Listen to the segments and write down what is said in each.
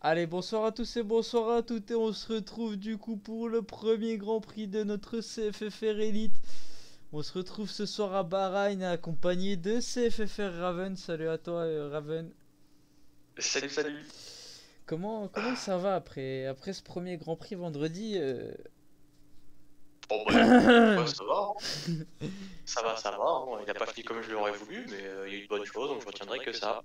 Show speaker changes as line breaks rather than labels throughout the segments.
Allez, bonsoir à tous et bonsoir à toutes et on se retrouve du coup pour le premier Grand Prix de notre CFFR Elite. On se retrouve ce soir à Bahreïn accompagné de CFFR Raven. Salut à toi euh, Raven.
Salut, salut.
Comment, comment ça va après, après ce premier Grand Prix vendredi euh
Bon, bah, ouais, ça va. hein. Ça va, ça va. hein. Il n'a pas fini comme je l'aurais voulu, mais euh, il y a eu de bonnes choses, donc je retiendrai que ça.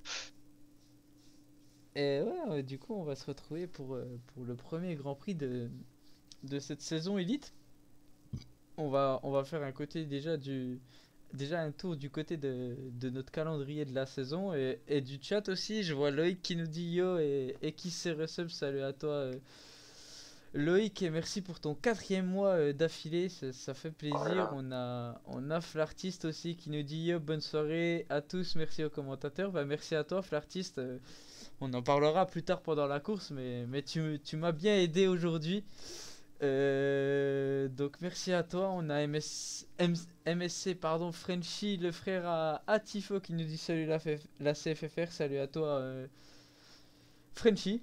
Et ouais, du coup, on va se retrouver pour, euh, pour le premier Grand Prix de, de cette saison Elite. On va, on va faire un côté déjà du déjà un tour du côté de, de notre calendrier de la saison et, du chat aussi. Je vois Loïc qui nous dit yo et, et qui s'est resub. Salut à toi. euh, Loïc et merci pour ton quatrième mois euh, d'affilée, ça, fait plaisir. On a, on a Flartiste aussi qui nous dit yo, bonne soirée à tous, merci aux commentateurs. Bah, merci à toi Flartiste. On en parlera plus tard pendant la course, mais, mais tu, tu m'as bien aidé aujourd'hui. Euh, donc merci à toi. On a MS, MSC, pardon, Frenchy, le frère à, Tifo qui nous dit salut la, la CFFR. Salut à toi, euh, Frenchy.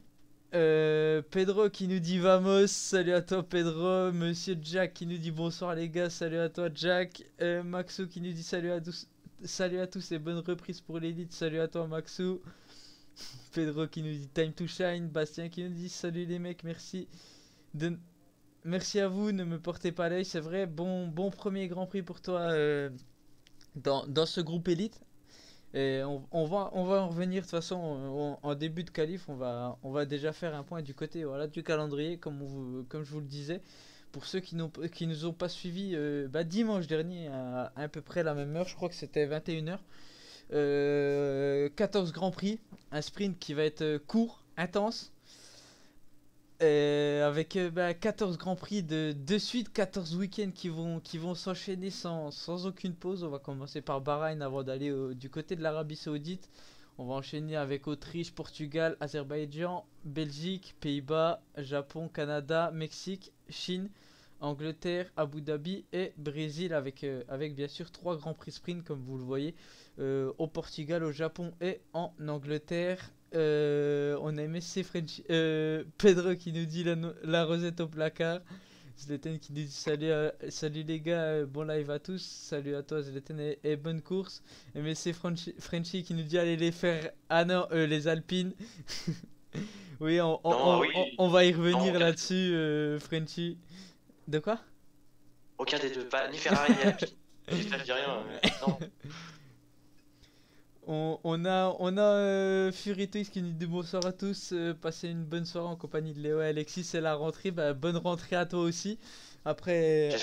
Euh, Pedro qui nous dit vamos, salut à toi Pedro. Monsieur Jack qui nous dit bonsoir les gars, salut à toi Jack. Maxou qui nous dit salut à tous, salut à tous et bonne reprise pour l'élite, salut à toi Maxou. Pedro qui nous dit time to shine. Bastien qui nous dit salut les mecs, merci. Merci à vous, ne me portez pas l'œil, c'est vrai. Bon, bon premier Grand Prix pour toi euh, dans, ce groupe élite. Et on, va, on en revenir de toute façon en, début de qualif. On va, déjà faire un point du côté voilà, du calendrier, comme, je vous le disais. Pour ceux qui, qui nous ont pas suivis, euh, bah, dimanche dernier à, à peu près la même heure, je crois que c'était 21h. Euh, 14 Grands Prix, un sprint qui va être euh, court, intense. Euh, avec euh, bah, 14 Grands Prix de, suite, 14 week-ends qui vont, s'enchaîner sans, sans aucune pause. On va commencer par Bahreïn avant d'aller du côté de l'Arabie Saoudite. On va enchaîner avec Autriche, Portugal, Azerbaïdjan, Belgique, Pays-Bas, Japon, Canada, Mexique, Chine, Angleterre, Abu Dhabi et Brésil avec, euh, avec bien sûr trois Grands Prix sprint comme vous le voyez euh, au Portugal, au Japon et en Angleterre. Euh, on a MSC French, Pedro qui nous dit la, la rosette au placard. Zlatan qui nous dit salut, à- salut les gars, bon live à tous. Salut à toi Zlatan et, et bonne course. MSC Frenchy, Frenchy qui nous dit allez les faire. Ah non, les Alpines. oui, on, on-
Non,
on-
oui.
on- va y revenir là-dessus, Frenchy. De quoi?
Aucun des deux, pas ni Ferrari ni Alpine. J'espère dis rien. mais Non.
On, on a, on a euh, qui nous dit bonsoir à tous, euh, passez une bonne soirée en compagnie de Léo et Alexis, c'est la rentrée, bah, bonne rentrée à toi aussi. Après,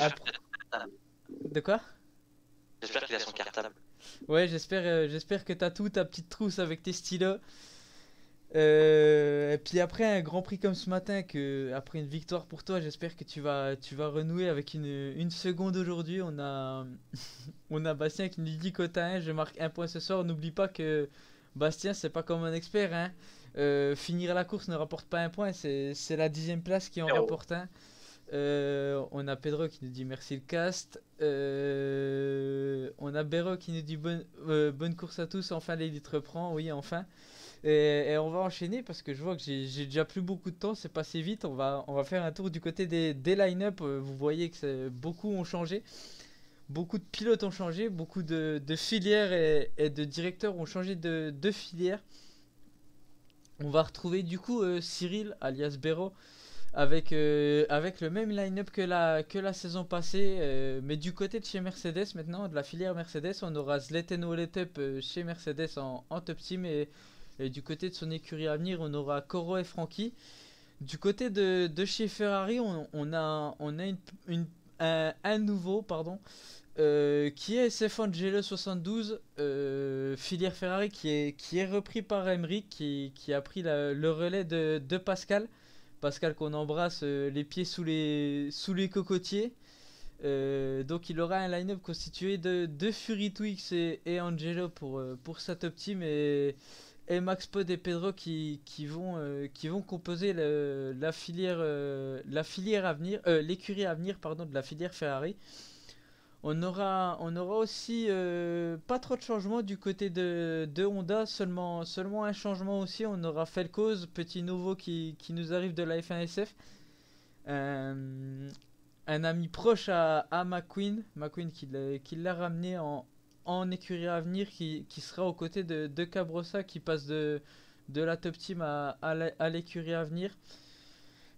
de quoi?
J'espère qu'il a son cartable.
Ouais, j'espère, euh, j'espère que t'as tout ta petite trousse avec tes stylos. Euh, et puis après un Grand Prix comme ce matin, que après une victoire pour toi, j'espère que tu vas, tu vas renouer avec une, une seconde aujourd'hui. On a, on a Bastien qui nous dit 1, je marque un point ce soir. N'oublie pas que Bastien, c'est pas comme un expert. Hein. Euh, finir la course ne rapporte pas un point, c'est, la dixième place qui en rapporte un. Euh, on a Pedro qui nous dit merci le cast. Euh, on a Béro qui nous dit bonne, bonne course à tous. Enfin, l'élite reprend. Oui, enfin. Et, on va enchaîner parce que je vois que j'ai déjà plus beaucoup de temps. C'est passé vite. On va, on va faire un tour du côté des, des line-up. Euh, Vous voyez que beaucoup ont changé. Beaucoup de pilotes ont changé. Beaucoup de, filières et, de directeurs ont changé de, de filière. On va retrouver du coup euh, Cyril alias Béro avec, euh, avec le même line-up que la, que la saison passée, mais du côté de chez Mercedes maintenant, de la filière Mercedes, on aura Zlatan Oletup euh, chez Mercedes en, en top team et, et du côté de son écurie à venir, on aura Coro et Frankie. Du côté de, chez Ferrari, on, a, un, nouveau, pardon, euh, qui est SF Angelo 72, euh, filière Ferrari, qui est, repris par Emric, qui, a pris le relais de, Pascal. Pascal qu'on embrasse euh, les pieds sous les, cocotiers. Euh, donc il aura un line-up constitué de, de Fury Twix et, Angelo pour, pour sa top team et, et Max Pod et Pedro qui, qui, vont, euh, qui vont composer la, filière, euh, la filière à venir, euh, l'écurie à venir pardon, de la filière Ferrari. On aura, on aura aussi pas trop de changements du côté de, de Honda, seulement, seulement un changement aussi. On aura Felcoz, petit nouveau qui, qui nous arrive de la F1SF. Euh, un ami proche à, à McQueen, McQueen qui l'a ramené en, en écurie à venir, qui, sera aux côtés de, de qui passe de, de la top team à, à l'écurie à venir.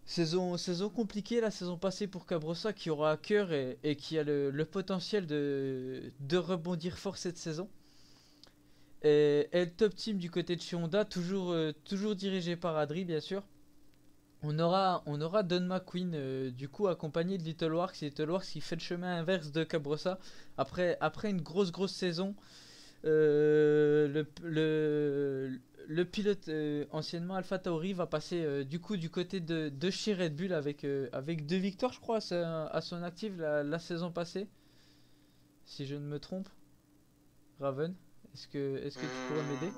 Saison, saison compliquée la saison passée pour Cabrossa qui aura à cœur et, qui a le, potentiel de, de rebondir fort cette saison. Et, top team du côté de chez Honda, toujours, euh, toujours dirigé par Adri bien sûr. On aura, on aura Don McQueen euh, du coup accompagné de Little Works. Little Works qui fait le chemin inverse de Cabrossa après, après une grosse grosse saison. Euh, le, le, pilote euh, anciennement Alpha Tauri va passer du coup du côté de, de chez Bull avec, avec deux victoires je crois à, son actif la, saison passée. Si je ne me trompe. Raven, est-ce que, est-ce que tu pourrais m'aider?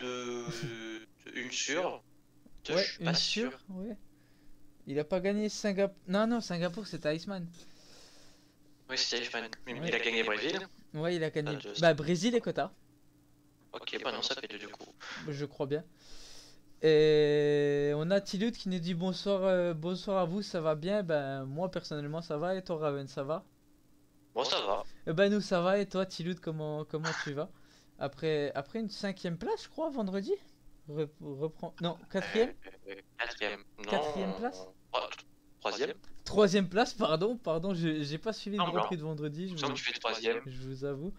De... de- Une sûre.
Ouais,
je suis pas sûr.
ouais. Il a pas gagné Singapour. Non, non, Singapour c'était Iceman.
Oui, c'est Iceman. Il
Ouais.
il a gagné Brésil.
Ouais, il a gagné.
Ah.
Bah, Brésil et Kota.
Ok, bah non, ça fait deux du coup.
Je crois bien. Et on a Tilut qui nous dit bonsoir, euh, bonsoir à vous, ça va bien? Ben moi personnellement ça va et toi Raven ça va?
Bon, ça va.
Eh ben nous ça va et toi Tilut comment comment tu vas? Après après une cinquième place je crois vendredi? Re- reprends. Non quatrième?
Euh, Quatrième. Non.
Quatrième place
Trois- Troisième.
Troisième place pardon pardon je- j'ai pas suivi le
Non,
Grand
non.
Prix de vendredi. Je vous-
fais troisième.
Je vous avoue.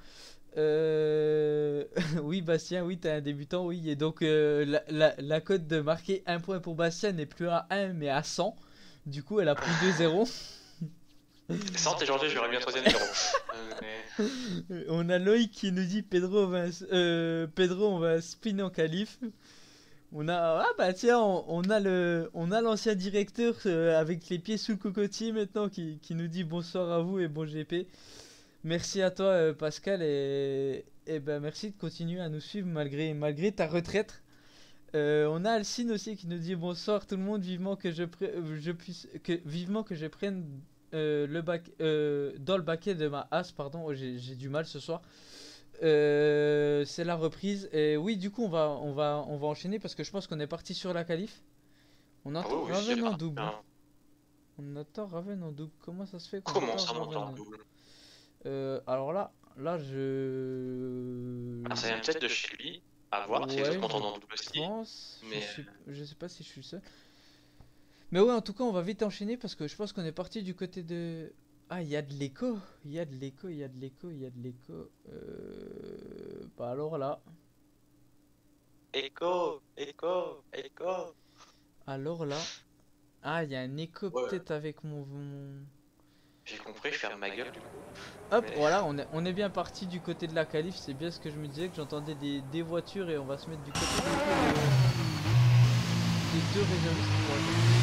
Euh, oui, Bastien, oui, t'es un débutant, oui. Et donc, euh, la, la, la cote de marquer un point pour Bastien n'est plus à 1, mais à 100. Du coup, elle a pris 2-0.
Sans tes janvier, j'aurais bien troisième zéro. Euh, mais-
On a Loïc qui nous dit Pedro, va, euh, Pedro on va spin en qualif. On a ah bah tiens on, on a le on a l'ancien directeur euh, avec les pieds sous le cocotier maintenant qui, qui nous dit bonsoir à vous et bon GP. Merci à toi euh, Pascal et, et ben merci de continuer à nous suivre malgré malgré ta retraite. Euh, on a Alcine aussi qui nous dit bonsoir tout le monde vivement que je je puisse que vivement que je prenne euh, le bac euh, dans le baquet de ma as pardon oh, j'ai du mal ce soir Euh, c'est la reprise et oui du coup on va on va on va enchaîner parce que je pense qu'on est parti sur la qualif on
Ah
entend
oui,
Raven en double
hein.
on attend Raven en double comment ça se fait
Comment ça monte en double
Euh, alors là là je
Ah, Ça vient peut-être de chez lui. À voir si les
Ouais,
autres montent en double aussi. mais,
je, suis- je sais pas si je suis seul mais ouais en tout cas on va vite enchaîner parce que je pense qu'on est parti du côté de ah il y a de l'écho il y a de l'écho il y a de l'écho il y a de l'écho euh... bah alors là
Écho, écho, écho.
Alors là, ah, il y a un écho
Ouais.
peut-être avec mon, mon-
J'ai compris, je ferme ma gueule du coup.
Hop,
Mais-
voilà, on est, on est bien parti du côté de la qualif, c'est bien ce que je me disais, que j'entendais des, des voitures et on va se mettre du côté du coup, de- des deux réservistes.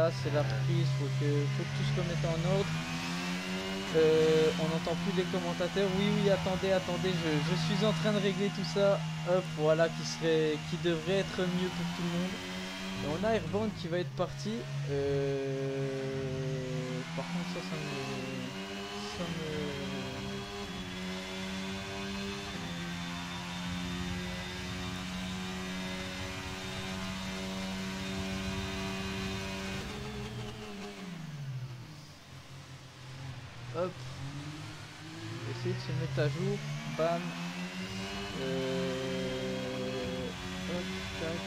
Voilà, c'est la reprise. Faut que, faut que tout se remette en ordre. Euh, on n'entend plus les commentateurs. Oui, oui, attendez, attendez, je, je suis en train de régler tout ça. Hop, voilà, qui serait, qui devrait être mieux pour tout le monde. On a Airborne qui va être parti. Euh, par contre, ça, ça me. Hop. Essayer de se mettre à jour. Bam. Euh... Hop, tac.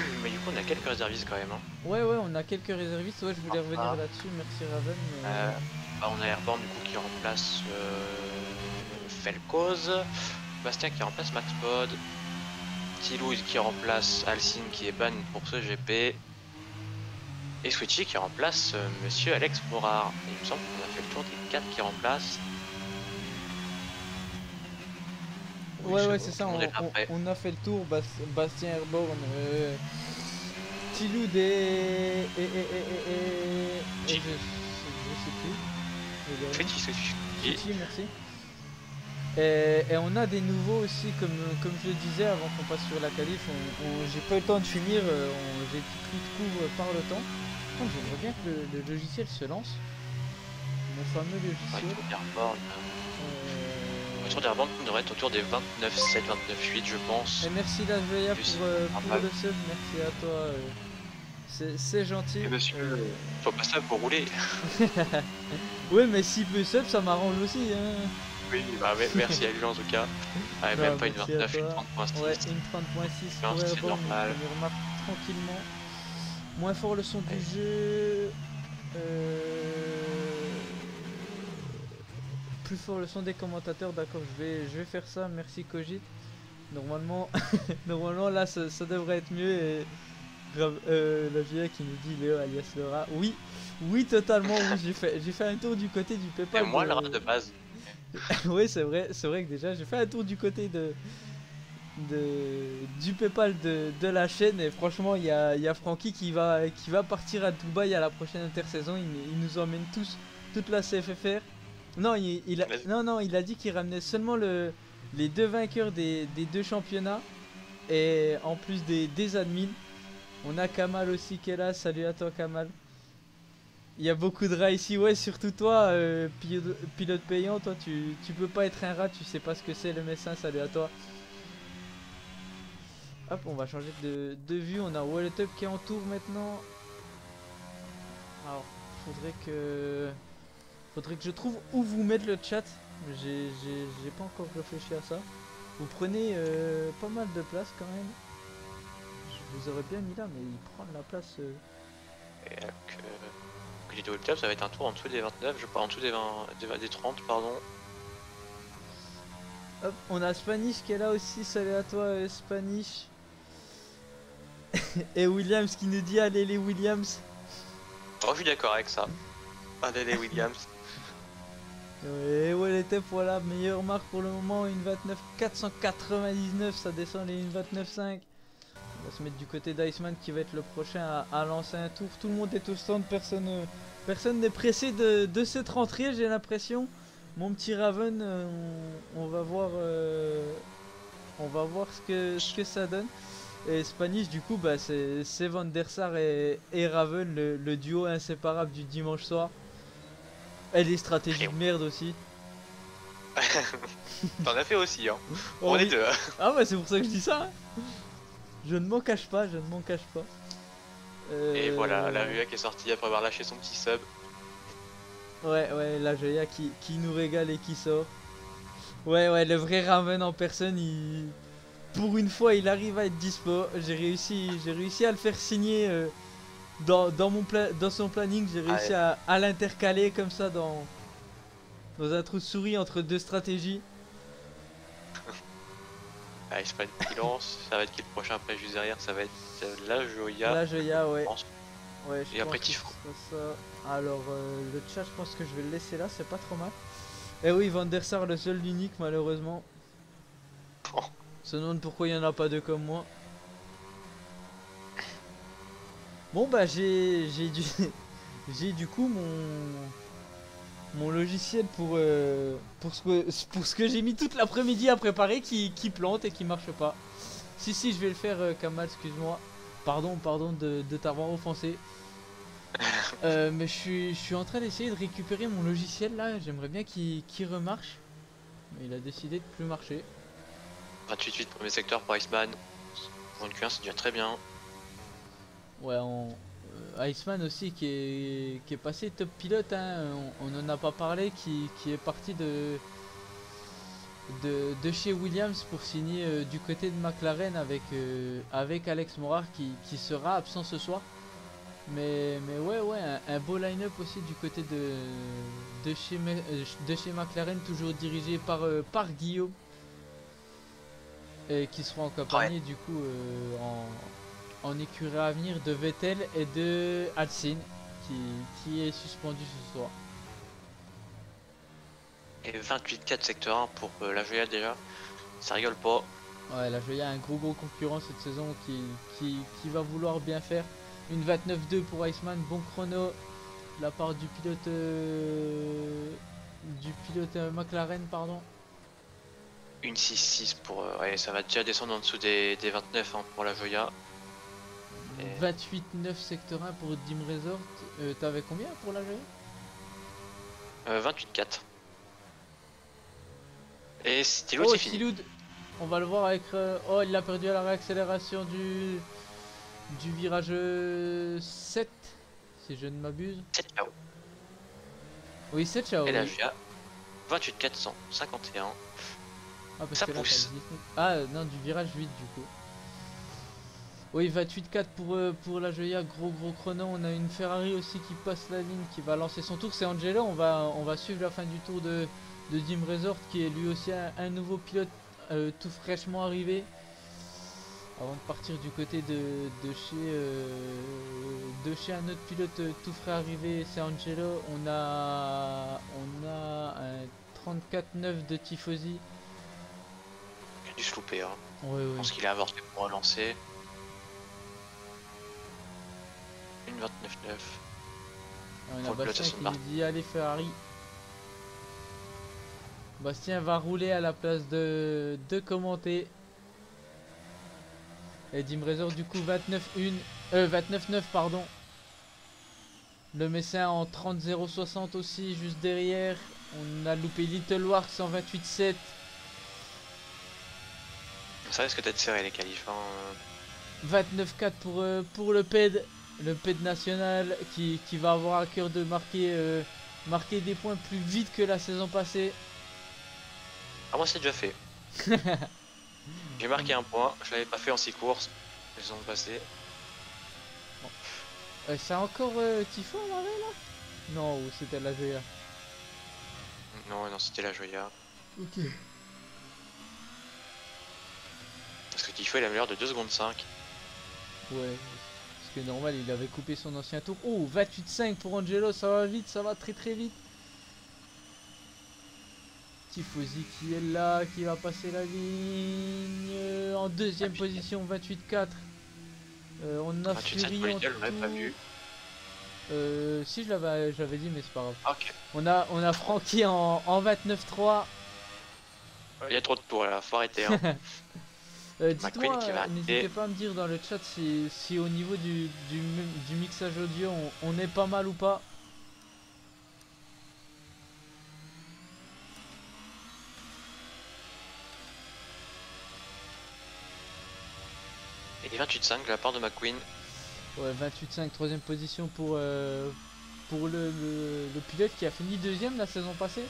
Mais du coup, on a quelques réservistes quand même. Hein.
Ouais, ouais, on a quelques réservistes. Ouais, je voulais
Ah,
revenir
ah.
là-dessus. Merci Raven. mais-
Euh, bah, on a Airborne du coup qui remplace euh, Bastien qui remplace Max Pod, Tilou qui remplace Alcine qui est ban pour ce GP, et Switchy qui remplace euh, Monsieur Alex Morard. Et il me semble qu'on a fait le tour des 4 qui remplacent. oui,
ouais, ouais, c'est ça. On, a fait le tour. Bas- Bastien Airborne, euh, Tiloud et. et. et. et. et. et- et
Qui
je, je sais plus.
Fétis,
merci. Et, et on a des nouveaux aussi, comme, comme je le disais avant qu'on passe sur la qualif. J'ai pas eu le temps de finir, euh, on- j'ai pris de cours euh, par le temps. J'aimerais bien que le, le logiciel se lance. Mon fameux logiciel. Euh,
Le Tour d'Airborne devrait être autour des 29, 7, 29, 8, je pense.
Et merci la
Plus,
pour, euh, pour le sub, merci à toi. euh, c'est- gentil.
Et monsieur,
Euh,
Faut pas ça pour rouler.
Ouais, mais si peu sub, ça m'arrange aussi. Hein.
Oui, bah ouais, merci à lui en tout cas. Ah,
Bah,
même pas une
merci
29,
à
une
toi.
30.6.
Ouais, une 30.6
Non,
pour
c'est normal.
on remarque tranquillement. Moins fort le son
Ouais.
du jeu. euh, Plus fort le son des commentateurs, d'accord, je vais, je vais faire ça, merci Kojit. Normalement, normalement là ça, ça devrait être mieux et grave, euh, la VIA qui nous dit Léo alias Laura. Oui, oui totalement, oui, j'ai fait, j'ai fait un tour du côté du
Et
PayPal.
moi,
de-
le rat de base.
oui, c'est vrai, c'est vrai que déjà j'ai fait un tour du côté de, de du PayPal de, de la chaîne et franchement il y a, y a Francky qui va, qui va partir à Dubaï à la prochaine intersaison. Il, il nous emmène tous, toute la CFFR. Non, il, il a, non, non, il a dit qu'il ramenait seulement le, les deux vainqueurs des, des deux championnats et en plus des, des admins. On a Kamal aussi qui est là. Salut à toi Kamal. Il y a beaucoup de rats ici, ouais, surtout toi, euh, pilote, pilote payant, toi tu, tu peux pas être un rat, tu sais pas ce que c'est le messin, salut à toi. Hop, on va changer de, de vue, on a Wallet Up qui est en tour maintenant. Alors, faudrait que... Faudrait que je trouve où vous mettre le chat, j'ai pas encore réfléchi à ça. Vous prenez euh, pas mal de place quand même. Je vous aurais bien mis là, mais il prend de la place... euh.
Et euh, que, que j'ai World Cup, ça va être un tour en dessous des 29, je crois, en dessous des, 20, des, 20 des 30, pardon.
Hop, on a Spanish qui est là aussi, salut à toi euh, Spanish. Et Williams qui nous dit allez les Williams.
Oh, je suis d'accord avec ça. Allez, les Williams.
Et ouais les TEP, voilà, meilleure marque pour le moment, une 29 499, ça descend les 1 29 5. On va se mettre du côté d'Iceman qui va être le prochain à, lancer un tour. Tout le monde est au stand, personne personne n'est pressé de, de cette rentrée, j'ai l'impression. Mon petit Raven, euh, on, va voir euh, on va voir ce que, ce que ça donne. Et Spanish du coup bah c'est Van der Sar et, et Raven, le duo inséparable du dimanche soir. Et les stratégies de merde aussi.
T'en as fait aussi, hein.
Oh
On est deux.
Ah ouais, c'est pour ça que je dis ça. hein. Je ne m'en cache pas, je ne m'en cache pas.
Et
Euh,
voilà, la Rua qui est sortie après avoir lâché son petit sub.
Ouais, ouais, la Joya qui, qui nous régale et qui sort. Ouais, ouais, le vrai Raven en personne, il... Pour une fois, il arrive à être dispo. J'ai réussi, j'ai réussi à le faire signer euh, dans, dans, mon pla- dans son planning. J'ai
Ah
réussi à, à l'intercaler comme ça dans, dans un trou de souris entre deux stratégies.
Ah, Espagne qui lance, ça va être qui le prochain après juste derrière, ça va être euh, la Joya.
La Joya, ouais. Ouais, je
Et après, Tifo.
Alors, euh, le chat, je pense que je vais le laisser là, c'est pas trop mal. Et oui, Van der Sar, le seul, l'unique, malheureusement.
Oh.
Se demande pourquoi il y en a pas deux comme moi. Bon, bah, j'ai j'ai du, j'ai du coup mon mon logiciel pour euh, pour ce que pour ce que j'ai mis toute l'après-midi à préparer qui, qui plante et qui marche pas. Si si, je vais le faire, euh, Kamal, excuse-moi. Pardon, pardon de, de t'avoir offensé. Euh, mais je suis, je suis en train d'essayer de récupérer mon logiciel là, j'aimerais bien qu'il remarche. Mais il a décidé de plus marcher.
28-8 premier secteur pour Iceman. Pour une Q1, c'est déjà très bien.
Ouais, on... euh, Iceman aussi qui est, qui est passé top pilote, hein, on, on en a pas parlé, qui, qui est parti de, de, de chez Williams pour signer euh, du côté de McLaren avec, euh, avec Alex Morar qui, qui sera absent ce soir. Mais, mais ouais, ouais, un, un beau line-up aussi du côté de, de, chez, de chez McLaren, toujours dirigé par, euh, par Guillaume. Et qui sera en compagnie du coup en, en écurie à venir de Vettel et de Alcine qui, qui est suspendu ce soir.
Et 28-4 secteur 1 pour euh, la Joya déjà. Ça rigole pas.
Ouais, il y a un gros gros concurrent cette saison qui, qui, qui va vouloir bien faire. Une 29-2 pour Iceman, bon chrono de la part du pilote euh, du pilote euh, McLaren, pardon.
Une 6-6 pour. euh, ouais, ça va déjà descendre en dessous des, des 29 hein, pour la Joya. Et-
28-9 secteur 1 pour Dim Resort. Euh, T'avais combien pour la
Euh, 28-4. Et Stylo,
Oh,
c'est fini.
On va le voir avec... euh, Oh, il a perdu à la réaccélération du... Du virage euh, 7, si je ne m'abuse.
7 KO.
Oui, 7 ciao.
Et la
oui.
Joya, 28 451.
Ah, parce
ça
que là,
pousse.
t'as le 19. Ah, euh, non, du virage 8 du coup. Oui, 28-4 pour, euh, pour la Joya, gros gros chrono. On a une Ferrari aussi qui passe la ligne, qui va lancer son tour. C'est Angelo, on va, on va suivre la fin du tour de, de Dim Resort, qui est lui aussi un, un nouveau pilote euh, tout fraîchement arrivé. Avant de partir du côté de, de chez, euh, de chez un autre pilote tout frais arrivé, c'est Angelo. On a, on a un 34-9 de Tifosi.
Il a dû se louper. Hein.
Ouais,
Je pense qu'il a avorté pour relancer. Une 29-9.
On a
Pour
Bastien qui nous dit allez Ferrari. Bastien va rouler à la place de, de commenter. Et Dim du coup 29-1. Euh 29-9 pardon. Le Messin en 30-0-60 aussi juste derrière. On a loupé Little Works en 28-7.
Ça risque d'être serré les qualifs. hein.
29-4 pour, euh, pour le PED, le PED national qui, qui va avoir à cœur de marquer, euh, marquer des points plus vite que la saison passée.
Ah, moi, c'est déjà fait. J'ai marqué un point. Je l'avais pas fait en 6 courses. La saison passée.
Euh, c'est encore euh, Tifo en arrêt là? Non, ou c'était la GA.
Non, non, c'était la Joya.
Ok.
Parce que Tifo il a meilleur de 2 secondes 5.
Ouais. Parce que normal, il avait coupé son ancien tour. Oh, 28-5 pour Angelo, ça va vite, ça va très très vite. Tifosi qui est là, qui va passer la ligne. euh, en deuxième
Ah,
position, 28-4. Euh, on a
28-5
Fury en tout. Euh, si je l'avais j'avais dit mais c'est pas grave.
Ah.
On a on a Francky en, en 29-3.
Il y a trop de tours là, faut arrêter. Hein.
Euh, Dites-moi, euh, n'hésitez pas à me dire dans le chat si, si au niveau du, du, mi- du mixage audio on, on est pas mal ou pas.
Et 28-5 de la part de McQueen.
Ouais, 28-5, troisième position pour, euh, pour le, le, le pilote qui a fini deuxième la saison passée.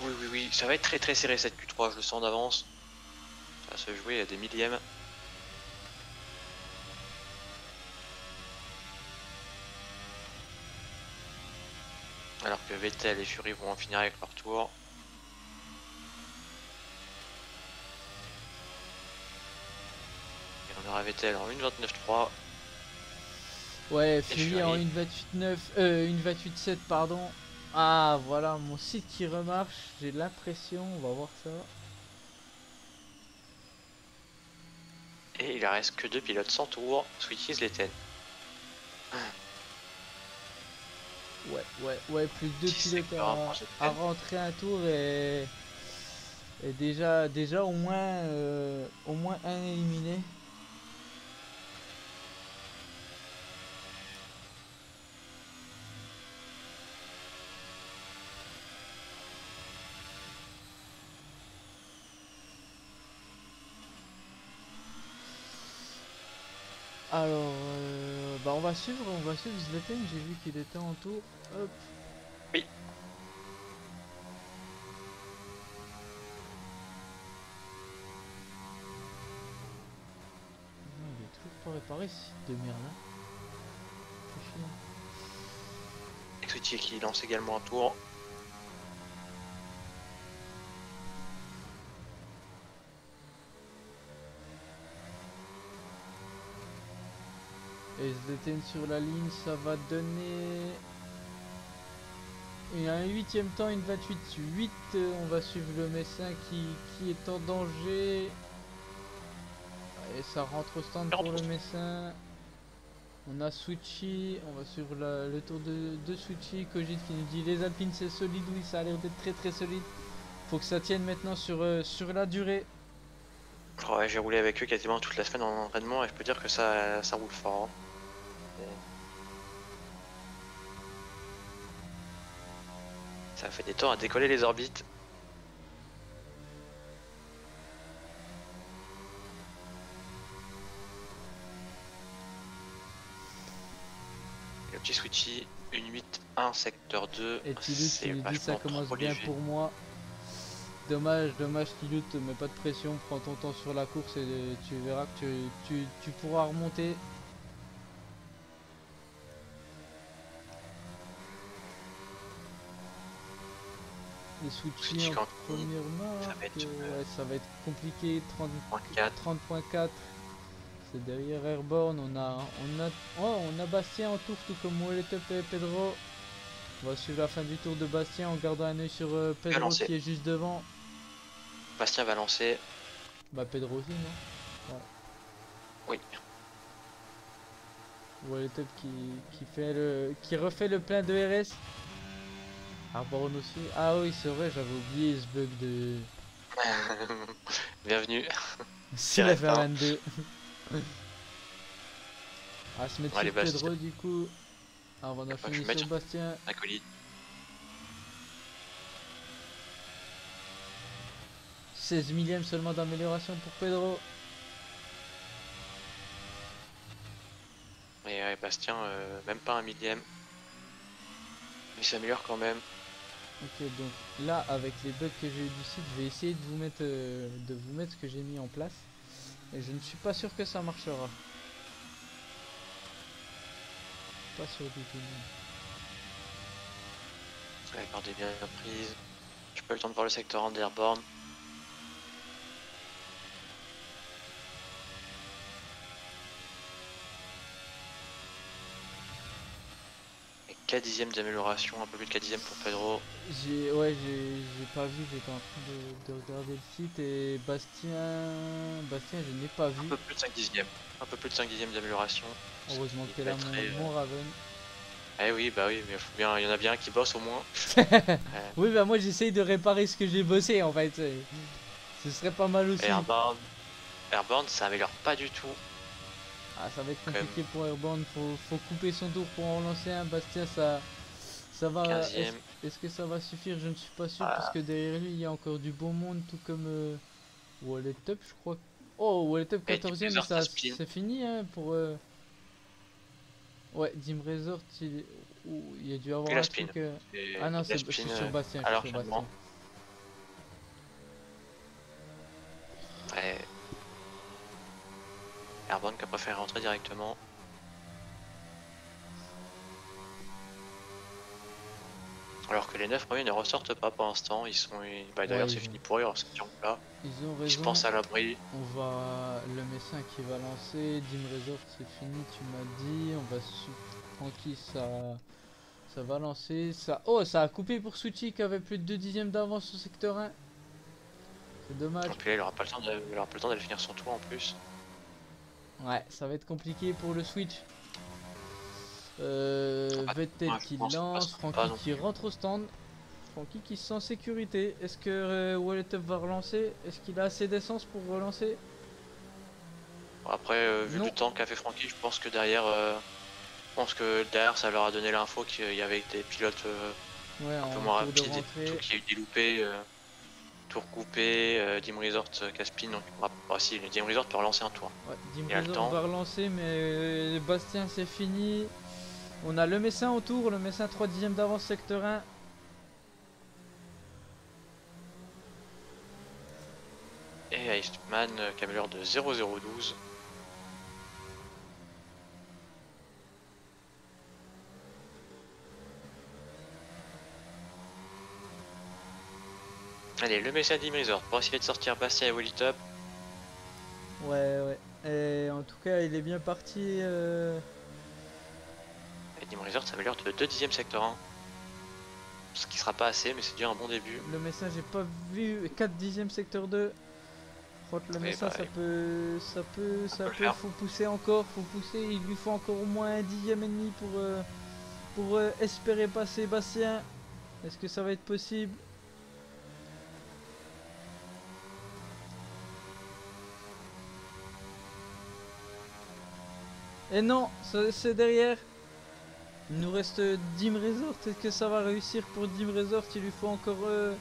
Oui, oui, oui, ça va être très très serré cette Q3, je le sens d'avance. Ça va se jouer à des millièmes. Alors que Vettel et Fury vont en finir avec leur tour. Et on aura Vettel en 1.29.3.
Ouais, Fury en
Fury.
une 28-9, euh, une 28-7 pardon. Ah voilà mon site qui remarche, j'ai l'impression, on va voir ça.
Et il reste que deux pilotes sans tour, Switches Letten.
Ouais, ouais, ouais, plus que deux pilotes à, à rentrer un tour et, et déjà, déjà au moins, euh, au moins un éliminé. Alors, euh, bah on va suivre, on va suivre Zlatan, j'ai vu qu'il était en tour. Hop.
Oui.
Non, il est toujours pas réparé ce site de merde là. C'est chiant.
Switches qui lance également un tour.
Et Zlatan sur la ligne, ça va donner. a un huitième temps, une 28-8. On va suivre le Messin qui, qui est en danger. Et ça rentre au stand pour le Messin. On a Switchy, on va suivre la- le tour de, de Switchy. Kojit qui nous dit les Alpines c'est solide, oui ça a l'air d'être très très solide. Faut que ça tienne maintenant sur, euh, sur la durée.
J'ai roulé avec eux quasiment toute la semaine en entraînement et je peux dire que ça, ça roule fort. hein. Ça fait des temps à décoller les orbites. Le petit switchy, une 8-1 secteur 2.
Et Tilut dit ça commence bien
léger.
pour moi. Dommage, dommage Tilut, mais pas de pression, prends ton temps sur la course et tu verras que tu, tu- tu pourras remonter. Les en
ça va être,
euh, ouais, ça va être compliqué, 30
4.
30.4 c'est derrière Airborne on a on a oh, on a Bastien en tour tout comme Wallet et Pedro. On va suivre la fin du tour de Bastien en gardant un œil sur euh, Pedro qui est juste devant.
Bastien va lancer.
bah Pedro aussi non?
Oui.
Wallet qui, qui fait le qui refait le plein de RS Airborne aussi ah oui c'est vrai j'avais oublié ce bug de
Bienvenue.
C'est la
hein.
22 Ah se mettre sur Pedro du coup Ah, on
je
finir
mette
sur Bastien
Acolyte.
16 millième seulement d'amélioration pour Pedro.
Et ouais, Bastien, euh, même pas un millième. Il s'améliore quand même.
Ok, donc là, avec les bugs que j'ai eu du site, je vais essayer de vous mettre, euh, de vous mettre ce que j'ai mis en place. Et je ne suis pas sûr que ça marchera. Pas sûr du tout.
La corde est bien prise. J'ai pas le temps de voir le secteur en Airborne. 4 dixièmes d'amélioration, un peu plus de 4 dixièmes pour Pedro.
J'ai, ouais, j'ai pas vu, j'étais en train de, de regarder le site et Bastien, Bastien, je n'ai pas
Un
vu.
peu plus de 5 dixièmes. Un peu plus de 5 dixièmes d'amélioration.
Heureusement que là,
va
mon, Raven.
Eh oui, bah oui, mais faut bien, il y en a bien un qui bosse au moins.
Oui, bah moi j'essaye de réparer ce que j'ai bossé en fait. Ce serait pas mal aussi.
Airborne, Airborne, ça améliore pas du tout.
Ah, ça va être compliqué pour Airborne. Faut, faut couper son tour pour en lancer un. Bastien, ça, ça va.
15
Est-ce que ça va suffire? Je ne suis pas sûr
Ah.
parce que derrière lui il y a encore du beau monde, tout comme euh, Wallet Up, je crois. Oh, Wallet Up
Et
14ème,
Resort,
ça
ça spin.
c'est fini hein, pour. euh, Ouais, Dim Resort, il... ouh, il a dû avoir un
spin.
truc. euh, Ah non, c'est sur
euh,
Bastien. je
alors,
suis sur. Bastien.
Ouais. Airborne qui a préféré rentrer directement. Alors que les 9 premiers ne ressortent pas pour l'instant, ils sont. Bah d'ailleurs
Ouais,
c'est fini pour eux, ils ressortiront là.
Ils ont raison.
pensent à l'abri.
On va le Messin qui va lancer, Dim Resort c'est fini, tu m'as dit, on va Francky ça ça va lancer, ça oh ça a coupé pour Suchi qui avait plus de 2 dixièmes d'avance au secteur 1. C'est dommage.
Et puis là il aura pas le temps de- il aura pas le temps d'aller finir son tour en plus.
Ouais, ça va être compliqué pour le switch. Euh,
Ah, pense que
lance, Francky qui rentre au stand. Francky qui se sent en sécurité. Est-ce que euh, Wallet Up va relancer? Est-ce qu'il a assez d'essence pour relancer?
Après euh, vu
Non.
le temps qu'a fait Francky, je pense que derrière euh, je pense que derrière ça leur a donné l'info qu'il y avait des pilotes euh,
Ouais,
un peu moins rapides et tout, qu'il y a eu des loupés, tour coupé, euh, Dim Resort, euh, Caspin, donc ah, si, le Dim Resort peut relancer un tour.
Ouais, Dim
Il
Resort
temps.
va relancer, mais euh, Bastien c'est fini. On a le Messin autour, le Messin 3 dixièmes d'avance secteur 1.
Et Iceman euh, améliore de 0,012. Allez, le Messia Dim Resort pour essayer de sortir Bastien et Willy Top.
Ouais, ouais. Et en tout cas, il est bien parti. euh,
Et Dim Resort s'améliore de 2 dixièmes secteur 1. Ce qui sera pas assez, mais c'est déjà un bon début.
Le message j'ai pas vu. 4 dixième secteur 2. Crois que le
Oui,
message
bah,
ça peut. Ça peut. Ça
peut.
Faut pousser encore. Faut pousser. Il lui faut encore au moins un dixième et demi pour. euh, pour euh, espérer passer Bastien. Est-ce que ça va être possible? Et non, c'est derrière. Il nous reste Dim Resort. Est-ce que ça va réussir pour Dim Resort? Il lui faut encore. euh,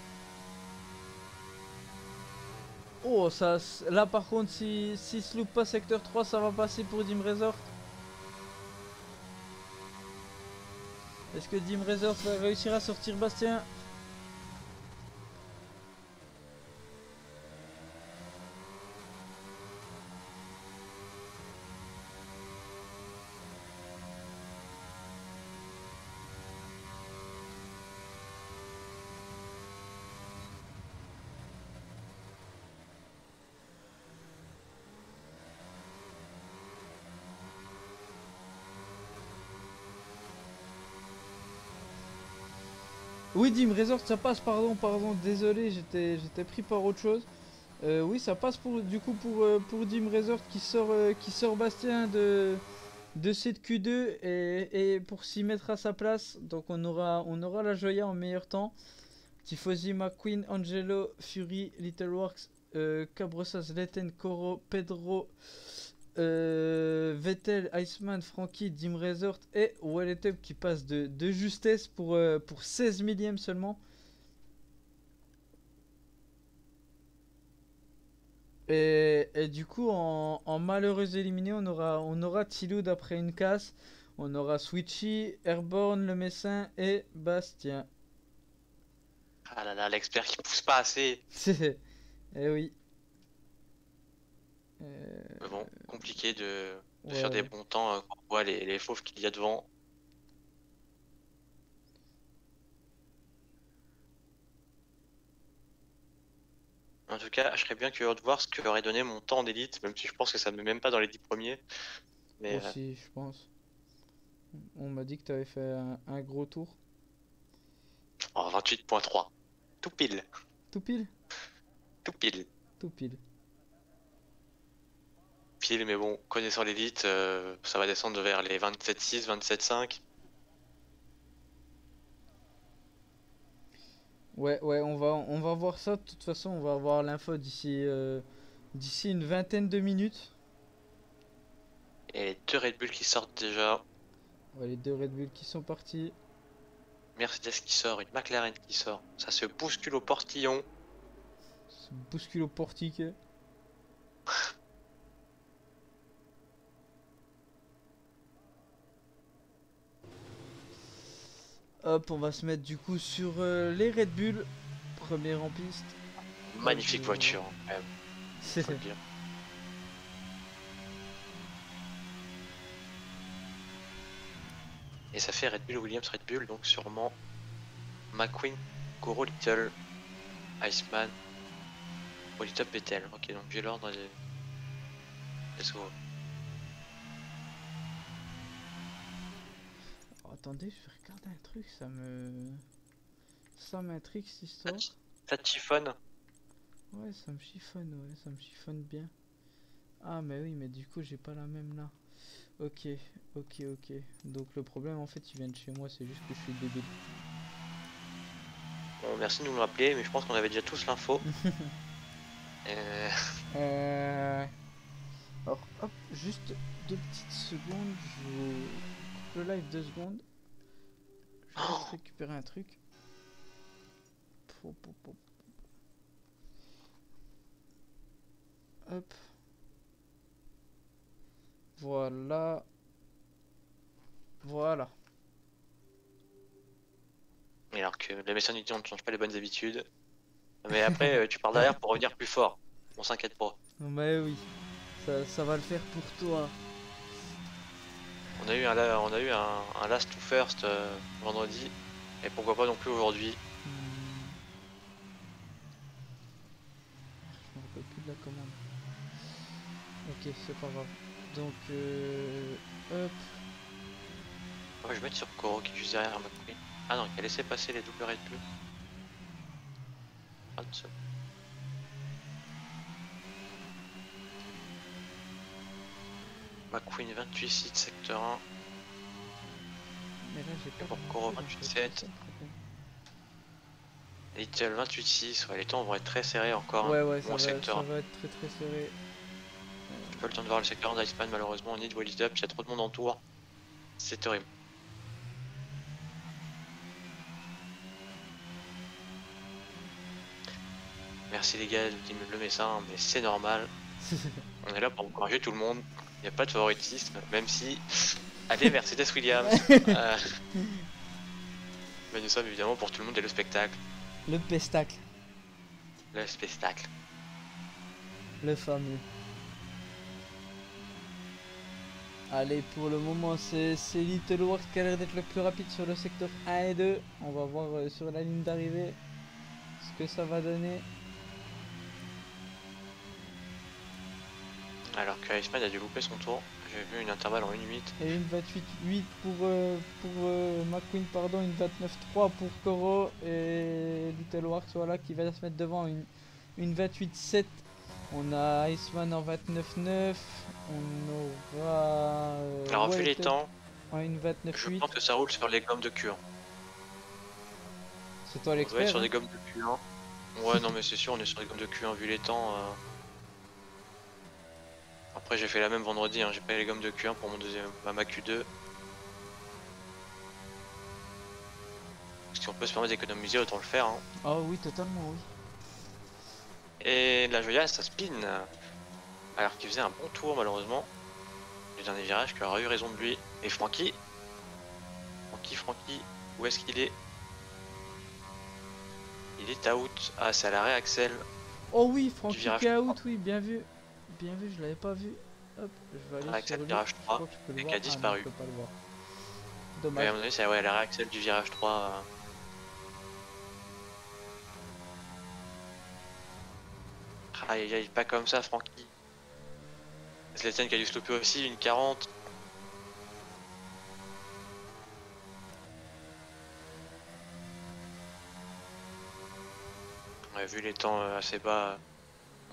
Oh, ça, là par contre, si, si loupe pas secteur 3, ça va passer pour Dim Resort. Est-ce que Dim Resort va réussir à sortir Bastien? Oui, Dim Resort, ça passe, pardon, pardon, désolé, j'étais pris par autre chose. Euh, oui, ça passe pour du coup pour, euh, pour Dim Resort qui sort, euh, qui sort Bastien de, de cette Q2 et, et pour s'y mettre à sa place. Donc on aura, on aura la Joya en meilleur temps. Tifosi, McQueen, Angelo, Fury, Little Works, euh, Cabrosas, Letten, Coro, Pedro, euh, Vettel, Iceman, Frankie, Dim Resort et Wallet Up qui passe de, de justesse pour, euh, pour 16 millièmes seulement. Et, et du coup, en, en malheureux éliminé, on aura, on aura Tiloud après une casse. On aura Switchy, Airborne, Le Messin et Bastien.
Ah là là, l'expert qui pousse pas assez.
Eh oui. Euh,
Mais bon, compliqué de, de
ouais,
faire des bons temps euh, quand on voit les, les fauves qu'il y a devant. En tout cas, je serais bien curieux de voir ce que aurait donné mon temps d'élite, même si je pense que ça ne met même pas dans les 10 premiers. Mais euh,
Aussi, je pense. On m'a dit que tu avais fait un, un gros tour.
oh, 28.3. Tout pile,
Tout pile?
Tout pile.
Tout pile.
Pile, mais bon, connaissant l'élite, euh, ça va descendre vers les 27.6, 27.5.
Ouais, ouais, on va, on va voir ça. De toute façon, on va avoir l'info d'ici euh, d'ici une vingtaine de minutes.
Et les deux Red Bull qui sortent déjà.
Ouais, les deux Red Bull qui sont partis.
Mercedes qui sort, une McLaren qui sort. Ça se bouscule au portillon.
Se bousculent au portique. Hop, on va se mettre du coup sur euh, les Red Bull. Première en piste.
Magnifique voiture, hein, même,
C'est
le dire. Et ça fait Red Bull Williams Red Bull, donc sûrement McQueen, Goro Little, Iceman, Polita Betel. Ok, donc j'ai l'ordre des. Let's
attendez, je vais regarder un truc, ça me. Ça m'intrigue cette histoire.
Ça te chiffonne
Ouais, ça me chiffonne, ouais, ça me chiffonne bien. Ah, mais oui, mais du coup, j'ai pas la même là. Ok, ok, ok. Donc le problème, en fait, il vient de chez moi, c'est juste que je suis débile.
Bon, merci de nous le rappeler, mais je pense qu'on avait déjà tous l'info. Euh,
Euh... Alors, hop, juste deux petites secondes, je coupe le live deux secondes. Récupérer un truc. Hop. Voilà. Voilà.
Et alors que la mission on ne change pas les bonnes habitudes. Mais après, euh, tu pars derrière pour revenir plus fort. On s'inquiète pas.
Mais oui, ça, ça va le faire pour toi.
On a eu un, on a eu un, un last to first euh, vendredi. Et pourquoi pas non plus aujourd'hui.
Je me rappelle plus de la commande. Ok, c'est pas grave. Donc, euh, hop.
Moi, je vais mettre sur Koro qui est juste derrière McQueen. Ah non, il a laissé passer les doubles Bull. Ah, McQueen 28 6 secteur 1.
Mais là, j'ai pas.
Coro,
donc,
28,
c'est
7.
ça le problème.
Little 28 6. Ouais, les temps vont être très serrés encore.
Ouais,
hein.
ouais, ça va,
secteur.
ça va être très très serré.
J'ai pas le temps de voir le secteur d'Iceman malheureusement. On est de Wallis Up, il y a trop de monde en tour. C'est horrible. Merci les gars qui me le hein, mais c'est normal. On est là pour encourager tout le monde. Il n'y a pas de favoritisme, même si. Allez, Mercedes Williams. euh... Mais nous sommes évidemment pour tout le monde et le spectacle.
le pestacle,
Le spectacle.
le fameux. Allez, pour le moment, c'est Little Works qui a l'air d'être le plus rapide sur le secteur 1 et 2. On va voir euh, sur la ligne d'arrivée ce que ça va donner.
Alors que Iceman a dû louper son tour. J'ai vu une intervalle en 1-8.
Et une 28-8 pour, euh, pour euh, McQueen, pardon, une 29-3 pour Koro et Little Works, voilà, qui va se mettre devant une, une 28-7. On a Iceman en 29-9. On aura. euh,
Alors, vu les temps,
En une
je
29-8.
pense que ça roule sur les gommes de cure.
C'est toi
On doit être
l'expert.
sur
hein
des gommes de Q1. Ouais, non, mais c'est sûr, on est sur des gommes de Q1 vu les temps. Après, j'ai fait la même vendredi, hein, j'ai pas les gommes de Q1 pour mon deuxième, bah, ma Q2. Si on peut se permettre d'économiser, autant le faire. hein.
Ah oui, totalement, oui.
Et la Joya, ça spin. Alors qu'il faisait un bon tour, malheureusement. Le dernier virage, qui aura eu raison de lui. Et Francky? Francky, Francky, où est-ce qu'il est? Il est out. Ah, c'est à l'arrêt, Axel.
Oh oui, Francky
virage
qui est
3.
out, oui, bien vu. Bien vu, je l'avais pas vu. Hop, je vais aller sur
virage
Je
3,
crois que je peux le
et qui a
Ah non,
disparu.
je peux pas le voir.
À
Dommage.
mon avis, c'est ouais, Axel du virage 3. euh. Aïe aïe pas comme ça, Francky. Zlatan qui a dû se louper aussi, une 40. Ouais, vu les temps euh, assez bas,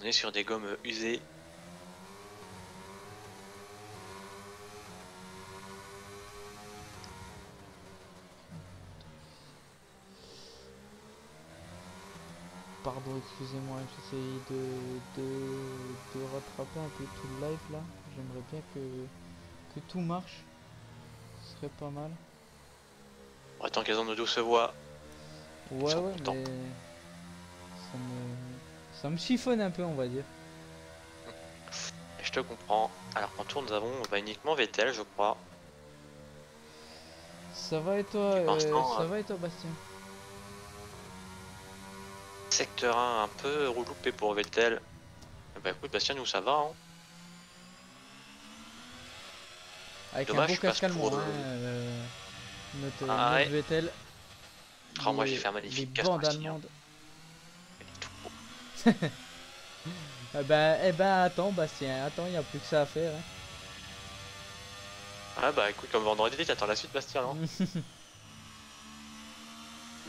on est sur des gommes euh, usées.
Pardon, excusez-moi, j'essaye de, de, de rattraper un peu tout le live là. J'aimerais bien que, que tout marche. Ce serait pas mal.
Tant qu'elles ont de douces voix,
Ouais, ouais,
contents.
mais. Ça me, ça me chiffonne un peu, on va dire.
je te comprends. Alors qu'en tour, nous avons bah, uniquement Vettel, je crois.
Ça va et toi, euh, ça
euh,
va et toi, Bastien?
Secteur 1 un peu reloupé pour Vettel. Bah écoute Bastien nous ça va hein.
Avec
Dommage,
un beau casque allemand,
pour,
hein,
euh,
notre,
Ah
notre
ouais.
Vettel.
Oh, moi, j'ai fait un magnifique hein. Elle est tout beau.
Eh ben, eh ben, attends, Bastien, attends, il a plus que ça à faire. hein.
Ah bah écoute comme vendredi t'attends la suite Bastien non?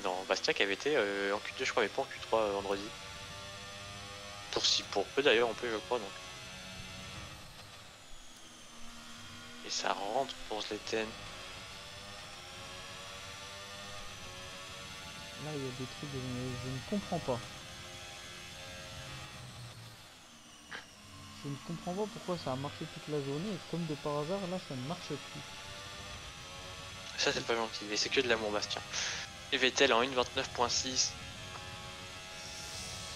Non Bastien qui avait été euh, en Q2 je crois mais pas en Q3 euh, vendredi. Pour si pour peu d'ailleurs on peut je crois donc. Et ça rentre pour Zleten.
Là, il y a des trucs que je ne, je ne comprends pas. Je ne comprends pas pourquoi ça a marché toute la journée et comme de par hasard, là, ça ne marche plus.
Ça c'est pas gentil mais c'est que de l'amour Bastien. Et Vettel en 1.29.6.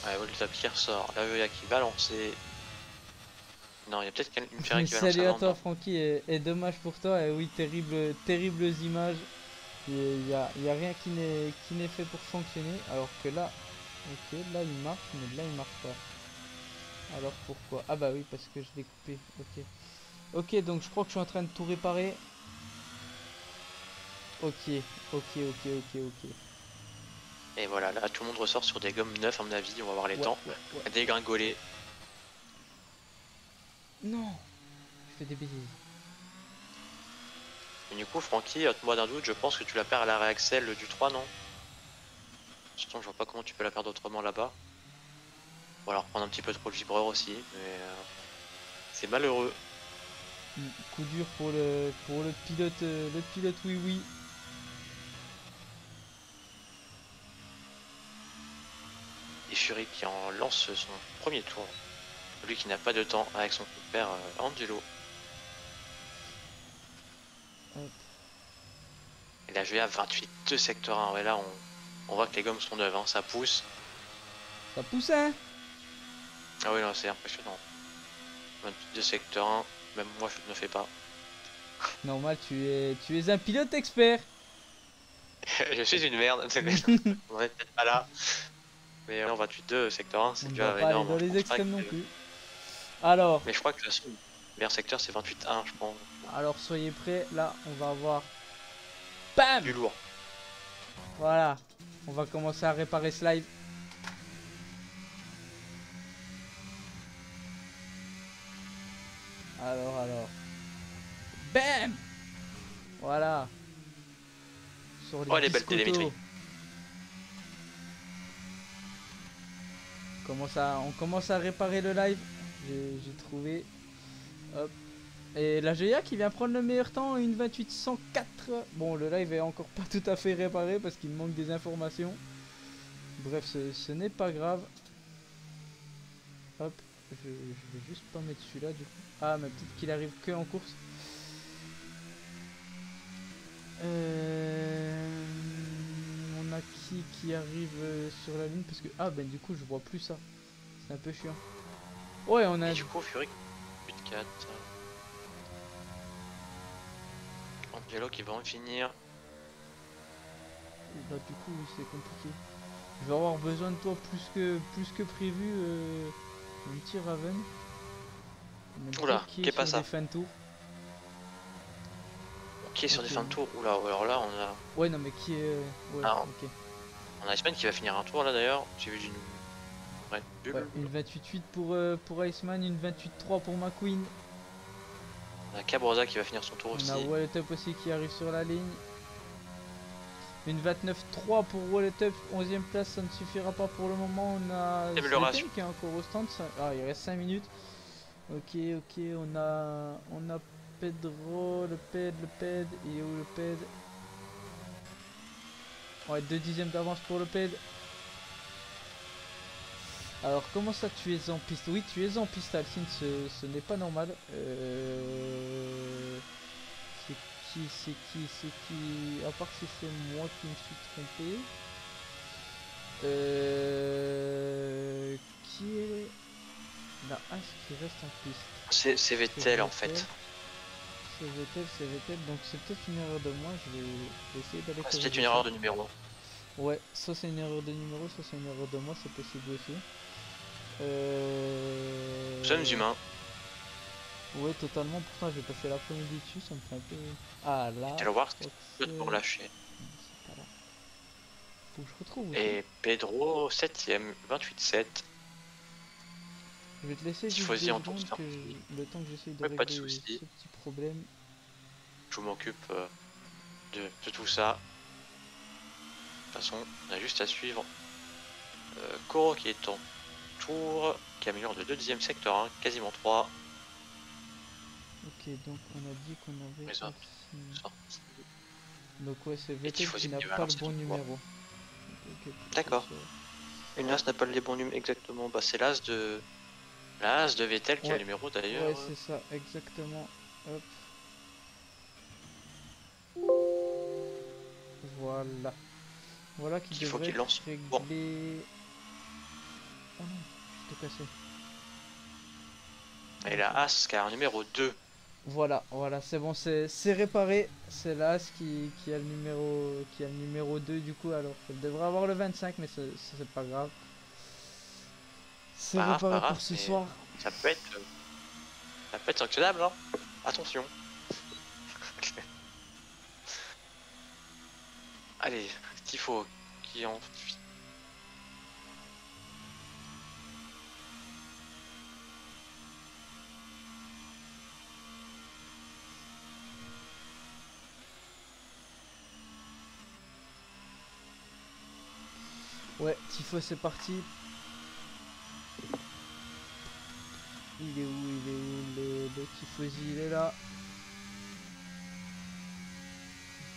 Ouais Volta qui ressort. La Veolia qui va lancer. Non il y a peut-être une Ferrari qui va lancer.
Salut à toi, Francky, et, et dommage pour toi. Et oui, terrible, terribles images. Il n'y a, y a rien qui n'est qui n'est fait pour fonctionner. Alors que là, ok, là il marche, mais là il marche pas. Alors pourquoi? Ah bah oui, parce que je l'ai coupé. Ok. Ok, donc je crois que je suis en train de tout réparer. Ok, ok, ok, ok, ok.
Et voilà, là tout le monde ressort sur des gommes neufs à mon avis, on va voir les
Ouais,
temps.
ouais, ouais.
Dégringoler.
Non Je fais des bêtises.
Mais du coup, Francky, moi d'un doute, je pense que tu la perds à la réaxel du 3, non? Sinon, je vois pas comment tu peux la perdre autrement là-bas. Ou alors prendre un petit peu trop le vibreur aussi, mais euh, c'est malheureux.
Mm, Coup dur pour le pour le pilote euh, le pilote oui oui.
Et Fury qui en lance son premier tour. Lui qui n'a pas de temps avec son père euh, Angelo.
Hop.
Et là, je vais à 28, 2 secteur 1. Ouais, là, on, on voit que les gommes sont neuves, hein, ça pousse.
Ça pousse hein
Ah oui, non, c'est impressionnant. 28 de secteur 1, même moi je ne fais pas.
Normal tu es tu es un pilote expert.
je suis une merde, on est peut-être pas là. Mais en 28-2, secteur 1, c'est
On
déjà
va pas aller
énorme.
dans
Je
les extrêmes non plus. Alors,
Mais je crois que le meilleur secteur c'est 28-1, je pense.
alors soyez prêts, là on va avoir BAM
Du lourd.
Voilà, on va commencer à réparer ce live. Alors, alors. BAM Voilà. Sur les
Oh, elle est belle,
biscottos.
télémétrie.
On commence à réparer le live. J'ai trouvé. Hop. Et la GIA qui vient prendre le meilleur temps, une 28 104. Bon, le live est encore pas tout à fait réparé parce qu'il manque des informations. Bref, ce, n'est pas grave. Hop, je, vais juste pas mettre celui-là du coup. Ah, mais peut-être qu'il arrive que en course. Euh, qui qui arrive euh, sur la ligne parce que ah ben du coup je vois plus ça. C'est un peu chiant. Ouais, on a
Et du coup, Fury 8-4. Angelo qui va en finir.
Bah du coup c'est compliqué. Je vais avoir besoin de toi plus que plus que prévu euh, petit Raven.
Oula,
deux qui est
qu'est pas ça
fins de tour.
Qui est sur des fins de tour Oula, alors là, on a,
Ouais non mais qui est ouais,
Ah.
ok.
on a Iceman qui va finir un tour là d'ailleurs. J'ai vu Bull.
Ouais, une 28-8 pour, euh, pour Iceman, une 28-3 pour McQueen.
On a Cabrosa qui va finir son tour aussi.
On a Wallet aussi qui arrive sur la ligne. Une 29-3 pour Wallet 11ème place, ça ne suffira pas pour le moment. On a
Amélioration.
Qui est encore au stand. ça- Ah, il reste 5 minutes. Ok, ok, on a, on a Pedro, le ped, le ped. Il est où le ped Ouais, 2 dixièmes d'avance pour le ped. Alors, comment ça tu es en piste? Oui, tu es en piste, Alcine, ce, ce n'est pas normal. Euh... C'est qui, c'est qui, c'est qui? À part si c'est moi qui me suis trompé. Euh... Qui est la H qui reste en piste?
C'est c'est Vettel en fait.
C'est c'est donc c'est peut-être une erreur de moi, je vais, je vais essayer d'aller
Ah, C'est peut-être une erreur de numéro.
Ouais, ça c'est une erreur de numéro, ça c'est une erreur de moi, c'est possible aussi. Euh...
Nous sommes humains.
Ouais, totalement, pourtant j'ai passé l'après-midi dessus, ça me fait un peu... Ah là...
Tu vas voir, c'est
pas là. Faut que je retrouve.
Et Pedro 7ème, 28-7.
Je vais te laisser deux
en start.
que le temps que j'essaye de
Ouais, pas de
ce petit problème.
Je m'occupe euh, de, de tout ça. De toute façon, on a juste à suivre euh, Koro qui est en tour, qui améliore de 2 dixièmes secteur 1, quasiment 3.
Ok, donc on a dit qu'on avait... Aussi-
sorti.
Donc ouais, c'est
Tifosi
qui n'a pas le bon numéro.
D'accord. Une as n'a pas les bons numéros exactement. Bah, c'est l'as de. L'as de Vettel qui a
Ouais.
le numéro d'ailleurs.
Ouais, c'est ça, exactement. Hop. Voilà. Voilà qui
faut
devrait
qu'il lance.
régler...
Bon.
Oh non, je t'ai cassé.
Et la as qui a un numéro 2.
Voilà, voilà, c'est bon, c'est réparé. C'est l'As qui, qui a le numéro qui a le numéro 2 du coup alors. Elle devrait avoir le 25 mais c'est pas grave. C'est
pas, grave, pas grave,
pour ce soir.
Ça peut être. Euh, ça peut être sanctionnable, hein. Attention. Allez, Tifo, qui en.
Ouais, Tifo c'est parti Il est où Il est où le, le Tifosi Il est là.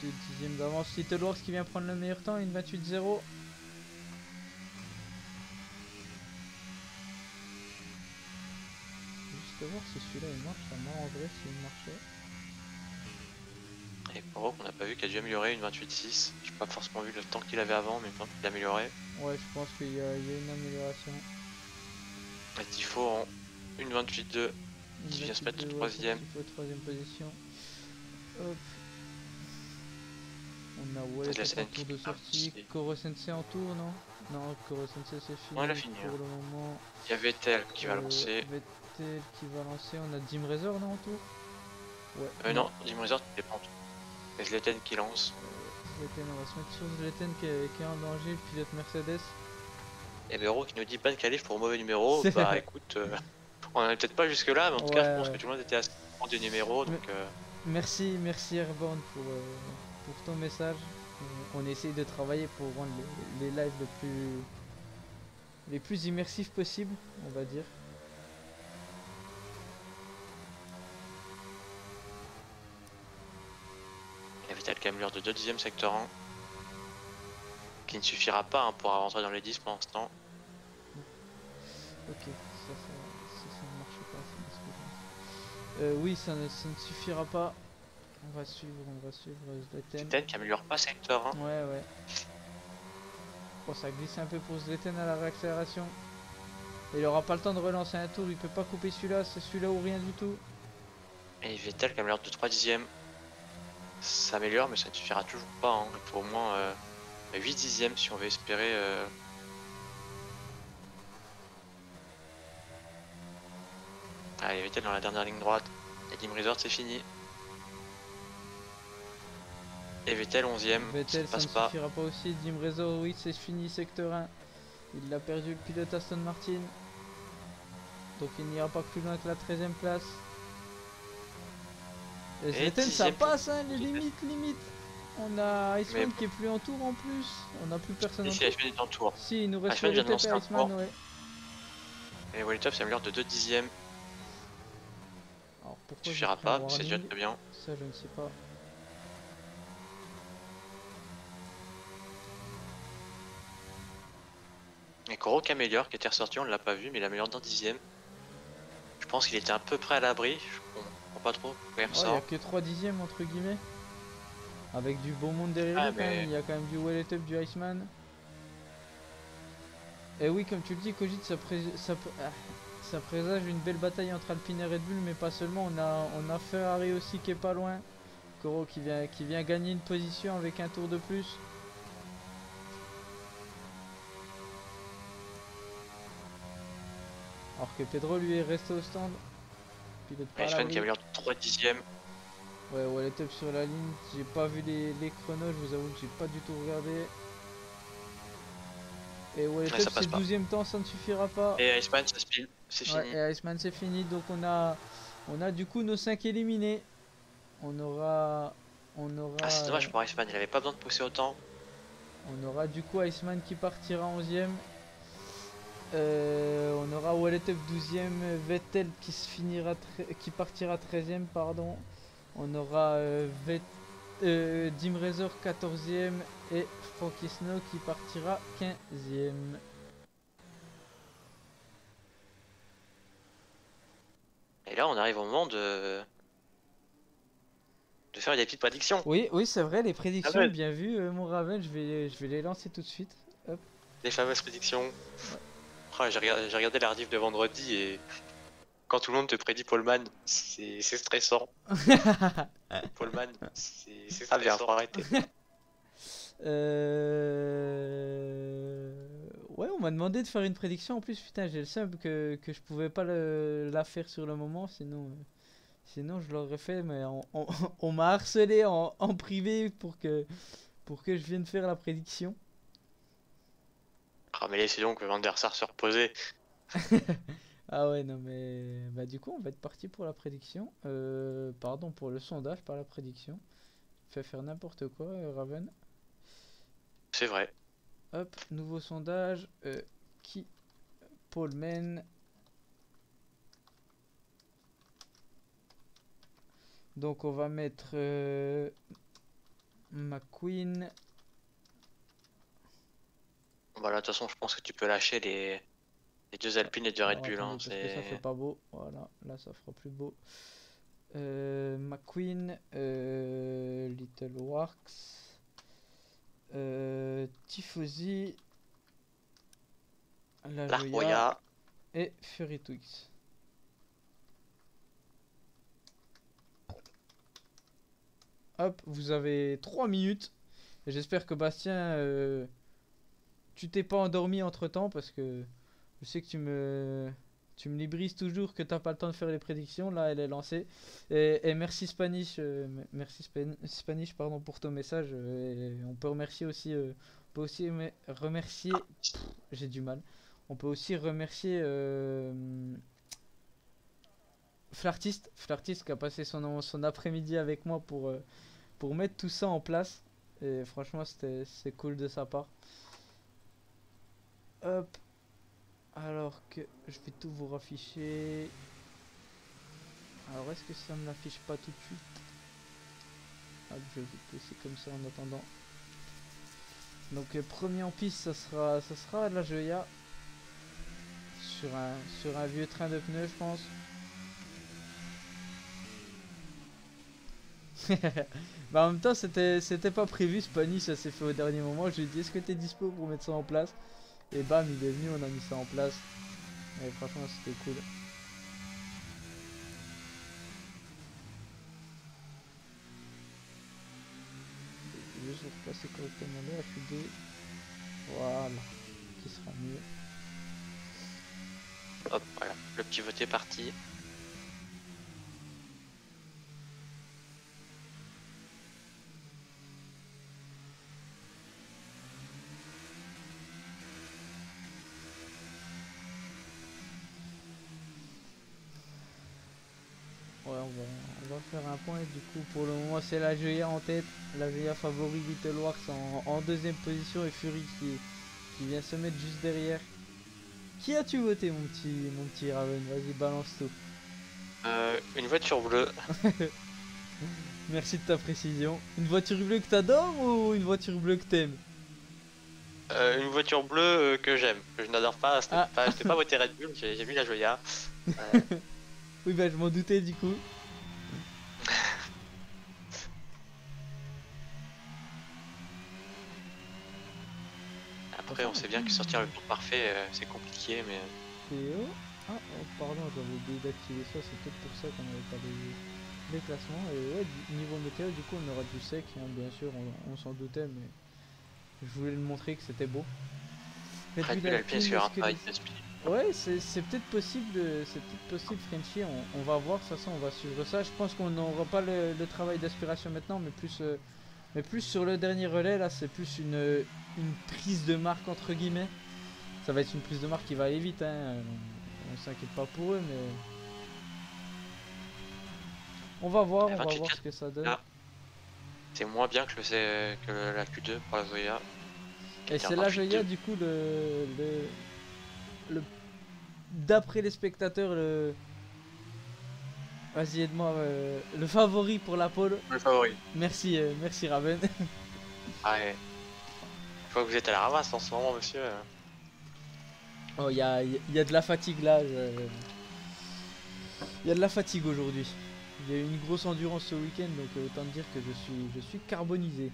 Deux dixièmes d'avance. Little Wars qui vient prendre le meilleur temps, une 28-0. Juste voir si celui-là il marche, ça m'arrangerait s'il marchait.
Et Poro qu'on n'a pas vu qui a dû améliorer une 28.6. J'ai pas forcément vu le temps qu'il avait avant, mais maintenant qu'il a amélioré.
Ouais, je pense qu'il y, a il y a une amélioration.
Et Tifo en une 28.2.
Une
Qui vient se mettre
28-2, ouais,
troisième.
Troisième position. Hop. On a en tour
qui
de sortie.
c'est-
Koro Sensei en tour, non? Non, Koro Sensei c'est fini,
a fini,
pour
hein.
le moment.
Il y a Vettel qui va
Euh,
lancer.
Vettel qui va lancer. On a Dim Razor non en tour? Ouais.
Euh, non, Dim il est pas en tout. Et Zlatan qui lance.
Zlatan, on va se mettre sur Zlatan qui est, qui est en danger, le pilote Mercedes.
Et Bero qui nous dit bonne qualif pour mauvais numéro.
C'est
Bah écoute, euh, on en est peut-être pas jusque là, mais en tout cas, je pense
ouais.
que tout le monde était à 50 des numéros. Donc, euh,
Merci, merci Airborne pour, euh, pour ton message. Euh, on essaye de travailler pour rendre les, les lives les plus, les plus immersifs possibles, on va dire.
il y a Vettel qui améliore de 2 dixièmes secteur 1. Qui ne suffira pas hein, pour rentrer dans les 10 pour l'instant.
Ok, ça, ça, ça, ça ne marche pas, c'est ce que je pense. Euh, oui, ça ne, ça ne suffira pas. On va suivre, on va suivre Zlatan.
Zlatan qui améliore pas secteur 1.
Ouais, ouais. Bon, ça glisse un peu pour Zlatan à la réaccélération. Il aura pas le temps de relancer un tour, il peut pas couper celui-là, c'est celui-là ou rien du tout.
Et Vettel qui améliore de 3 dixièmes. Ça améliore, mais ça ne suffira toujours pas. hein. Il faut au moins euh, 8 dixièmes si on veut espérer. euh, Allez, Vettel dans la dernière ligne droite. Et Dim Resort, c'est fini. Et Vettel 11ème,
Vettel,
ça
ça
passe
ne
pas.
suffira pas aussi. Dim Razor, oui, c'est fini, secteur 1. Il a perdu le pilote Aston Martin. Donc il n'ira pas plus loin que la 13 e place. Et
Et
ça passe, hein, les limites, limites. On a Iceman qui est plus en tour en plus. On n'a plus personne en
Ici,
tour.
Iceman est en tour.
Si, il nous reste
Iceman
et Iceman, ouais.
Et s'améliore de 2 dixièmes.
Pourquoi
suffira pas, c'est déjà très bien.
Ça, je ne sais pas.
Et Koro qui améliore, qui était ressorti, on ne l'a pas vu, mais il améliore d'un dixième. Je pense qu'il était un peu près à l'abri. Je comprends pas trop pourquoi il
Il n'y a
ressort.
que 3 dixièmes entre guillemets. Avec du beau monde derrière
Ah,
lui quand
mais-
même. Il y a quand même du Wallet Up, du Iceman. Et oui, comme tu le dis, Kojit, ça, pré- ça, ah, ça présage une belle bataille entre Alpine et Red Bull, mais pas seulement. On a, on a Ferrari aussi qui est pas loin. Koro qui vient, qui vient gagner une position avec un tour de plus. Alors que Pedro lui est resté au stand. Pilote
Iceman
l'abri.
qui améliore de 3 dixièmes.
Ouais, ouais, top sur la ligne. J'ai pas vu les, les chronos, je vous avoue que j'ai pas du tout regardé. Et ouais,
Ouais,
c'est
pas.
12ème temps, ça ne suffira pas.
Et Iceman. C'est
Ouais,
fini.
et Iceman c'est fini, donc on a, on a du coup nos 5 éliminés. On aura, on aura,
Ah, c'est dommage pour Iceman, il avait pas besoin de pousser autant.
on aura du coup Iceman qui partira 11ème. Euh, on aura Wallet Up 12ème, Vettel qui se finira, qui partira 13ème, pardon. On aura euh, Vet- euh, Dim Razor 14ème et Frankie Snow qui partira 15ème.
Et là, on arrive au moment de. de faire des petites prédictions.
Oui, oui, c'est vrai, les prédictions,
ouais.
bien vu, euh, mon Raven, je vais, je vais les lancer tout de suite.
Les fameuses prédictions. Ah, j'ai regardé, regardé la rediff de vendredi et. Quand tout le monde te prédit Paulman, c'est stressant. Paulman, c'est bien, faut arrêter.
Euh... Ouais, on m'a demandé de faire une prédiction. En plus, putain, j'ai le seum que, que je pouvais pas le- la faire sur le moment, sinon, sinon je l'aurais fait. Mais on, on- on m'a harcelé en, en privé pour que, pour que je vienne faire la prédiction.
Ah, mais laissez donc Van der Sar se reposer.
Ah ouais, non, mais bah, du coup, on va être parti pour la prédiction. Euh, pardon pour le sondage, pas la prédiction. Fais faire n'importe quoi, euh, Raven.
C'est vrai.
Hop, nouveau sondage. Euh, qui Paul mène. Donc on va mettre euh, McQueen.
Voilà, de toute façon, je pense que tu peux lâcher les, les deux Alpines et deux Red Bull. hein,
ça fait pas beau. Voilà, là ça fera plus beau. Euh, McQueen, euh, Little Works, euh, Tifosi, La
La
Joya
Roya.
et Fury Twix. Hop, vous avez 3 minutes. J'espère que Bastien, euh, tu t'es pas endormi entre temps parce que je sais que tu me, tu me librises toujours que t'as pas le temps de faire les prédictions. Là, elle est lancée. Et, merci Spanish, euh, merci Span- Spanish pardon pour ton message. on peut remercier aussi, euh, on peut aussi me- remercier. J'ai du mal. On peut aussi remercier euh, Flartiste, Flartiste qui a passé son, son après-midi avec moi pour, pour mettre tout ça en place. Et franchement, c'était c'est cool de sa part. Hop. Alors que je vais tout vous rafficher. Alors, est-ce que ça me l'affiche pas tout de suite? Hop, je vais vous laisser comme ça en attendant. Donc, euh, premier en piste, ça sera, ça sera la Joya. Sur un, sur un vieux train de pneus, je pense. bah en même temps c'était c'était pas prévu Spani ça s'est fait au dernier moment je lui ai dit est-ce que t'es dispo pour mettre ça en place? Et bam il est venu on a mis ça en place. Et franchement c'était cool. Je vais juste replacer correctement là FUD voilà. Qui sera mieux.
Hop, voilà. Le petit vote est parti.
Ouais, on va, on va faire un point. Du coup, pour le moment, c'est la Joya en tête. La Joya favori Little Works en, en deuxième position et Fury qui, qui vient se mettre juste derrière. Qui as-tu voté, mon petit, mon petit Raven? Vas-y, balance tout.
Euh, une voiture bleue.
Merci de ta précision. Une voiture bleue que t'adores ou une voiture bleue que t'aimes?
Euh, une voiture bleue euh, que j'aime, que je n'adore pas. C'était
Ah.
pas, pas voté Red Bull, j'ai mis la Joya. Euh,
Oui, bah je m'en doutais du coup.
Après, on sait bien que sortir le tour parfait, euh, c'est compliqué, mais
Théo. Ah, oh, pardon, j'avais oublié d'activer ça, c'est peut-être pour ça qu'on n'avait pas les, les classements. Et ouais, du- niveau météo, du coup, on aura du sec, hein, bien sûr, on, on s'en doutait, mais je voulais le montrer que c'était beau. Bull
Alpine sur un
que. Ouais, c'est peut-être possible, c'est peut-être possible, Frenchy. On, on va voir, toute façon, on va suivre ça. Je pense qu'on n'aura pas le, le travail d'aspiration maintenant, mais plus, euh, mais plus sur le dernier relais. Là, c'est plus une, une prise de marque entre guillemets. Ça va être une prise de marque qui va aller vite. Hein. On, on s'inquiète pas pour eux, mais on va voir, on va
28,
voir ce que ça donne.
Ah. C'est moins bien que, le, C- que le- la Q2 pour la Zoya.
Et c'est
28-2.
Joya, du coup, le, le, le- d'après les spectateurs, le, vas-y aide-moi, euh, le favori pour la pole.
Le favori.
Merci, euh, merci Raven.
Ah ouais. Je vois que vous êtes à la ramasse en ce moment, monsieur.
oh, il y a, y a de la fatigue là. Il y a de la fatigue aujourd'hui. Il y a eu une grosse endurance ce week-end, donc euh, autant dire que je suis, je suis carbonisé.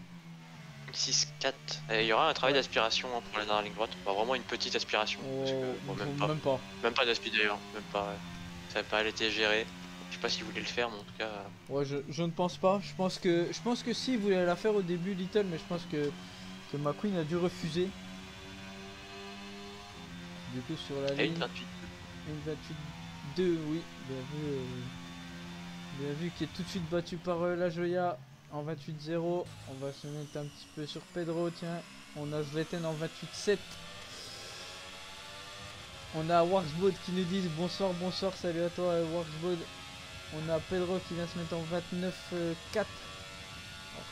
6-4. Et il y aura un travail d'aspiration hein, pour la dernière ligne droite. Enfin, vraiment une petite aspiration. parce que,
Oh,
bon, même, pas,
même pas.
même pas d'aspi d'ailleurs. Même pas. ouais. Ça n'a pas été géré. Je sais pas si vous voulez le faire, mais en tout cas. euh,
Ouais, je, je ne pense pas. Je pense que je pense que si il voulait la faire au début Little, mais je pense que que McQueen a dû refuser. Du coup sur la ligne,
une 28.
une 28 2 oui, bien vu. euh, bien vu qui est tout de suite battu par euh, la Joya en 28-0. On va se mettre un petit peu sur Pedro, tiens. On a Zleten en 28-7. On a Worksbod qui nous dit bonsoir, bonsoir, salut à toi euh, Worksbod. On a Pedro qui vient se mettre en 29-4.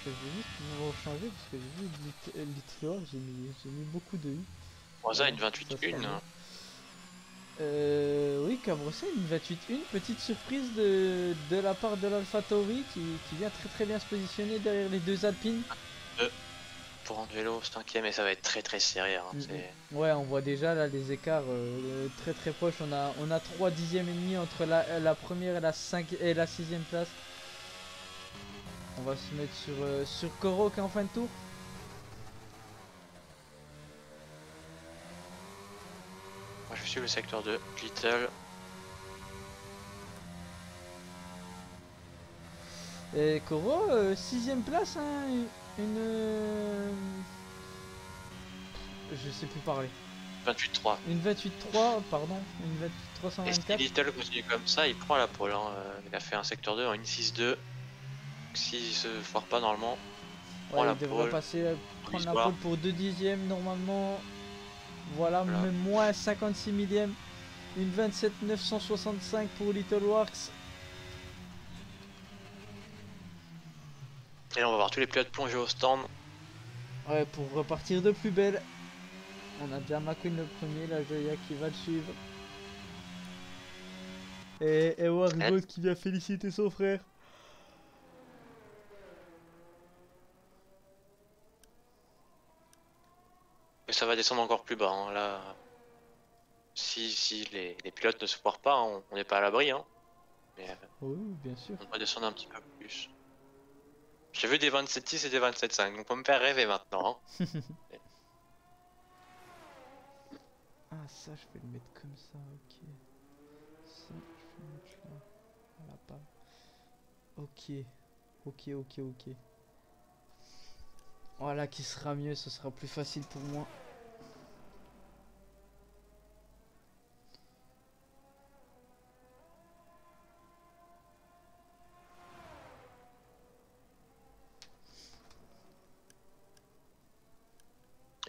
Je vais juste changer parce que j'ai vu euh, j'ai mis, beaucoup de U.
Une
Ça
28
sera
1
bien. Euh, oui, Cabrossa, une 28 une petite surprise de, de la part de l'Alpha Tauri qui, qui vient très très bien se positionner derrière les deux Alpines.
pour un vélo, 5ème et ça va être très très serré. hein,
Ouais, on voit déjà là les écarts euh, très très proches. On a, on a 3 dixièmes et demi entre la, la première et la, 5, et la sixième place. On va se mettre sur, euh, sur Koro qui est en fin de tour.
Moi je suis le secteur 2, Little.
Et Koro, euh, sixième place, hein, une... euh, Je sais plus parler.
28-3.
Une 28-3, pardon, une 28
Et si
324.
Little continue comme ça, il prend la pole. hein, euh, Il a fait un secteur 2 en 1-6-2. S'il se foire pas normalement,
Ouais,
la
il devrait
pole.
passer, prendre la pole pour 2 dixièmes normalement. Voilà,
Voilà.
même moins 56 millième. Une 27 965 pour Little Works.
et là on va voir tous les pilotes plonger au stand.
Ouais, pour repartir de plus belle. On a déjà McQueen le premier, la Joya qui va le suivre. Et, Wargood qui vient féliciter son frère.
Et ça va descendre encore plus bas. hein, Là, si, si les, les pilotes ne se foirent pas, on on n'est pas à l'abri. Hein. Mais euh,
Oui, bien sûr.
on va descendre un petit peu plus. J'ai vu des 27-6 et des 27-5, donc on peut me faire rêver maintenant. hein.
Ah, ça, je vais le mettre comme ça, ok. Ça, je vais le mettre là. Ok. Ok, ok, ok. Voilà qui sera mieux, ce sera plus facile pour moi.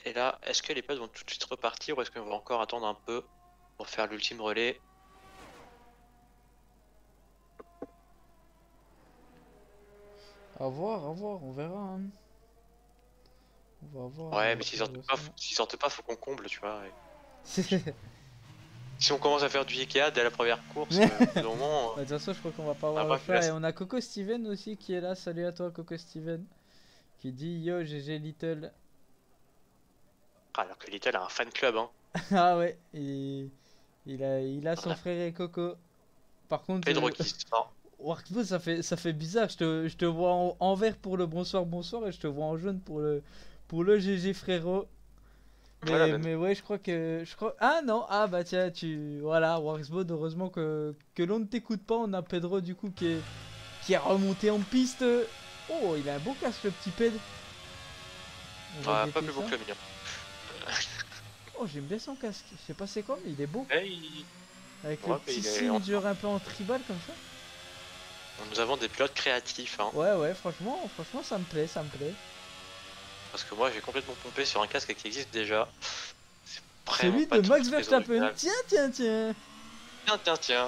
Et là, est-ce que les pilotes vont tout de suite repartir ou est-ce qu'on va encore attendre un peu pour faire l'ultime relais?
À voir, à voir, on verra. hein. On va voir.
Ouais,
euh,
mais s'ils sortent pas, faut- s'ils sortent pas, faut qu'on comble, tu vois. et. Si on commence à faire du Ikea dès la première course, euh, moment,
Bah, De toute façon, je crois qu'on va pas avoir
Ah,
faire. Et on a Coco Steven aussi qui est là. Salut à toi, Coco Steven. Qui dit Yo, GG Little.
Ah, alors que Little a un fan club, hein.
ah ouais, il, il, a, il a son
Voilà.
frère et Coco. Par contre,
Pedro
euh,
qui sort.
Ça fait, ça fait bizarre. Je te, je te vois en, en vert pour le bonsoir, bonsoir. Et je te vois en jaune pour le, pour le GG frérot. Mais,
Voilà, même.
mais ouais, je crois que. Je crois... Ah non, ah bah tiens, tu. Voilà, Worksbot, heureusement que, que l'on ne t'écoute pas. On a Pedro du coup qui est, qui est remonté en piste. Oh, il a un beau casque le petit Ped.
Ah, pas plus beau que le mien.
Oh, j'aime bien son casque. Je sais pas c'est quoi, mais il est beau.
Il-
Avec
Ouais,
le petit signe genre un peu en tribal comme ça.
Nous avons des pilotes créatifs, hein.
Ouais, ouais, franchement, franchement, ça me plaît, ça me plaît.
Parce que moi, j'ai complètement pompé sur un casque qui existe déjà.
Celui de Max Verstappen. Tiens, tiens, tiens.
Tiens, tiens, tiens.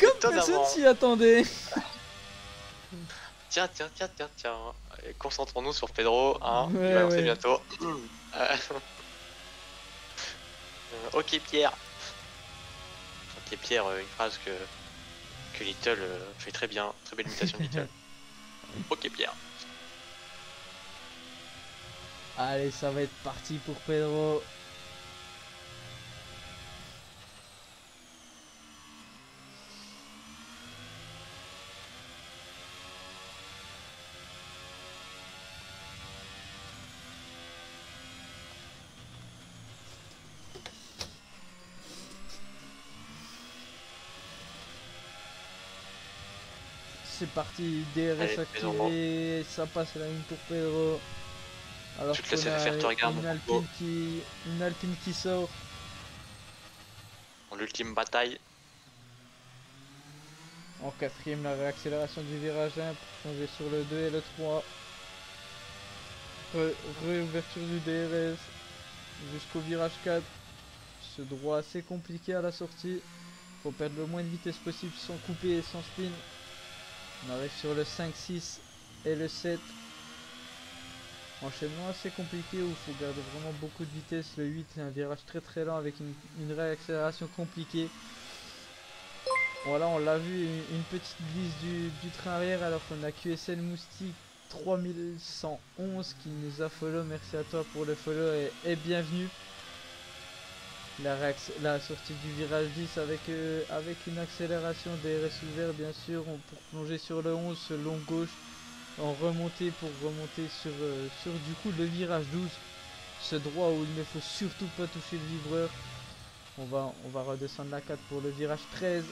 Comme personne s'y attendait.
Tiens, tiens, tiens, tiens, tiens. Concentrons-nous sur Pedro, hein. il
Ouais,
va lancer
ouais.
bientôt. Euh, euh, ok, Pierre. Ok, Pierre, euh, une phrase que, que Little euh, fait très bien. Très belle imitation de Little. ok, Pierre.
Allez, ça va être parti pour Pedro. C'est parti, DRS
Allez,
activé, ça passe la ligne pour Pedro. Alors
Je vais te laisser
qu'on a
faire ton regard,
une Alpine qui, une Alpine qui sort.
Pour l'ultime bataille.
En quatrième, la réaccélération du virage 1 pour changer sur le 2 et le 3. Re- réouverture du DRS jusqu'au virage 4. Ce droit assez compliqué à la sortie. Faut perdre le moins de vitesse possible sans couper et sans spin. On arrive sur le 5-6. et le 7. Enchaînement assez compliqué où il faut garder vraiment beaucoup de vitesse. Le 8 c'est un virage très très lent avec une, réaccélération compliquée. Voilà, on l'a vu, une, petite glisse du, train arrière alors qu'on a QSL Moustique 3111 qui nous a follow. Merci à toi pour le follow et, bienvenue. La, sortie du virage 10 avec, euh, avec une accélération des RS ouverts bien sûr pour plonger sur le 11, ce long gauche en remontée pour remonter sur, euh, sur du coup le virage 12 ce droit où il ne faut surtout pas toucher le vibreur on va, on va redescendre la 4 pour le virage 13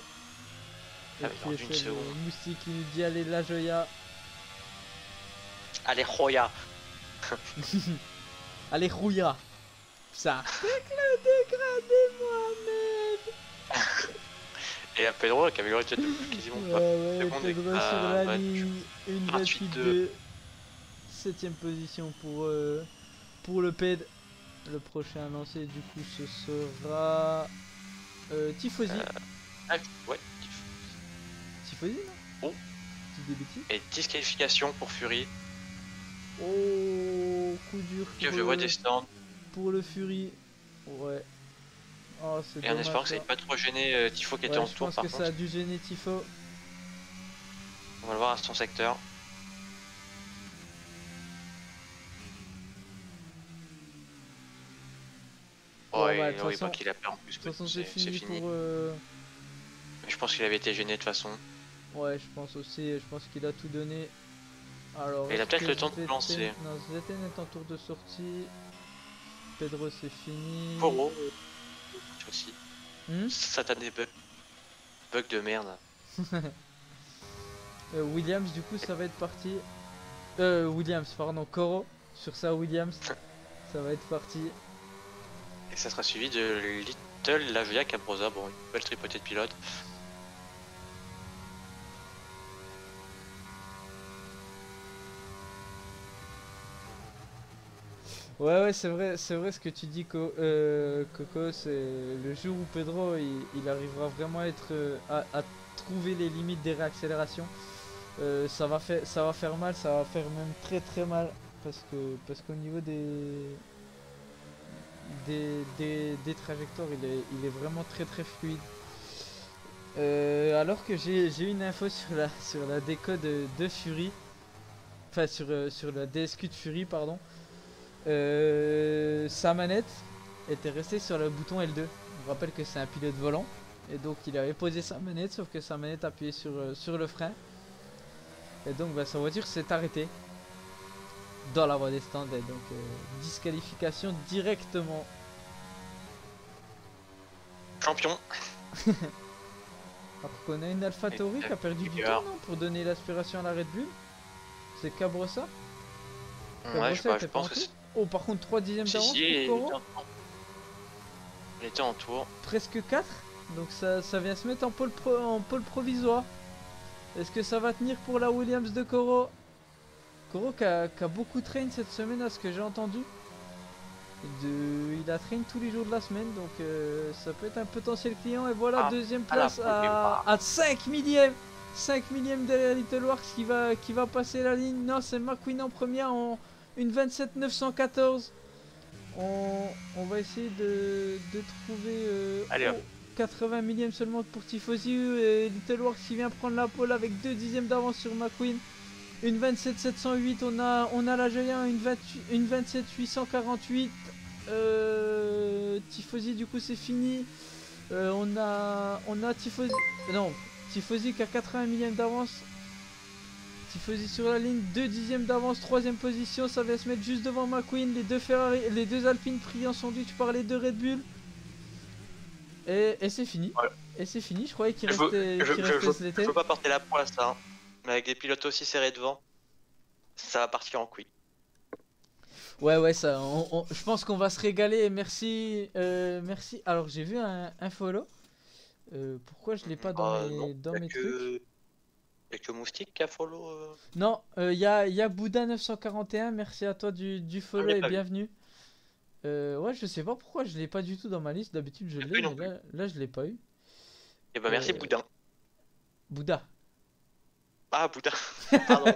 et
Ah oui, dans
puis c'est le moustique qui nous dit allez la Joya.
Allez, Roya
allez Rouya ça. Avec le dégradé Mohamed
Et à Pedro qui a amélioré déjà depuis quasiment
Ouais,
pas.
ouais,
secondes,
Pedro la
ouais,
ligne, une
28,
28-2. Septième position pour, euh, pour le PED. Le prochain lancé, du coup, ce sera euh, Tifosi.
Ah, ouais.
Tifosi, non
Oh.
Des bêtises
Et disqualification pour Fury.
Oh, coup dur
Que je vois
le,
descendre.
pour le Fury. Ouais. Oh,
Et en espérant que ça n'ait pas trop gêné euh, Tifo qui était en
je
tour
pense
par
que ça
contre.
a dû gêner Tifo.
On va le voir à son secteur.
Bon,
Ouais,
bah,
il pas qu'il a peur en plus.
De toute façon, c'est fini,
fini.
pour. euh,
Je pense qu'il avait été gêné de toute façon.
Ouais, je pense aussi, je pense qu'il a tout donné. Alors,
il a peut-être le temps de lancer.
Non, Zeten est en tour de sortie. Pedro, c'est fini.
Poro aussi.
Hmm
Satané bug. Bug de merde.
Euh, Williams, du coup, ça va être parti. Euh, Williams, pardon, Coro. Sur ça, Williams. ça va être parti.
Et ça sera suivi de Little Lavia Cabrosa. Bon, une belle tripotée de pilote.
Ouais, ouais, c'est vrai, c'est vrai ce que tu dis, Co- euh, Coco. C'est le jour où Pedro il, arrivera vraiment à être euh, à, trouver les limites des réaccélérations. euh, ça va faire, ça va faire mal, ça va faire même très très mal parce que parce qu'au niveau des des, des, des trajectoires, il est, il est vraiment très très fluide. Alors que j'ai une info sur la sur la déco de, Fury, enfin sur sur la DSQ de Fury, pardon. Euh, sa manette était restée sur le bouton L2. On rappelle que c'est un pilote volant. Et donc il avait posé sa manette, sauf que sa manette appuyait sur, euh, sur le frein. Et donc bah, sa voiture s'est arrêtée dans la voie des stands. Et donc euh, disqualification directement.
Champion.
Alors qu'on a une AlphaTauri qui a perdu du temps non, pour donner l'aspiration à la Red Bull. C'est Cabrossa.
Ouais, je, pas, je pense que c'est.
Oh par contre 3 dixièmes
Si,
d'avance
si,
pour
était
Coro.
en tour. Il était en tour.
presque 4 donc ça, ça vient se mettre en pôle, pro- en pôle provisoire. Est-ce que ça va tenir pour la Williams de Coro Coro qui a, beaucoup train cette semaine à ce que j'ai entendu. De, il a train tous les jours de la semaine donc euh, ça peut être un potentiel client. Et voilà
Ah,
deuxième place à, à 5 millièmes. 5 millièmes derrière Little Works qui va, qui va passer la ligne. Non c'est McQueen en première en une 27 914 on, on va essayer de, de trouver euh,
Allez, hop.
oh, 80 millièmes seulement pour Tifosi et Little Works qui vient prendre la pole avec 2 dixièmes d'avance sur McQueen. Une 27 708, on a, on a la Giant, une, 28 une 27 848. Euh, Tifosi du coup c'est fini. Euh, on a on a Tifosi non Tifosi qui a 80 millièmes d'avance. Tifosi sur la ligne, 2 dixièmes d'avance, troisième position, ça va se mettre juste devant McQueen, les deux Ferrari, les deux Alpines pris en sandwich par les deux Red Bull. Et, et c'est fini. Et c'est fini, je croyais qu'il restait,
je,
qu'il
je-
restait
je-
Slater.
je veux pas porter la poisse, hein. Mais avec des pilotes aussi serrés devant, ça va partir en couille.
Ouais, ouais, ça, on- on- je pense qu'on va se régaler. Merci, euh, merci. Alors, j'ai vu un, un follow. Euh, pourquoi je l'ai pas dans
Ah,
mes,
non,
dans mes
que...
trucs?
Y a que Moustique qui a follow. euh.
Non, il y a, y a Bouddha941. Merci à toi du, du follow
l'ai
et bienvenue. Euh, ouais, je sais pas pourquoi je l'ai pas du tout dans ma liste. D'habitude, je l'ai, mais là, là, je l'ai pas eu.
Et bah merci
Euh,
Boudin.
Bouddha.
Ah Boudin. Pardon.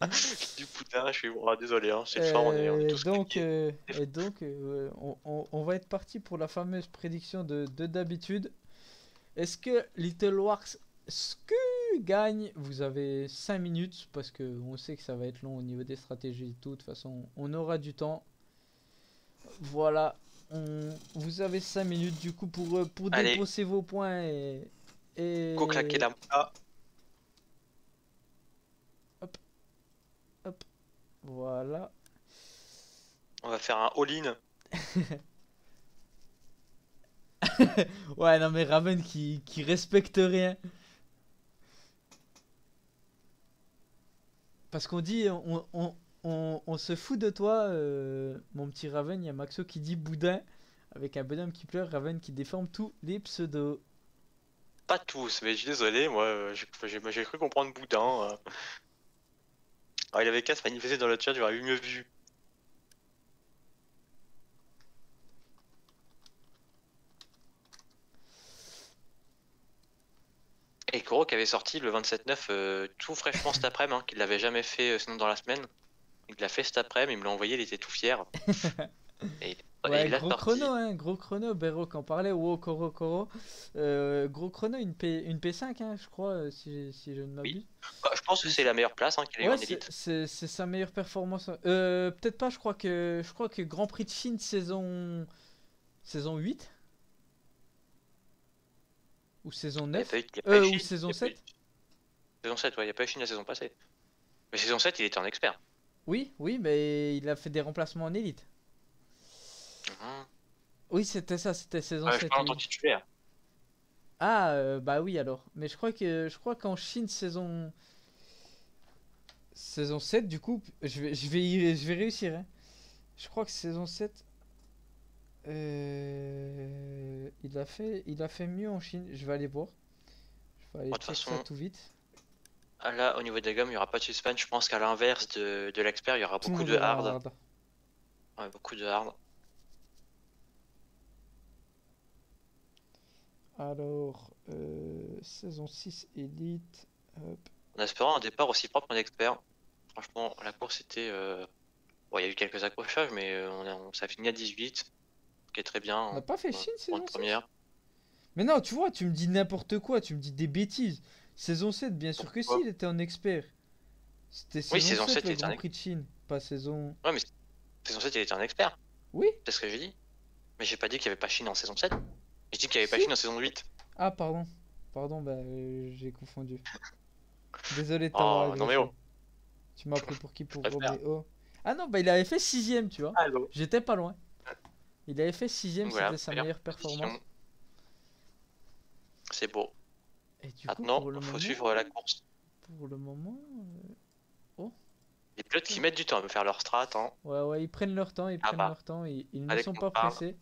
du putain, je suis oh, désolé, hein, c'est le on est, on est
Euh,
tous
donc, euh, et donc euh, on, on- on va être parti pour la fameuse prédiction de de d'habitude. Est-ce que Little Wars Sku gagne Vous avez 5 minutes? Parce que on sait que ça va être long au niveau des stratégies et tout. De toute façon, on aura du temps. Voilà, on, vous avez 5 minutes du coup pour, euh, pour
Allez.
déposer vos points et. et...
Go claquer la moula.
Voilà.
On va faire un all-in.
Ouais, non, mais Raven qui, qui respecte rien. Parce qu'on dit, on, on, on, on se fout de toi, euh, mon petit Raven. Il y a Maxo qui dit boudin, avec un bonhomme qui pleure, Raven qui déforme tous les pseudos.
Pas tous, mais je suis désolé, moi, euh, j'ai cru comprendre Boudin. euh. Ah, il avait qu'à se manifester dans le chat, j'aurais eu mieux vu. Et Koro qui avait sorti le 27-9 euh, tout fraîchement cet après-midi, hein, qu'il l'avait jamais fait euh, sinon dans la semaine. Il l'a fait cet après-midi, il me l'a envoyé, il était tout fier. Et,
Ouais, gros chrono, hein, gros chrono, Bero qui en parlait, wow, Koro, Koro. Euh, gros chrono, une, P, une P5, hein, je crois, si, si je ne m'abuse.
Bah, je pense que c'est la meilleure place hein,
Ouais, c'est sa meilleure performance. Euh, Peut-être pas, je crois que je crois que Grand Prix de Chine saison saison 8 ou saison
Il y a
9.
pas eu- il y a pas
Euh,
eu
ou saison
il y a pas eu-
7.
Saison 7, ouais, il n'y a pas eu Chine la saison passée. Mais saison 7, il était en expert.
Oui, oui, mais il a fait des remplacements en élite.
Mhm.
Oui, c'était ça, c'était saison
Ouais, je
7.
parle en
oui.
tant que titulaire.
Ah, euh, bah oui alors. Mais je crois que je crois qu'en Chine saison saison 7 du coup, je vais je vais y- je vais réussir hein. Je crois que saison 7 euh, il a fait il a fait mieux en Chine, je vais aller voir. Je vais aller
Bon, de toute
check ça
façon,
tout vite.
Ah, Là, au niveau des gammes, il n'y aura pas de suspense. Je pense qu'à l'inverse de, de l'expert, il y aura
Tout
beaucoup de hard.
hard.
Ouais, beaucoup de hard.
Alors euh, saison 6 élite. Hop.
En espérant un départ aussi propre en expert. Franchement, la course était. euh, Bon, il y a eu quelques accrochages, mais euh, on a- on- ça finit à 18. Qui est très bien.
On n'a
hein,
pas fait Chine saison
une
6
première.
Mais non, tu vois, tu me dis n'importe quoi, tu me dis des bêtises. Saison 7, bien sûr que si,
Pourquoi
il était en expert. C'était
Oui,
saison,
saison
7,
7,
le
il
Grand
ex-
Prix de Chine, pas saison...
Ouais, mais saison 7, il était en expert.
Oui
C'est ce que j'ai dit. Mais j'ai pas dit qu'il n'y avait pas Chine en saison 7. J'ai dit qu'il n'y avait pas
Si.
Chine en saison 8.
Ah, pardon. Pardon, bah, euh, j'ai confondu. Désolé de
Oh,
t'avoir
non mais oh.
Tu m'as pris pour qui Pour
préfère.
Roméo. Ah non, bah il avait fait sixième, tu vois. J'étais pas loin. Il avait fait sixième,
Voilà,
c'était sa
meilleure
performance.
C'est beau.
Et du coup,
Maintenant, il faut
moment,
suivre la course.
Pour le moment... euh,
Les pilotes qui mettent du temps à me faire leur strat, hein,
Ouais, ouais, ils prennent leur temps, ils
Ah
prennent
bah.
leur temps, ils, ils ne sont pas pressés.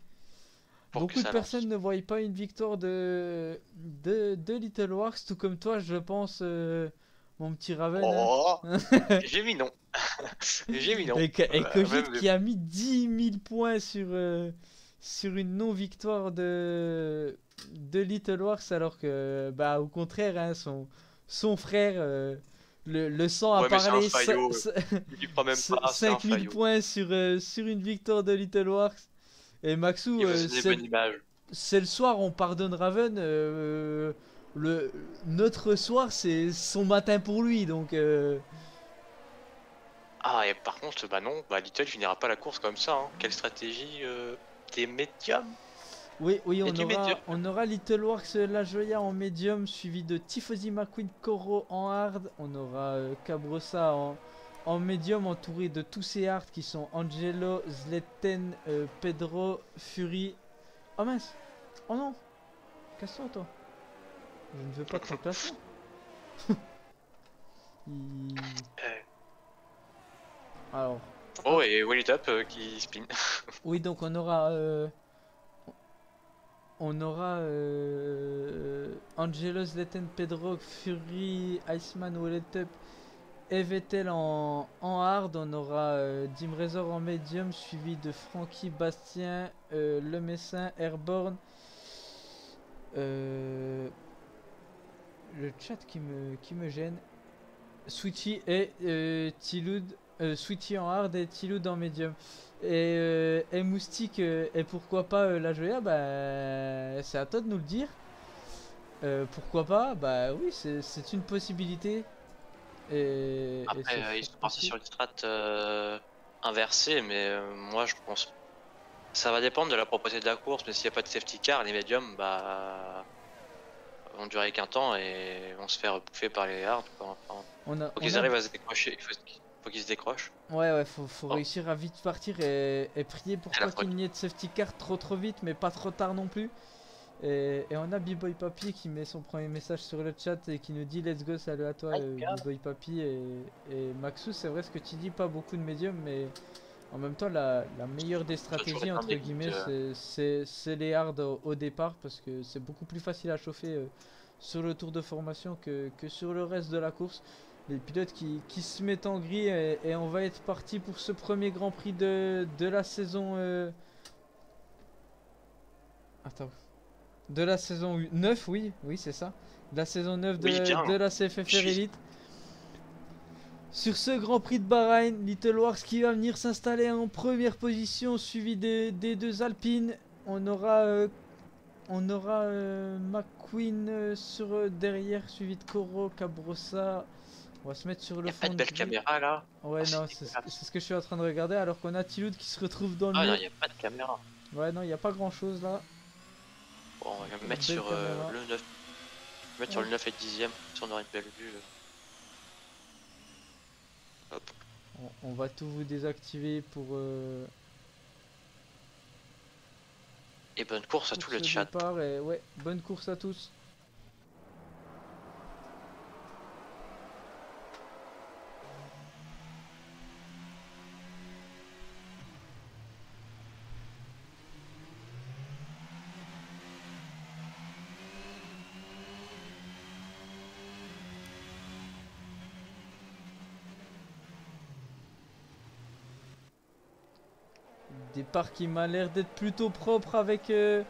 Beaucoup de personnes ne voient pas une victoire de, de, de Little Wars, tout comme toi, je pense, euh, mon petit Raven. hein.
Oh J'ai mis non. J'ai mis non.
Et, et
Euh, même-
qui a mis 10 000 points sur, euh, sur une non-victoire de, de Little Wars, alors que, bah, au contraire, hein, son, son frère euh, le, le sent à
Ouais, faillot,
cin-
Il croit même pas, c'est un
5000
faillot.
points sur, euh, sur une victoire de Little Wars. Et Maxou, euh, c'est le soir, on pardonne Raven. euh, le, notre soir, c'est son matin pour lui. Donc, euh,
Ah, et par contre, bah non, bah Little finira pas la course comme ça. Hein. Quelle stratégie euh, des médiums?
Oui, oui, on aura,
médium.
on aura Little Wars euh, La Joya en médium, suivi de Tifosi McQueen Koro en hard. On aura euh, Cabrossa en, en médium, entouré de tous ces hards qui sont Angelo, Zleten, euh, Pedro, Fury. Oh mince! Oh non! Casse-toi, toi! Je ne veux pas de ton classement. Il-
Euh,
Alors,
Oh, et Wally Top euh, qui spin.
oui, donc on aura. euh, on aura euh, Angelo, Zlatan, Pedro, Fury, Iceman, Wallet Up et Vettel en, en hard. On aura euh, Dim Razor en medium, suivi de Frankie, Bastien, euh, Le Messin, Airborne. Euh, le chat qui me, qui me gêne. Switchy et euh, Tiloud. Euh, Switchy en hard et Tiloud en medium. Et, euh, et Moustique, euh, et pourquoi pas euh, la Joya Bah, c'est à toi de nous le dire. Euh, pourquoi pas Bah oui, c'est une possibilité. Et,
Après, ils sont partis sur une strat inversée, mais moi je pense. Ça va dépendre de la propreté de la course, mais s'il n'y a pas de safety car, les médiums bah, vont durer qu'un temps et vont se faire bouffer par les hards. quoi. Enfin,
On a,
faut qu'ils
a-
arrivent à se décrocher, il faut, faut qu'ils se décrochent.
Ouais, ouais, faut, faut
Oh.
réussir à vite partir et, et prier pour pas qu'il n'y ait de safety car trop trop vite, mais pas trop tard non plus. Et, et on a B-Boy Papy qui met son premier message sur le chat et qui nous dit Let's go, salut à toi, euh. B-Boy Papy. Et, et Maxou, c'est vrai ce que tu dis, pas beaucoup de médiums, mais en même temps, la, la meilleure des stratégies, entre guillemets,
euh.
c'est- les hards au, au départ parce que c'est beaucoup plus facile à chauffer euh, sur le tour de formation que, que sur le reste de la course les pilotes qui, qui se mettent en gris et, et on va être parti pour ce premier Grand Prix de, de la saison. euh, Attends. De la saison 9, oui, oui, c'est ça. De la saison 9 de,
Oui, bien.
de la CFFR
suis-
Elite. Sur ce Grand Prix de Bahreïn, Little Wars qui va venir s'installer en première position, suivi des, des deux Alpines. On aura, euh, on aura euh, McQueen euh, sur derrière, suivi de Coro, Cabrossa. On va se mettre sur le
n'y a
fond
pas de belle caméra là.
Ouais,
Ah,
non, c'est ce que je suis en train de regarder alors qu'on a Tiloud qui se retrouve dans le
Ah non, il a pas de caméra.
Ouais, non, il a pas grand chose là.
Bon, on va me
Une
mettre sur euh, le 9. Mettre sur le 9 et 10ème, si on aura une belle vue. euh. Hop.
On, on va tout vous désactiver pour, euh,
Et bonne course à tout le chat.
Et ouais, bonne course à tous. Départ qui m'a l'air d'être plutôt propre avec... euh,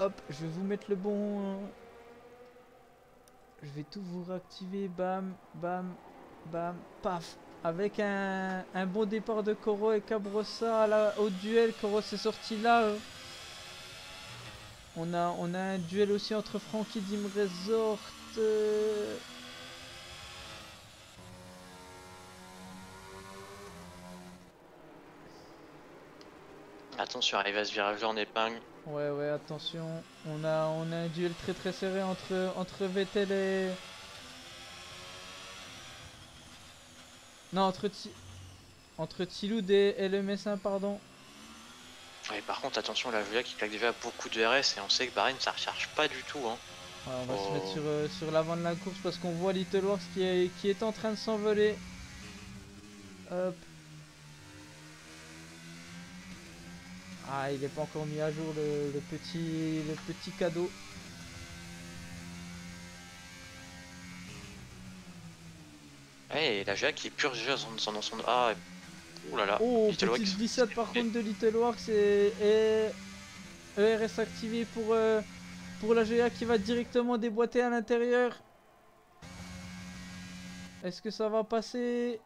Hop, je vais vous mettre le bon... euh, Je vais tout vous réactiver. Bam, bam, bam, paf. Avec un, un bon départ de Koro et la- au duel. Koro s'est sorti là. euh. On a, on a un duel aussi entre Frankie Dim Resort. euh,
Attention, arrive à ce virage en épingle.
Ouais ouais attention, on a on a un duel très très serré entre entre Vettel et Non entre entre Tiloud et, et le Messin pardon.
Ouais, par contre, attention, la Julia qui claque déjà beaucoup de RS et on sait que Bahreïn ça recharge pas du tout. Hein.
Ouais, on va se
Oh.
mettre sur, euh, sur l'avant de la course parce qu'on voit Little Wars qui est qui est en train de s'envoler. Hop. Ah il est pas encore mis à jour le, le petit le petit cadeau.
Ouais, et la Julia qui purge déjà son, son, son... Ah, ouh là là.
Oh,
Little
petite glissade par contre de Little Works et, et ERS activé pour, euh, pour la GA qui va directement déboîter à l'intérieur. Est-ce que ça va passer?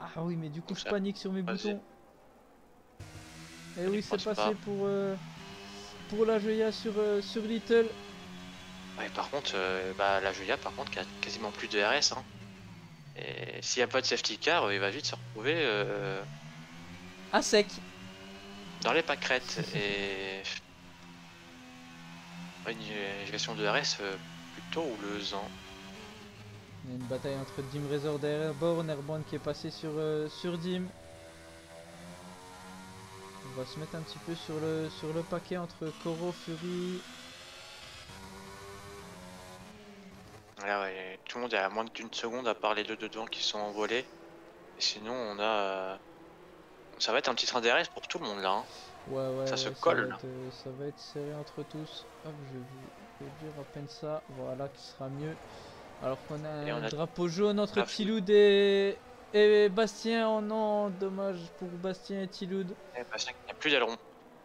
Ah oui, mais du coup je panique sur mes boutons. Et oui, c'est passé
pas.
pour, euh, pour la GA sur, euh, sur Little.
Ouais, par contre, euh, bah, la Julia, par contre, qui a quasiment plus de RS. Hein. Et s'il n'y a pas de safety car, euh, il va vite se retrouver euh,
À sec.
dans les pâquerettes. et. Une gestion de RS plutôt houleuse. Hein.
Il y a une bataille entre Dim Razor et Airborne, Airborne qui est passé sur, sur Dim. On va se mettre un petit peu sur le, sur le paquet entre Koro, Fury.
Là, ouais, tout le monde est à moins d'une seconde à part les deux de devant qui sont envolés. Et sinon, on a. euh, Ça va être un petit train d'RS pour tout le monde là. hein.
Ouais, ouais,
Ça se
va
colle,
être, euh, ça va être serré entre tous. Hop, je vais vous réduire à peine ça. Voilà, qui sera mieux. Alors qu'on a
Et
un
a-
drapeau jaune entre
la foule.
Tiloud et, et Bastien. Oh non, dommage pour Bastien et Tiloud.
Eh, bah, c'est qu'il n'y a plus d'aileron.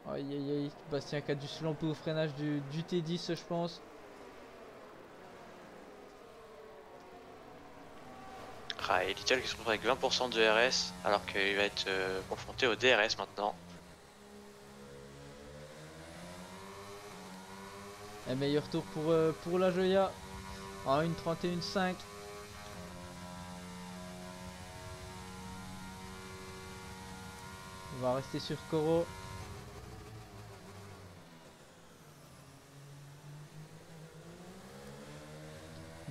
Aïe aïe aïe, Bastien qui a dû se lamper au freinage du, du T10 je pense.
Ah, et Little qui se retrouve avec 20% de RS alors qu'il va être euh, confronté au DRS maintenant.
Un meilleur tour pour, euh, pour la Joya. En 1.31.5. On va rester sur Coro.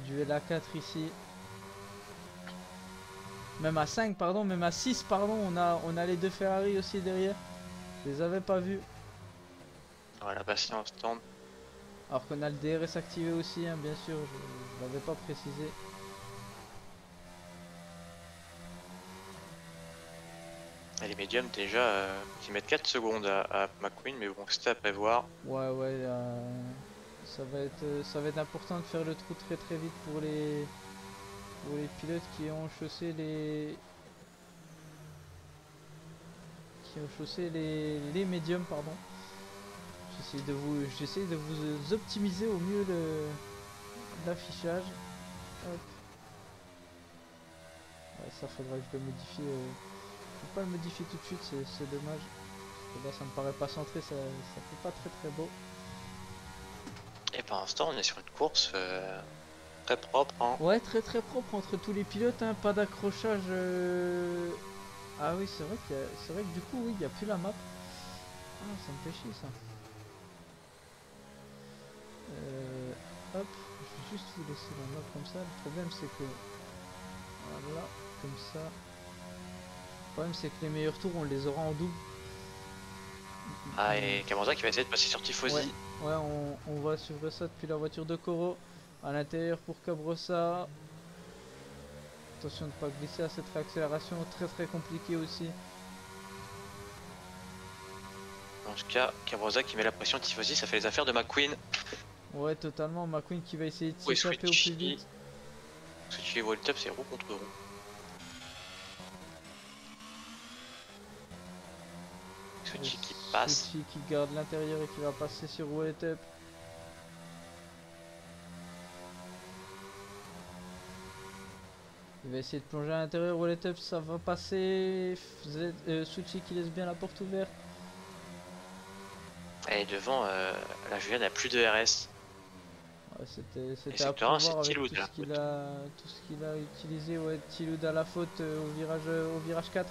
Duel à 4 ici. Même à 5 pardon, même à 6 pardon, on a, on a les deux Ferrari aussi derrière. Je les avais pas vus.
Voilà, patience tente.
Alors qu'on a le DRS activé aussi, hein, bien sûr, je, ne l'avais pas précisé.
Les médiums déjà euh, qui mettent 4 secondes à, McQueen, mais bon, c'était à prévoir.
Ouais, ouais, euh, ça, va être, euh, ça va être important de faire le trou très très vite pour les, pour les pilotes qui ont chaussé les. qui ont chaussé les, les médiums, pardon. J'essaie de vous, j'essaie de vous optimiser au mieux le l'affichage. ça faudra que je le modifie. Euh, peux pas le modifier tout de suite, c'est dommage. Que là, ça me paraît pas centré, ça, ça fait pas très très beau.
Et pour l'instant, on est sur une course euh, très propre. Hein.
Ouais, très très propre entre tous les pilotes, hein, pas d'accrochage. Euh. Ah oui, c'est vrai, que c'est vrai que du coup, oui, il n'y a plus la map. Ah, ça me fait chier ça. Euh, hop, je vais juste vous laisser la map comme ça. Le problème c'est que voilà, comme ça. Le problème c'est que les meilleurs tours on les aura en double.
Ah et Camonza qui va essayer de passer sur Tifosi.
Ouais, on, on, va suivre ça depuis la voiture de Coro. À l'intérieur pour Cabrossa. Attention de ne pas glisser à cette réaccélération très très compliquée aussi.
En tout cas, Cabroza qui met la pression Tifosi, ça fait les affaires de McQueen.
Ouais, totalement. McQueen qui va essayer de s'échapper au plus vite.
Switch les top, c'est roue contre roue. Switchy qui passe.
Qui garde l'intérieur et qui va passer sur Wall Top. Il va essayer de plonger à l'intérieur, Wall Up, ça va passer. Euh, qui laisse bien la porte ouverte.
Et devant, euh, la Julienne n'a plus de RS.
C'était à avec tout, ce qu'il a, tout ce qu'il a utilisé. Ouais, Tiloud à la faute euh, au, virage, au virage 4.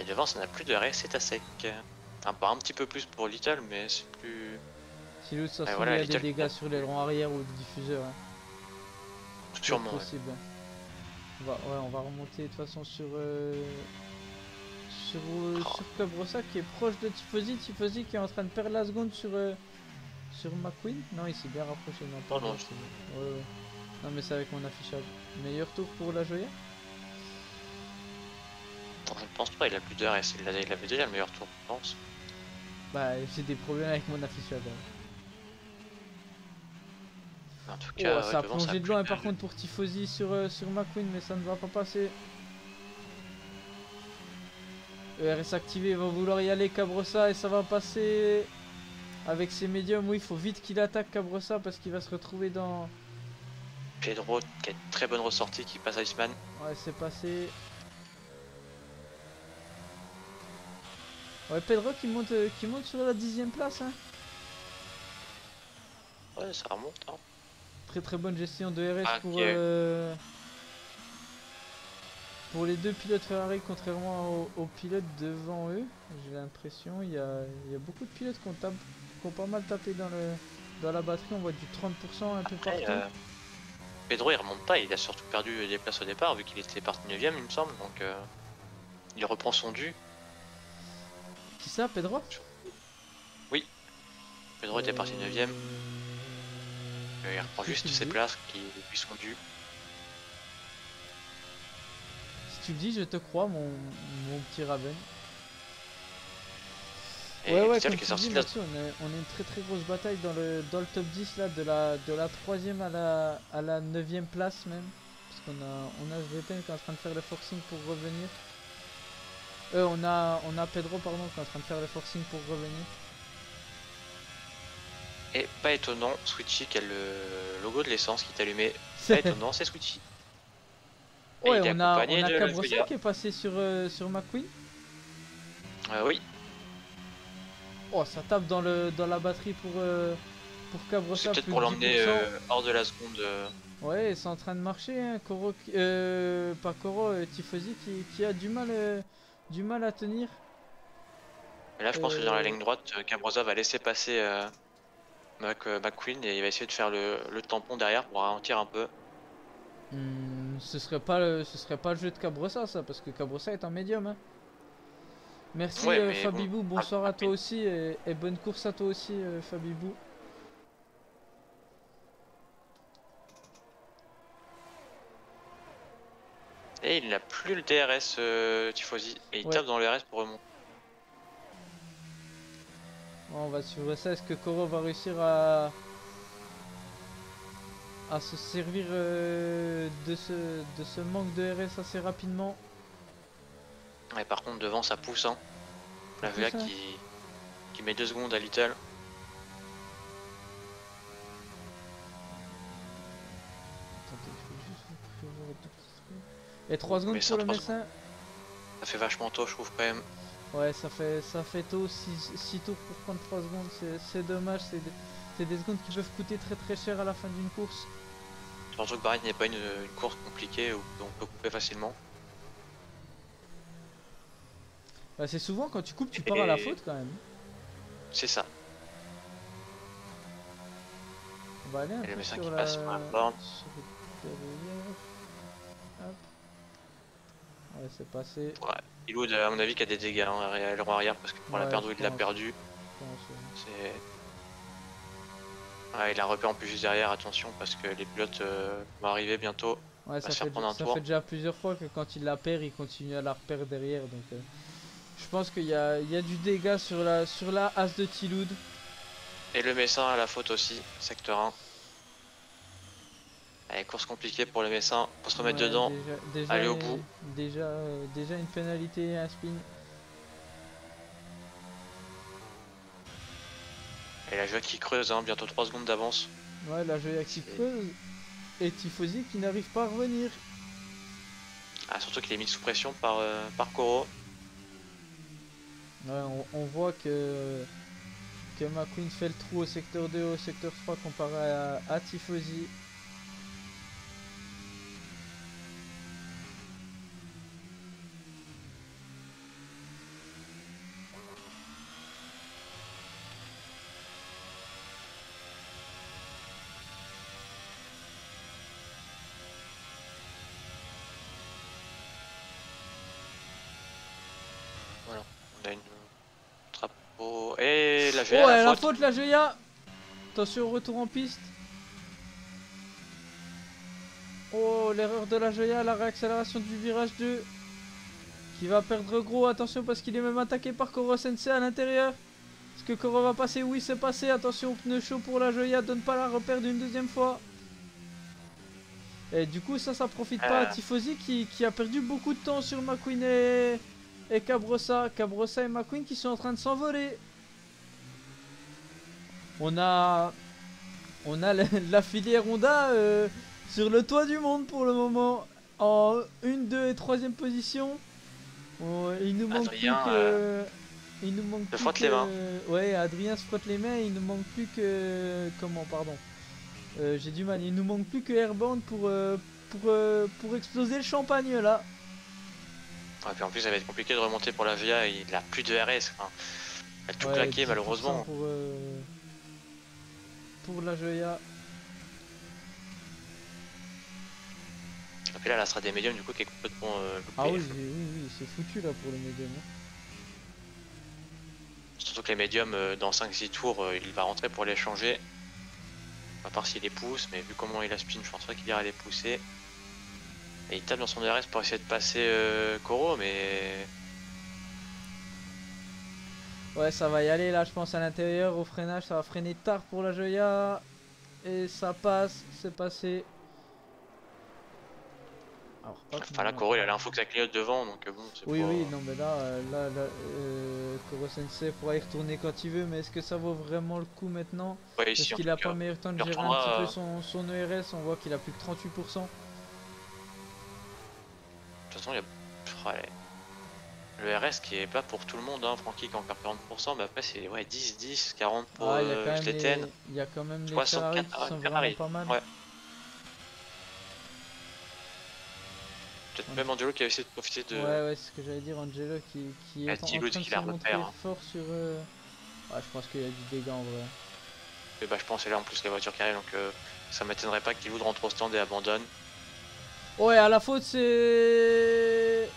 Et devant, ça n'a plus de RS, c'est à sec. Enfin, pas un petit peu plus pour Little, mais c'est plus.
Tiloud, ça se voilà, il y a des dégâts sur l'aileron arrière ou le diffuseur. Hein.
Sûrement.
Possible. On, va, ouais, on va remonter de toute façon sur. Euh sur, euh, sur qui est proche de Tifosi. Tifosi qui est en train de perdre la seconde sur, euh, sur McQueen. Non, il s'est bien rapproché. Non,
oh non,
ouais, ouais. non, mais c'est avec mon affichage. Meilleur tour pour la Joya
Je ne pense pas, il a plus de RS. Il, avait déjà le meilleur tour, je pense.
Bah, j'ai des problèmes avec mon affichage.
En tout cas,
oh, ça a plongé de loin, et par contre pour Tifosi sur, euh, sur McQueen, mais ça ne va pas passer. ERS activé, il va vouloir y aller Cabrossa et ça va passer avec ses médiums. Oui, il faut vite qu'il attaque Cabrossa parce qu'il va se retrouver dans...
Pedro qui a une très bonne ressortie qui passe à Iceman.
Ouais, c'est passé. Ouais, Pedro qui monte, euh, qui monte sur la dixième place. Hein.
Ouais, ça remonte. Hein.
Très très bonne gestion de RS pour... Euh, pour les deux pilotes Ferrari, contrairement aux, pilotes devant eux, j'ai l'impression, il y a, beaucoup de pilotes qui ont, pas mal tapé dans, le, dans la batterie. On voit du 30% un peu partout. Euh,
Pedro il remonte pas, il a surtout perdu des places au départ vu qu'il était parti 9ème il me semble. Donc euh, il reprend son dû.
Qui ça, Pedro?
Oui. Pedro était parti 9ème. Euh, il reprend juste ses places qui lui sont dues.
tu me dis, je te crois, mon, mon petit Raven. ouais, ouais, comme tu dis, Mathieu, on, est, on est une très très grosse bataille dans le, dans le top 10 là, de la, de la 3ème à la, à la 9ème place même. Parce qu'on a, on a VPN qui est en train de faire le forcing pour revenir. Euh, on a, on a Pedro pardon qui est en train de faire le forcing pour revenir.
Et pas étonnant, Switchy qui a le logo de l'essence qui est allumé. Pas étonnant, c'est Switchy.
Ouais, on a, on a Cabrossa qui est passé sur, euh, sur McQueen.
Euh, oui.
Oh, ça tape dans, le, dans la batterie pour, euh, pour Cabrossa.
C'est peut-être pour l'emmener euh, hors de la seconde.
Ouais, c'est en train de marcher. Hein. Koro, euh, pas Koro, Tifosi qui, qui, a du mal, du mal à tenir.
Et là, je pense que dans la ligne droite, Cabrossa va laisser passer McQueen et il va essayer de faire le, le tampon derrière pour ralentir un peu.
Hmm, ce serait pas le, ce serait pas le jeu de Cabrossa ça parce que Cabrossa est un médium. Hein. Merci euh, Fabibou, bonsoir à toi aussi et, bonne course à toi aussi euh, Fabibou.
Et il n'a plus le DRS euh, Tifosi et il tape dans le RS pour remonter.
on va suivre ça, est-ce que Koro va réussir à, à se servir euh, de, ce, de ce manque de RS assez rapidement?
Ouais, par contre, devant ça pousse. Hein. La VA hein. qui, qui met 2 secondes à Little.
Et 3 secondes pour le médecin
Ça fait vachement tôt, je trouve quand même.
Ouais, ça fait, ça fait tôt, 6 tours pour prendre 3 secondes, c'est dommage, c'est des, des secondes qui peuvent coûter très très cher à la fin d'une course.
Surtout que Barrett n'est pas une, course compliquée où on peut couper facilement.
Bah c'est souvent quand tu coupes tu pars à la faute quand même.
C'est ça.
On va aller un
peu
sur la... Sur Ouais c'est passé.
Ouais, Ilwood à mon avis qui a des dégâts hein, à arrière parce que pour la perdre il l'a perdu. C'est il a un repère en plus juste derrière, attention parce que les pilotes euh, vont arriver bientôt.
Ouais, ça, fait, ça fait, déjà plusieurs fois que quand il la perd, il continue à la repérer derrière. Donc, euh, je pense qu'il y, y a, du dégât sur la, sur la As de Tiloud.
Et le Messin à la faute aussi, secteur 1. Allez, course compliquée pour le Messin, pour se remettre dedans, déjà, aller au bout.
Déjà, euh, déjà une pénalité un spin.
Et la Joya qui creuse, hein, bientôt 3 secondes d'avance.
Ouais, la Joya qui creuse. Et Tifosi qui n'arrive pas à revenir.
Ah, surtout qu'il est mis sous pression par, euh, par Koro.
Ouais, on, voit que, que McQueen fait le trou au secteur 2 au secteur 3 comparé à, à Tifosi.
Oh,
la, la faute. la Joya Attention, retour en piste. Oh, l'erreur de la Joya, la réaccélération du virage 2. Qui va perdre gros, attention parce qu'il est même attaqué par Koro Sensei à l'intérieur. Est-ce que Koro va passer? Oui, c'est passé. Attention, pneu chaud pour la Joya, donne pas la repère une deuxième fois. Et du coup, ça, ça profite pas à ah. Tifosi qui, qui, a perdu beaucoup de temps sur McQueen et, et Cabrossa. Cabrossa et McQueen qui sont en train de s'envoler. On a, on a la, filière Honda euh, sur le toit du monde pour le moment. En 1, 2 et 3 position. il nous manque plus que... Euh, il nous manque
plus frotte les mains.
Ouais, Adrien se frotte les mains. Il nous manque plus que... Comment, pardon. Euh, j'ai du mal. Il nous manque plus que Airbound pour, pour, pour exploser le champagne là.
Ouais, puis en plus, ça va être compliqué de remonter pour la VIA. Il a plus de RS. Il a tout claqué malheureusement
pour la Joya.
Et puis là, là, sera des médiums du coup qui est complètement euh,
Ah oui, oui, oui, c'est foutu là pour les médiums. Hein.
Surtout que les médiums, euh, dans 5-6 tours, euh, il va rentrer pour les changer. À part s'il les pousse, mais vu comment il a spin, je pense pas qu'il ira les pousser. Et il tape dans son DRS pour essayer de passer Koro, mais
Ouais, ça va y aller là, je pense, à l'intérieur, au freinage, ça va freiner tard pour la Joya. Et ça passe, c'est passé. Alors.
Enfin, là,
comment-
Koro, il a l'info que ça clignote devant, donc euh, bon, c'est
Oui, oui, non, mais là, euh, là, là euh, Koro Sensei pourra y retourner quand il veut, mais est-ce que ça vaut vraiment le coup maintenant?
Ouais,
Est-ce qu'il a pas meilleur temps de gérer un petit peu son, son ERS On voit qu'il a plus que 38%.
De toute façon, il y a. Le RS qui est pas pour tout le monde, hein. Francky qui a encore 40%, mais après c'est ouais, 10, 10, 40 pour
Ah, il y a
euh,
il y a quand même les
64
Ferrari qui sont
Ferrari,
pas mal.
ouais. Peut-être même Angelo qui a essayé de profiter de.
Ouais, ouais, c'est ce que j'allais dire, Angelo qui, qui est
Ah,
en, train de se montrer
hein.
fort sur... euh, Ouais, je pense qu'il y a du dégât en vrai.
Et bah, je pense que là en plus la voiture qui arrive, donc euh, ça m'étonnerait pas qu'il rentre au stand et abandonne.
Ouais, à la faute, c'est...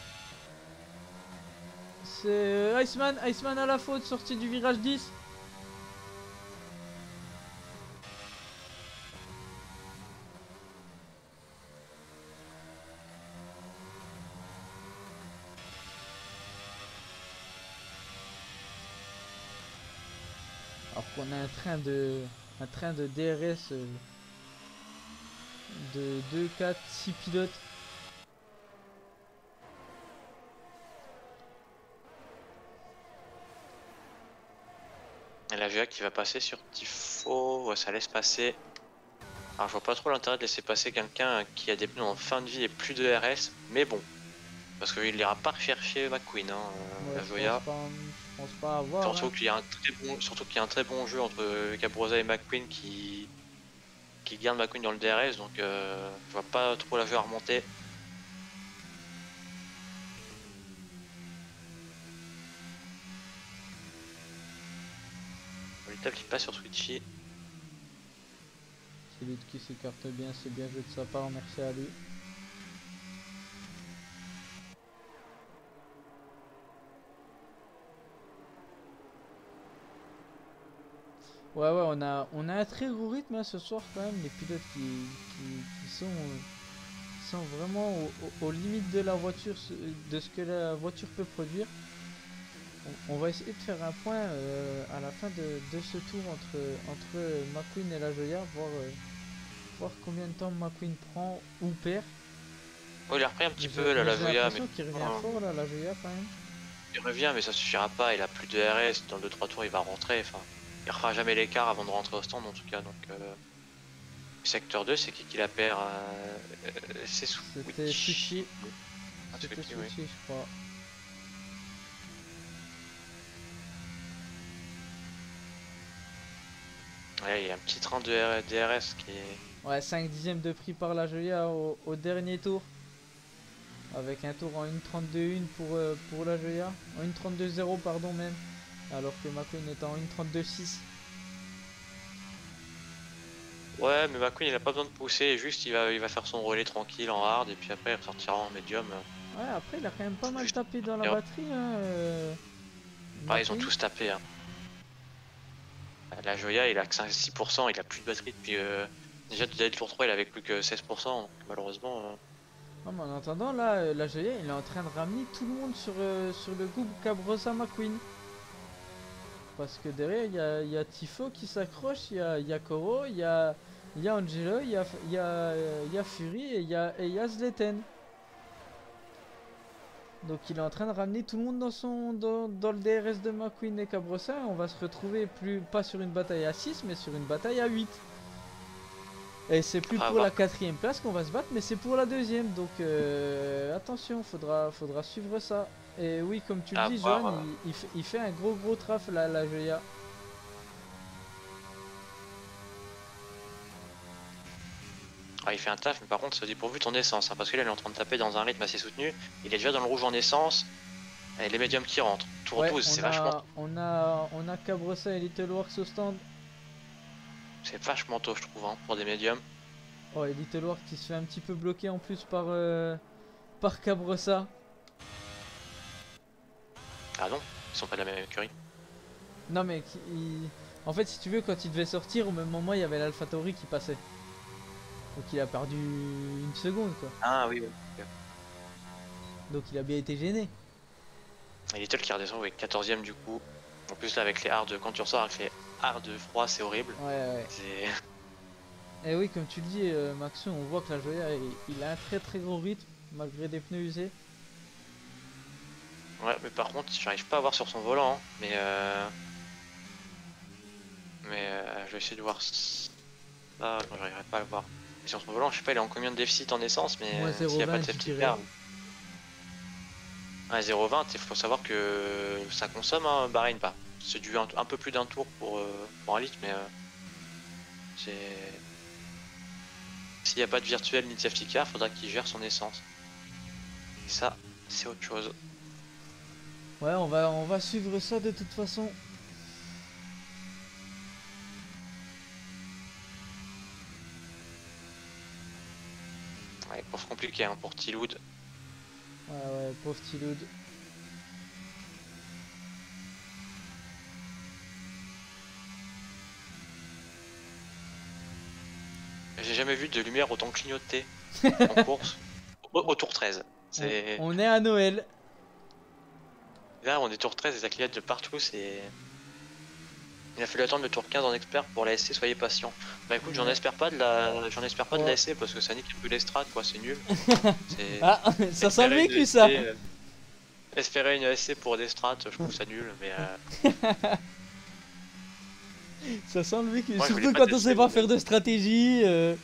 C'est Iceman, Iceman à la faute, sorti du virage 10. Alors qu'on a un train de un train de DRS de 2, 4, 6 pilotes.
La qui va passer sur Tifo, ouais, ça laisse passer. Alors je vois pas trop l'intérêt de laisser passer quelqu'un qui a des pneus en fin de vie et plus de RS, mais bon. Parce qu'il n'ira pas rechercher McQueen, hein, euh,
Ouais,
la Joya.
pense pas, je pense pas avoir.
Surtout
hein.
qu'il y a un très bon, surtout qu'il y a un très bon jeu entre Cabrosa et McQueen qui qui garde McQueen dans le DRS, donc euh, je vois pas trop la jouer à remonter. Qui passe sur Switchy.
C'est lui qui s'écarte bien, c'est bien joué de sa part, merci à lui. Ouais ouais on a on a un très gros rythme ce soir quand même les pilotes qui, qui, sont euh, sont vraiment au- au- aux limites de la voiture de ce que la voiture peut produire. On, on va essayer de faire un point euh, à la fin de, de ce tour entre entre McQueen et la Joya voir euh, voir combien de temps McQueen prend ou perd.
Oh, il a repris un petit peu là, la Joya, mais
qu'il revient fort là la Joya quand même.
il revient, mais ça suffira pas. Il a plus de RS. Dans 2-3 tours, il va rentrer. Enfin, il refera jamais l'écart avant de rentrer au stand en tout cas. Donc, euh, secteur 2, c'est qui qui la perd euh, C'est
C'était. Sushi.
Ah,
C'était. Sushi je crois.
Ouais, il y a un petit train de DRS qui est.
Ouais 5 dixièmes de prix par la Joya au, au dernier tour. Avec un tour en 1.32.1 pour, euh, pour la Joya. En 1.32.0 pardon même. Alors que McQueen est en 1.32.6.
Ouais, mais McQueen il a pas besoin de pousser, juste il va, il va faire son relais tranquille en hard et puis après il ressortira en médium.
Ouais après il a quand même pas mal tapé dans la batterie hein. euh,
Ah, ils ont tous tapé. Hein. La Joya il a que 5-6%, il a plus de batterie depuis. euh, Déjà le tour 3 il avait plus que 16%, donc malheureusement. euh,
en attendant, là, euh, la Joya, il est en train de ramener tout le monde sur, euh, le groupe Cabrosa McQueen. Parce que derrière, il y a, Tifo qui s'accroche, il y a, Koro, il y a, Angelo, il y a, euh, Fury et il y a Zleten. Donc il est en train de ramener tout le monde dans, son, dans, dans le DRS de McQueen et Cabrosa. On va se retrouver plus pas sur une bataille à 6, mais sur une bataille à 8. Et c'est plus
Ah,
pour
bah.
la quatrième place qu'on va se battre, mais c'est pour la deuxième. Donc euh, attention, faudra, faudra suivre ça. Et oui, comme tu le dis, Johan, il, il fait, il fait un gros gros traf là, la Joya.
Ah, il fait un taf, mais par contre, ça dit pourvu ton essence, hein, parce que là, il est en train de taper dans un rythme assez soutenu. Il est déjà dans le rouge en essence. Et les médiums qui rentrent. Tour
Ouais,
12, c'est vachement,
on a on a Cabrosa et Little Works au stand.
c'est vachement tôt, je trouve, hein, pour des médiums.
Oh, et Little Works qui se fait un petit peu bloquer en plus par, euh, par Cabrosa.
Ah non, ils sont pas de la même écurie.
Non mais il- en fait si tu veux quand il devait sortir au même moment il y avait l'AlphaTauri qui passait. Donc il a perdu une seconde quoi.
Ah oui, oui.
Donc il a bien été gêné.
Et Little qui redescend avec 14ème du coup. En plus, là, avec les hards, quand tu ressors avec les hards froid, c'est horrible.
Ouais ouais. Et oui comme tu le dis euh, Maxou on voit que la Joya il, il a un très très gros rythme. malgré des pneus usés.
Ouais, mais par contre, j'arrive pas à voir sur son volant. hein, Mais euh... Mais euh, je vais essayer de voir. Ah, non, j'arriverai pas à le voir. Et sur son volant, je sais pas, il est en combien de déficit en essence, mais euh, s'il y a pas de
0,20, je
safety car. Ouais, 0,20, il faut savoir que ça consomme un Bahreïn pas. C'est du un, un peu plus d'un tour pour, euh, pour un litre, mais euh, c'est. S'il n'y a pas de virtuel ni de safety car, faudra qu'il gère son essence. Et ça, c'est autre chose.
Ouais, on va, on va suivre ça de toute façon.
Ouais, course compliquée hein, pour Tiloud.
Ouais, ouais, pauvre Tiloud.
J'ai jamais vu de lumière autant clignoter en course au, au tour 13. C'est...
On, on est à Noël.
Là, on est tour 13 et ça clignote de partout. C'est... Il a fallu attendre le tour 15 en expert pour la SC, soyez patient. Bah écoute, j'en espère pas de la, j'en espère pas de la SC parce que ça nique un peu les strats, quoi, c'est nul.
Ah, ça sent vécu ça.
Euh, Espérer une SC pour des strats, je trouve ça nul, mais euh,
Ça sent le vécu.
Moi,
Surtout quand on sait pas faire de stratégie. euh.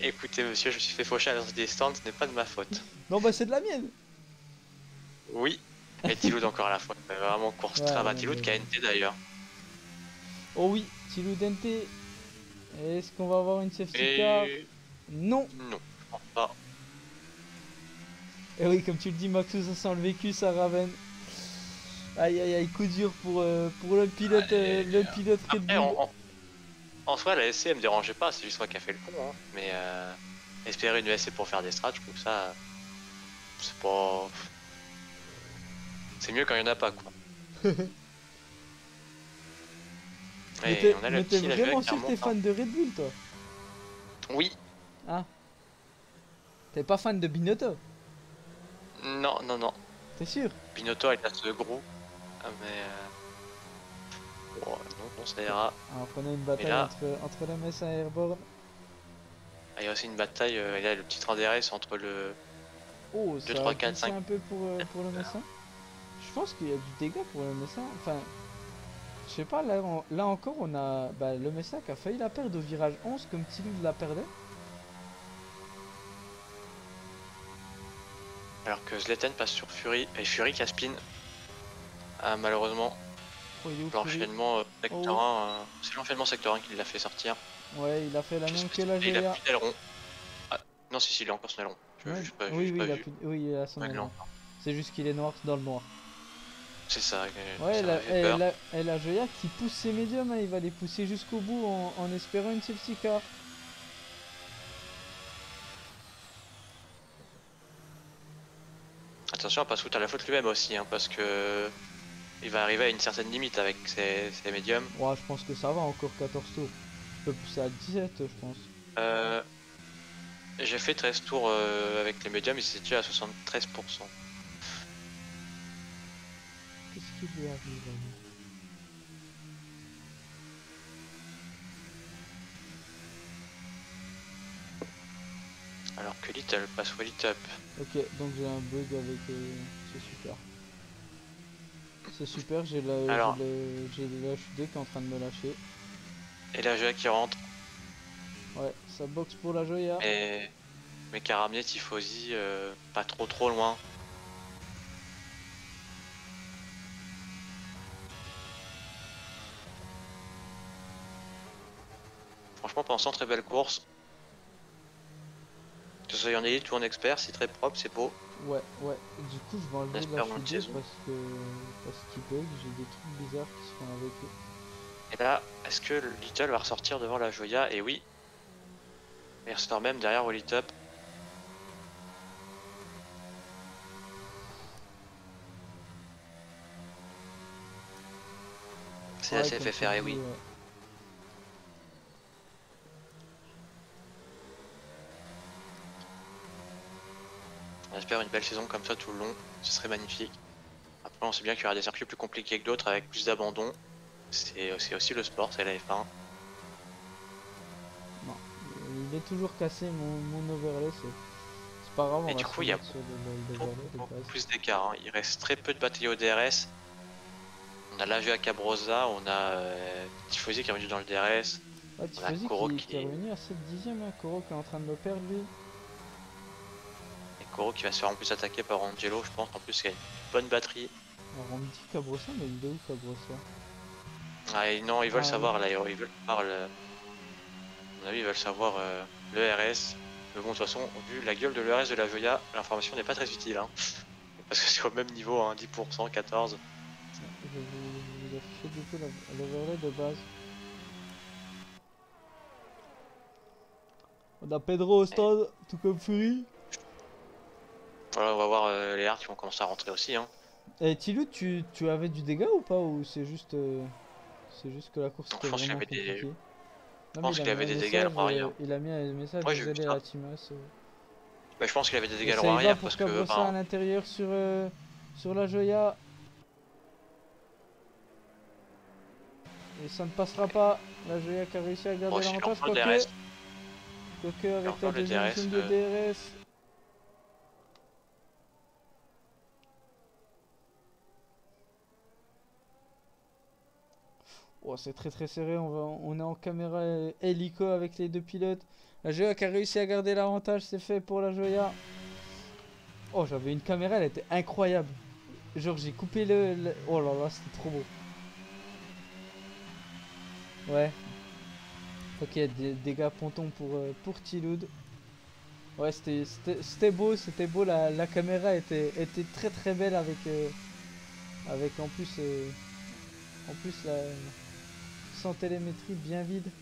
écoutez monsieur, je me suis fait faucher à sortie des stands, ce n'est pas de ma faute.
Non, bah c'est de la mienne.
Oui, et Tiloud encore à la fois, vraiment course
Ouais,
Tiloud qui a NT d'ailleurs.
Oh oui, Tiloudente. Est-ce qu'on va avoir une safety car? Non.
non, je pense pas.
Et oui, comme tu le dis, Maxou, ça sent le vécu, ça Raven. Aïe aïe aïe, coup dur pour, euh, pour le pilote, euh, le pilote Red Bull.
en, en- en soi, la SC elle me dérangeait pas, c'est juste moi qui a fait le con. hein. Mais euh, espérer une SC pour faire des strats, je trouve ça. C'est pas. C'est mieux quand il y en a pas, quoi.
Mais t'es
on
vraiment sûr que t'es fan de Red Bull, toi.
Oui,
T'es pas fan de Binotto
non, non, non.
T'es sûr
Binotto, il a ce gros. Ah, mais. euh, bon, non, non, ça ira.
Alors qu'on a une bataille
là-
entre, entre la Messe et Airborne.
Ah, Il y a aussi une bataille, euh, il y a le petit train DRS entre le.
Oh, ça
3,
a
4,
poussé
5.
un peu pour, euh, pour le Messin. Je pense qu'il y a du dégât pour le Messin. Enfin, je sais pas, là, on- là encore, on a bah, le qui a failli la perdre au virage 11 comme Tilly la perdait.
Alors que Zlatan passe sur Fury, et Fury qui a spin. Ah, malheureusement, l'enchaînement euh, secteur
Oh.
1, euh, c'est l'enchaînement secteur 1 qui l'a fait sortir.
Ouais, il a fait la même que la
il a plus d'aileron. Ah, non, si, si, il a encore son aileron. Je,
Ouais, oui, oui, il a oui, il a son aileron. C'est juste qu'il est noir dans le noir.
C'est ça,
Ouais, la, et la, et la Joya qui pousse ses médiums, hein, il va les pousser jusqu'au bout en, en espérant une safety car.
Attention à pas se foutre à la faute lui-même aussi, hein, parce que il va arriver à une certaine limite avec ses, ses médiums.
Ouais, je pense que ça va encore 14 tours. Je peux pousser à 17, je pense.
Euh, J'ai fait 13 tours euh, avec les médiums, il s'est situé à 73%.
Qu'est-ce qui lui arrive là
Alors que Little passe Well It Up.
Ok, donc j'ai un bug avec. euh, C'est super. C'est super, j'ai la,
Alors.
j'ai le, le HD qui est en train de me lâcher.
Et la Joya qui rentre.
Ouais, ça boxe pour la Joya.
Et... Mais Caramier, Tifosi, euh, pas trop trop loin. Franchement, pour l'instant, très belle course. Que ce soit en élite ou en expert, c'est très propre, c'est beau.
Ouais, ouais. Du coup, je vais enlever la parce que parce qu'il bug. J'ai des trucs bizarres qui se font avec eux.
Et là, est-ce que le Little va ressortir devant la Joya? Et oui. Il ressort même derrière Well It Up. C'est
comme tu
CFFR, et
dis,
oui.
ouais.
Espère une belle saison comme ça tout le long, ce serait magnifique. Après, on sait bien qu'il y aura des circuits plus compliqués que d'autres avec plus d'abandon. C'est aussi le sport, c'est la F1.
Non, il est toujours cassé mon, mon overlay, c'est pas grave.
Et du coup, il y a
le- le- le
beaucoup, plus d'écart. hein. Il reste très peu de batteries au DRS. On a l'AG à Cabrosa, on a euh, Tifosi qui est revenu dans le DRS.
Ouais,
on a
Tifosi
Koro
qui,
qui
qui est
est-
revenu à 7 dixièmes, hein. Koro qui est en train de me perdre lui.
Koro qui va se faire en plus attaquer par Angelo, je pense. En plus, il a une bonne batterie.
Alors on me dit Cabrossa, mais il est où Cabrossa
Ah, et non, ils veulent
Ah,
savoir là, ils veulent savoir le. À mon avis, ils veulent savoir euh, le RS. Mais bon, de toute façon, vu la gueule de l'ERS de la Joya, l'information n'est pas très utile. Hein. Parce que c'est au même niveau, hein, 10%, 14%.
Je vais vous, vous afficher du coup la- l'overlay de base. On a Pedro au stade, tout comme Fury.
Voilà, on va voir euh, les hards qui vont commencer à rentrer aussi. Hein.
Et Tilou, tu, tu avais du dégât ou pas Ou c'est juste, euh, c'est juste que la course
Non,
était
je pense qu'il
vraiment
avait des-
compliquée?
Je
Non,
pense qu'il avait des dégâts à
euh, Il a mis un message,
Ouais, ça.
à Timas. euh.
Bah, je pense qu'il avait des dégâts à
ça pour
parce que. Enfin,
à l'intérieur sur, sur la Joya. Et ça ne passera pas. La Joya qui a réussi à garder
s'il
l'avantage. Quoique, quoique avec la deuxième zone de DRS. Oh, c'est très très serré. On, va, on est en caméra hélico avec les deux pilotes. La Joya qui a réussi à garder l'avantage, c'est fait pour la Joya. Oh, j'avais une caméra, elle était incroyable. Genre, j'ai coupé le, Oh là là, c'était trop beau. Ouais. Ok, des dégâts ponton pour, euh, pour Tiloud. Ouais, c'était- beau, c'était beau. La, la caméra était, était très très belle avec, euh, avec en plus, euh, en plus la sans télémétrie bien vide.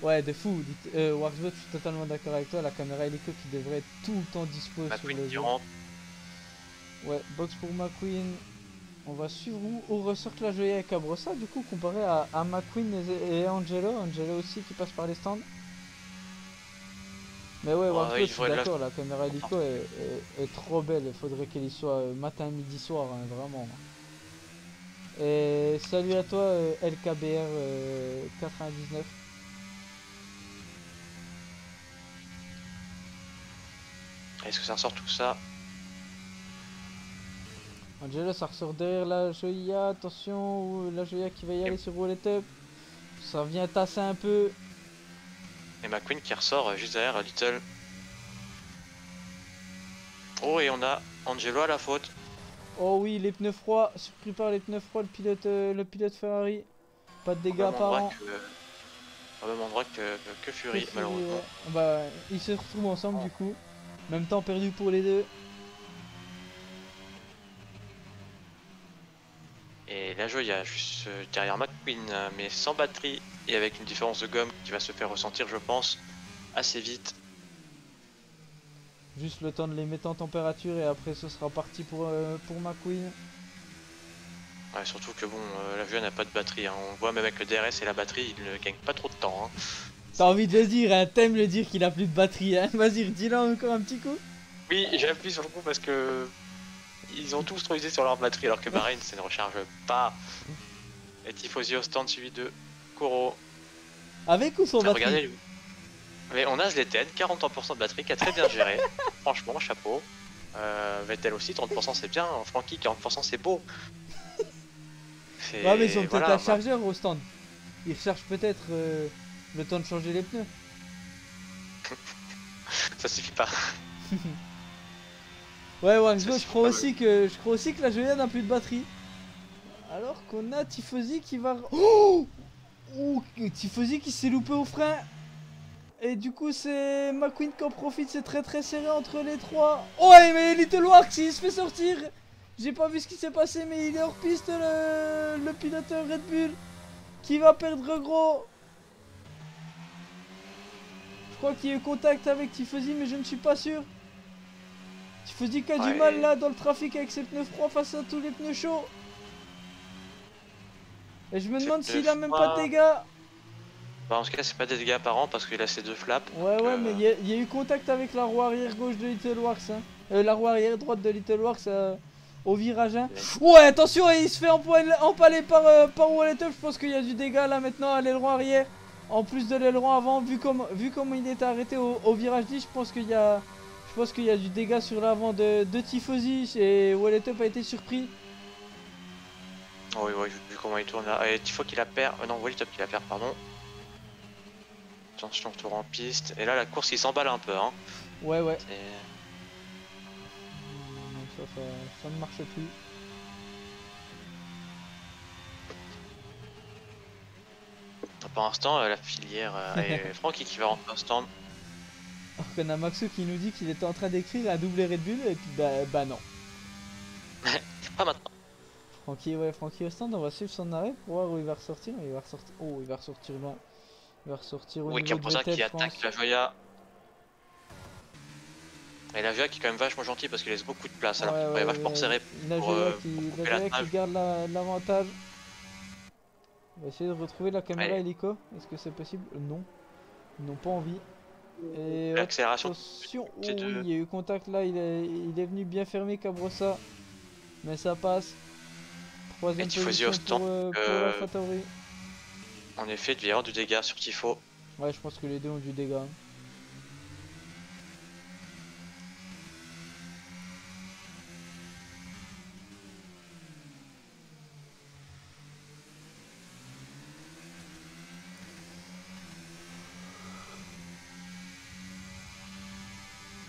Ouais, de fou. Euh, Warsbot, je suis totalement d'accord avec toi. La caméra hélico qui devrait être tout le temps dispo sur le jeu. Ouais, box pour McQueen. On va suivre où, où ressort la Joya et Cabrossa, du coup, comparé à, à McQueen et, et Angelo. Angelo aussi qui passe par les stands. Mais ouais, je suis
la-
d'accord, la caméra hélico est, est- est trop belle. Il faudrait qu'elle y soit euh, matin, midi, soir, hein, vraiment. Et salut à toi, euh, LKBR euh, 99.
Est-ce que ça ressort tout ça?
Angelo, ça ressort derrière la Joya. Attention, la Joya qui va y aller sur Roulette Up. Ça vient tasser un peu.
Et McQueen qui ressort euh, juste derrière euh, Little. Oh, et on a Angelo à la faute.
Oh oui, les pneus froids, surpris par les pneus froids, le pilote, euh, le pilote Ferrari. Pas de dégâts apparents.
au même endroit que, que Fury,
Que Fury,
malheureusement.
ouais. Bah, ils se retrouvent ensemble du coup. Même temps perdu pour les deux.
Et la Joya juste euh, derrière McQueen, euh, mais sans batterie et avec une différence de gomme qui va se faire ressentir, je pense, assez vite.
Juste le temps de les mettre en température et après ce sera parti pour, euh, pour McQueen.
Ouais, surtout que bon, euh, la Joya n'a pas de batterie. hein. On voit même avec le DRS et la batterie, il ne gagne pas trop de temps. hein.
T'as envie de le dire, hein, t'aimes le dire qu'il a plus de batterie, hein. Vas-y, dis-le encore un petit coup.
Oui, j'appuie sur le coup parce que ils ont tous trop usé sur leur batterie alors que Bahreïn ça ne recharge pas. Et Tifosi au stand suivi de Koro.
Avec ou sans batterie
regardez lui. Mais on a Zleten, 43% de batterie qui a très bien géré. Franchement, chapeau. Euh, Vettel aussi, 30% c'est bien. Francky, 40% c'est beau.
Ouais, mais ils ont peut-être
voilà,
un chargeur au stand. Ils rechargent peut-être euh, le temps de changer les pneus.
ça suffit pas.
Ouais, Waxbo,
Ça
je crois aussi que je crois aussi que la Joya n'a plus de batterie. Alors qu'on a Tifosi qui va. Oh, oh Tifosi qui s'est loupé au frein. Et du coup, c'est McQueen qui en profite. C'est très très serré entre les trois. Oh, ouais, mais Little Wax il se fait sortir. J'ai pas vu ce qui s'est passé, mais il est hors piste le, le pilote Red Bull qui va perdre gros. Je crois qu'il y a eu contact avec Tifosi, mais je ne suis pas sûr. Tifosi qui a du mal là dans le trafic avec ses pneus froids face à tous les pneus chauds. Et je me demande s'il a même pas de dégâts.
Bah, en tout cas, c'est pas des dégâts apparents parce qu'il a ses deux flaps.
Ouais, ouais,
euh,
mais il y, a- il y a eu contact avec la roue arrière gauche de Little Works. Hein. Euh, la roue arrière droite de Little Works euh, au virage. Hein. Ouais, attention, il se fait empaler par, euh, par Wallet Up. Je pense qu'il y a du dégât là maintenant à l'aileron arrière. En plus de l'aileron avant, vu comme, vu comme il était arrêté au, au virage 10, je pense qu'il y a. Je Je pense qu'il y a du dégât sur l'avant de, de Tifosi et Wallet a été surpris.
Oh oui, oui, vu comment il tourne là. Et Tifo qui la perd. Euh, non, Wallet qui la perd, pardon. Attention, tour en piste. Et là, la course, il s'emballe un peu. Hein.
Ouais, ouais. Ça, ça, ça ne marche plus.
Pour l'instant, euh, la filière euh, et Francky qui va rentrer au stand.
Alors qu'on a Maxou qui nous dit qu'il était en train d'écrire un doublé Red Bull et puis bah, bah non.
Pas maintenant.
Francky, ouais, Francky au stand, on va suivre son arrêt pour voir où il va ressortir. Il va ressortir. Oh, il va ressortir loin. Il va ressortir au
Oui,
niveau de
qui attaque la Joya. Et la Joya qui est quand même vachement gentille parce qu'il laisse beaucoup de place. Alors
Ouais,
qu'il
ouais,
est vachement
ouais.
serré.
La
pour,
Joya
euh,
qui,
pour
la Joya
la
qui garde la- l'avantage. On va essayer de retrouver la caméra
Allez.
hélico. Est-ce que c'est possible? Non. Ils n'ont pas envie. Et
L'accélération.
attention, oh,
de-
oui, il y a eu contact là, il est, il est venu bien fermer Cabrossa. Mais ça passe. Troisième position pour, euh, pour
euh. En effet, il devait y avoir du dégât sur Tifo.
Ouais, je pense que les deux ont du dégât. hein.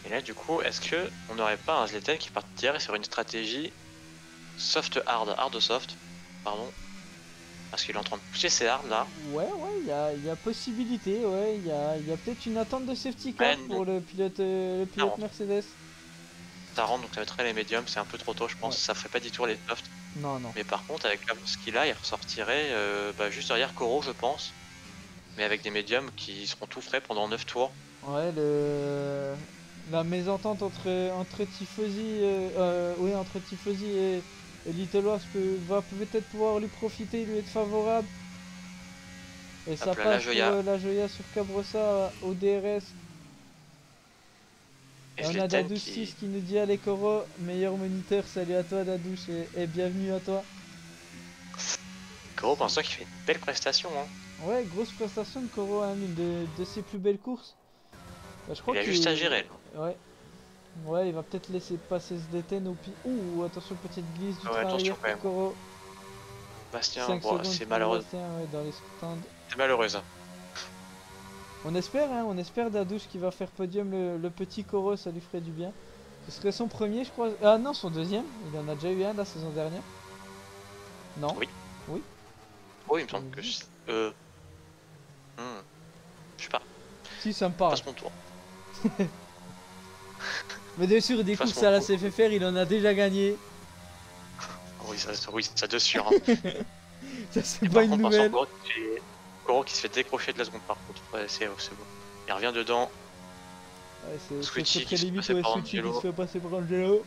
Et là, du coup, est-ce que on n'aurait pas un Zlatan qui partirait sur une stratégie soft hard, hard soft, pardon, parce qu'il est en train de pousser ses hard là.
Ouais, ouais, il y a, il y a possibilité, ouais, il y a, il y a peut-être une attente de safety car
non.
pour le pilote, euh, le pilote
Non.
Mercedes.
Ça rentre donc ça mettrait les médiums, c'est un peu trop tôt, je pense.
Ouais.
Ça ferait pas du tour les softs.
Non, non.
Mais par contre, avec ce qu'il a, il ressortirait euh, bah, juste derrière Koro, je pense. Mais avec des médiums qui seront tout frais pendant 9 tours.
Ouais, le... la mésentente entre, entre Tifosi, euh, euh, oui, entre Tifosi et, et Little Wasp peut- va peut-être pouvoir lui profiter, lui être favorable. Et ça
là,
passe
la Joya.
euh, la Joya sur Cabrossa au DRS.
Et
Et on a Dadouche
qui...
6 qui nous dit Allez Koro, meilleur moniteur, salut à toi Dadouche et, et bienvenue à toi.
Koro, pour l'instant, qui fait une belle prestation. Hein.
Ouais, grosse prestation de Koro, hein, une de, de ses plus belles courses. Bah, je crois
Il a
qu'il-
juste à gérer.
Ouais. Ouais, il va peut-être laisser passer ce DTN au pire. Ouh, attention, petite glisse du
Ouais,
train
attention
arrière
quand même.
pour Koro.
Bastien,
5
bon,
secondes
c'est malheureux.
Bastien, ouais, dans les stands.
C'est malheureux ça.
On espère, hein, on espère Dadouche qui va faire podium le, le petit Koro, ça lui ferait du bien. Ce serait son premier, je crois. Ah non, son deuxième. Il en a déjà eu un la saison dernière. Non
Oui. Oh, il me semble que. c'est- Euh. hmm. Je sais pas,
Si, ça me parle.
passe mon tour.
Mais bien sûr, des courses à la. CFFR, il en a déjà gagné.
Oui, ça, oui, ça de sûr. Hein.
Ça, c'est pas une nouvelle.
Koro qui, qui se fait décrocher de la seconde par contre. Ouais, c'est bon. Il revient dedans.
Ouais, c'est-
qui
très
se fait
limite,
passer
ouais,
par
Switchy qui se fait passer par Angelo.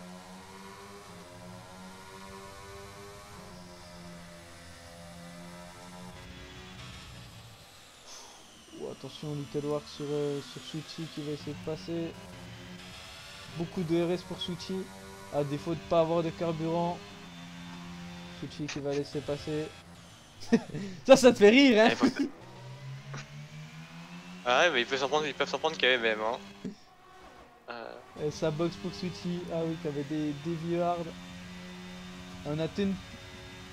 Attention, Little War sur, euh, sur qui va essayer de passer. Beaucoup de RS pour Switchy. À défaut de pas avoir de carburant. Switchy qui va laisser passer. ça, ça te fait rire, hein
Ah, faut- Ah ouais, mais ils peuvent s'en prendre, ils peuvent s'en prendre quand même. Hein. Euh,
Et sa box pour Switchy. Ah oui, qui avait des, des vieux hard. On a Tune,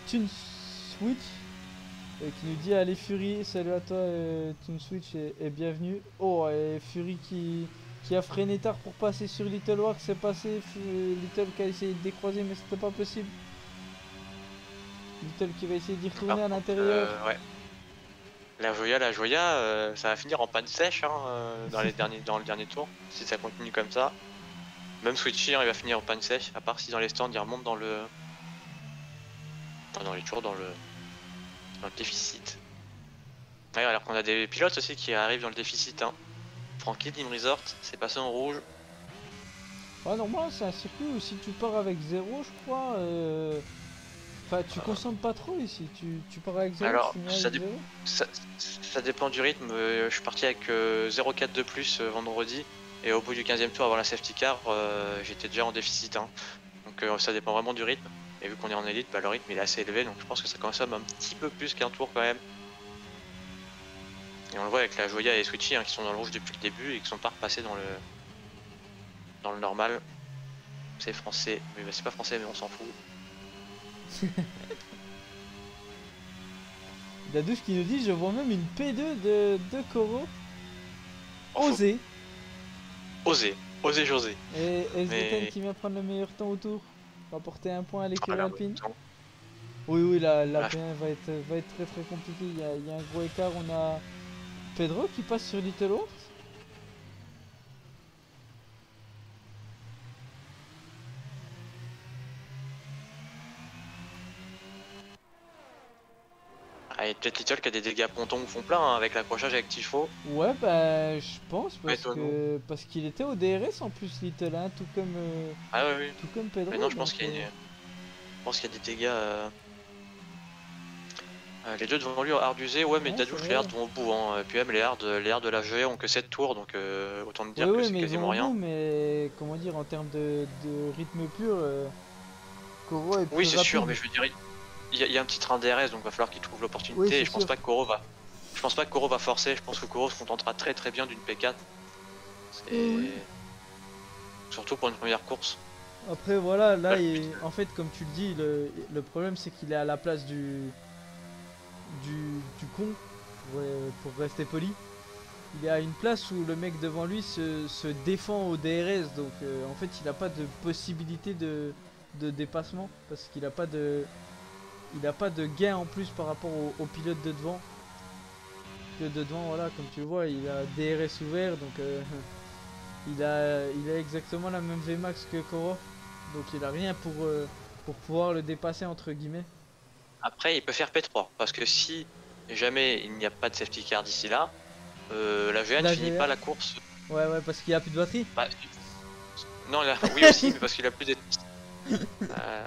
Tune Switch euh, qui nous dit Allez Fury, salut à toi euh, Tune Switch et, et bienvenue. Oh, et Fury qui, qui a freiné tard pour passer sur Little War, c'est passé. Fu- Little qui a essayé de décroiser, mais c'était pas possible. Little qui va essayer d'y retourner à
par contre,
l'intérieur.
euh, ouais. La Joya, la Joya, euh, ça va finir en panne sèche hein, euh, dans, les derniers, dans le dernier tour, si ça continue comme ça. Même Switchy, hein, il va finir en panne sèche, à part si dans les stands il remonte dans le. Enfin, dans les tours, dans le. dans le déficit. Ouais, alors qu'on a des pilotes aussi qui arrivent dans le déficit. Hein. Frankie Team Resort, c'est passé en rouge.
Ouais, normalement, c'est un circuit où si tu pars avec zéro, je crois. euh, Enfin, tu consommes pas trop ici. Tu, tu pars avec zéro,
Alors,
tu finis
ça
avec
dé-
zéro.
Ça, ça dépend du rythme. euh, je suis parti avec euh, 0,4 de plus euh, vendredi. Et au bout du 15 e tour avant la safety car, euh, j'étais déjà en déficit. hein. Donc euh, ça dépend vraiment du rythme. Et vu qu'on est en élite, bah, le rythme il est assez élevé. Donc je pense que ça consomme un petit peu plus qu'un tour quand même. Et on le voit avec la Joya et Switchy hein, qui sont dans le rouge depuis le début et qui sont pas repassés dans le dans le normal. C'est français, mais bah, c'est pas français, mais on s'en fout.
Dadouche qui nous dit Je vois même une P2 de, de Koro. Osé.
Oser, oser, José.
Et
Mais-
qui vient prendre le meilleur temps au tour. Rapporter un point à l'écurie
Voilà,
alpine.
ouais.
Oui, oui, la, la
Voilà,
P1 va être, va être très très compliquée. Il y a, il y a un gros écart. On a Pedro qui passe sur Little Horse.
Ah, et peut-être Little qui a des dégâts pontons ou fond plein hein, avec l'accrochage avec Tifo.
Ouais, bah je pense parce que parce qu'il était au DRS en plus Little, hein, tout comme euh,
Ah oui, oui.
tout comme Pedro.
Mais non, je pense qu'il y a, une-
euh,
je pense qu'il y a des dégâts. euh, euh, les deux devant lui hard usé, ouais, mais Dadouche les hard vont au bout. Hein. Puis même les hard, les hard de la GE ont que 7 tours, donc euh, autant te dire
ouais,
que
ouais,
c'est quasiment rien.
bout, mais comment dire en termes de, de rythme pur, euh, Koro est plus
Oui, c'est sûr, mais je veux dire, il y, a- il y a un petit train DRS, donc va falloir qu'il trouve l'opportunité.
Oui,
et je pense
sûr.
pas que Koro va. Je pense pas que Koro va forcer. Je pense que Koro se contentera très très bien d'une P4. C'est-
Oui.
Surtout pour une première course.
Après voilà, là
Ouais,
il- en fait comme tu le dis, le, le problème c'est qu'il est à la place du du, con, pour, euh, pour rester poli. Il est à une place où le mec devant lui se, se défend au DRS, donc euh, en fait il n'a pas de possibilité de, de dépassement parce qu'il n'a pas de il a pas de gain en plus par rapport au, pilote de devant. Le de devant voilà comme tu vois il a DRS ouvert donc euh, il a il a exactement la même Vmax que Koro donc il a rien pour pour pouvoir le dépasser entre guillemets.
Après, il peut faire P3 parce que si jamais il n'y a pas de safety car d'ici là, euh, la GA ne finit pas la course.
Ouais ouais parce qu'il a plus de batterie.
Bah, non, là, oui aussi, mais parce qu'il a plus de. Euh...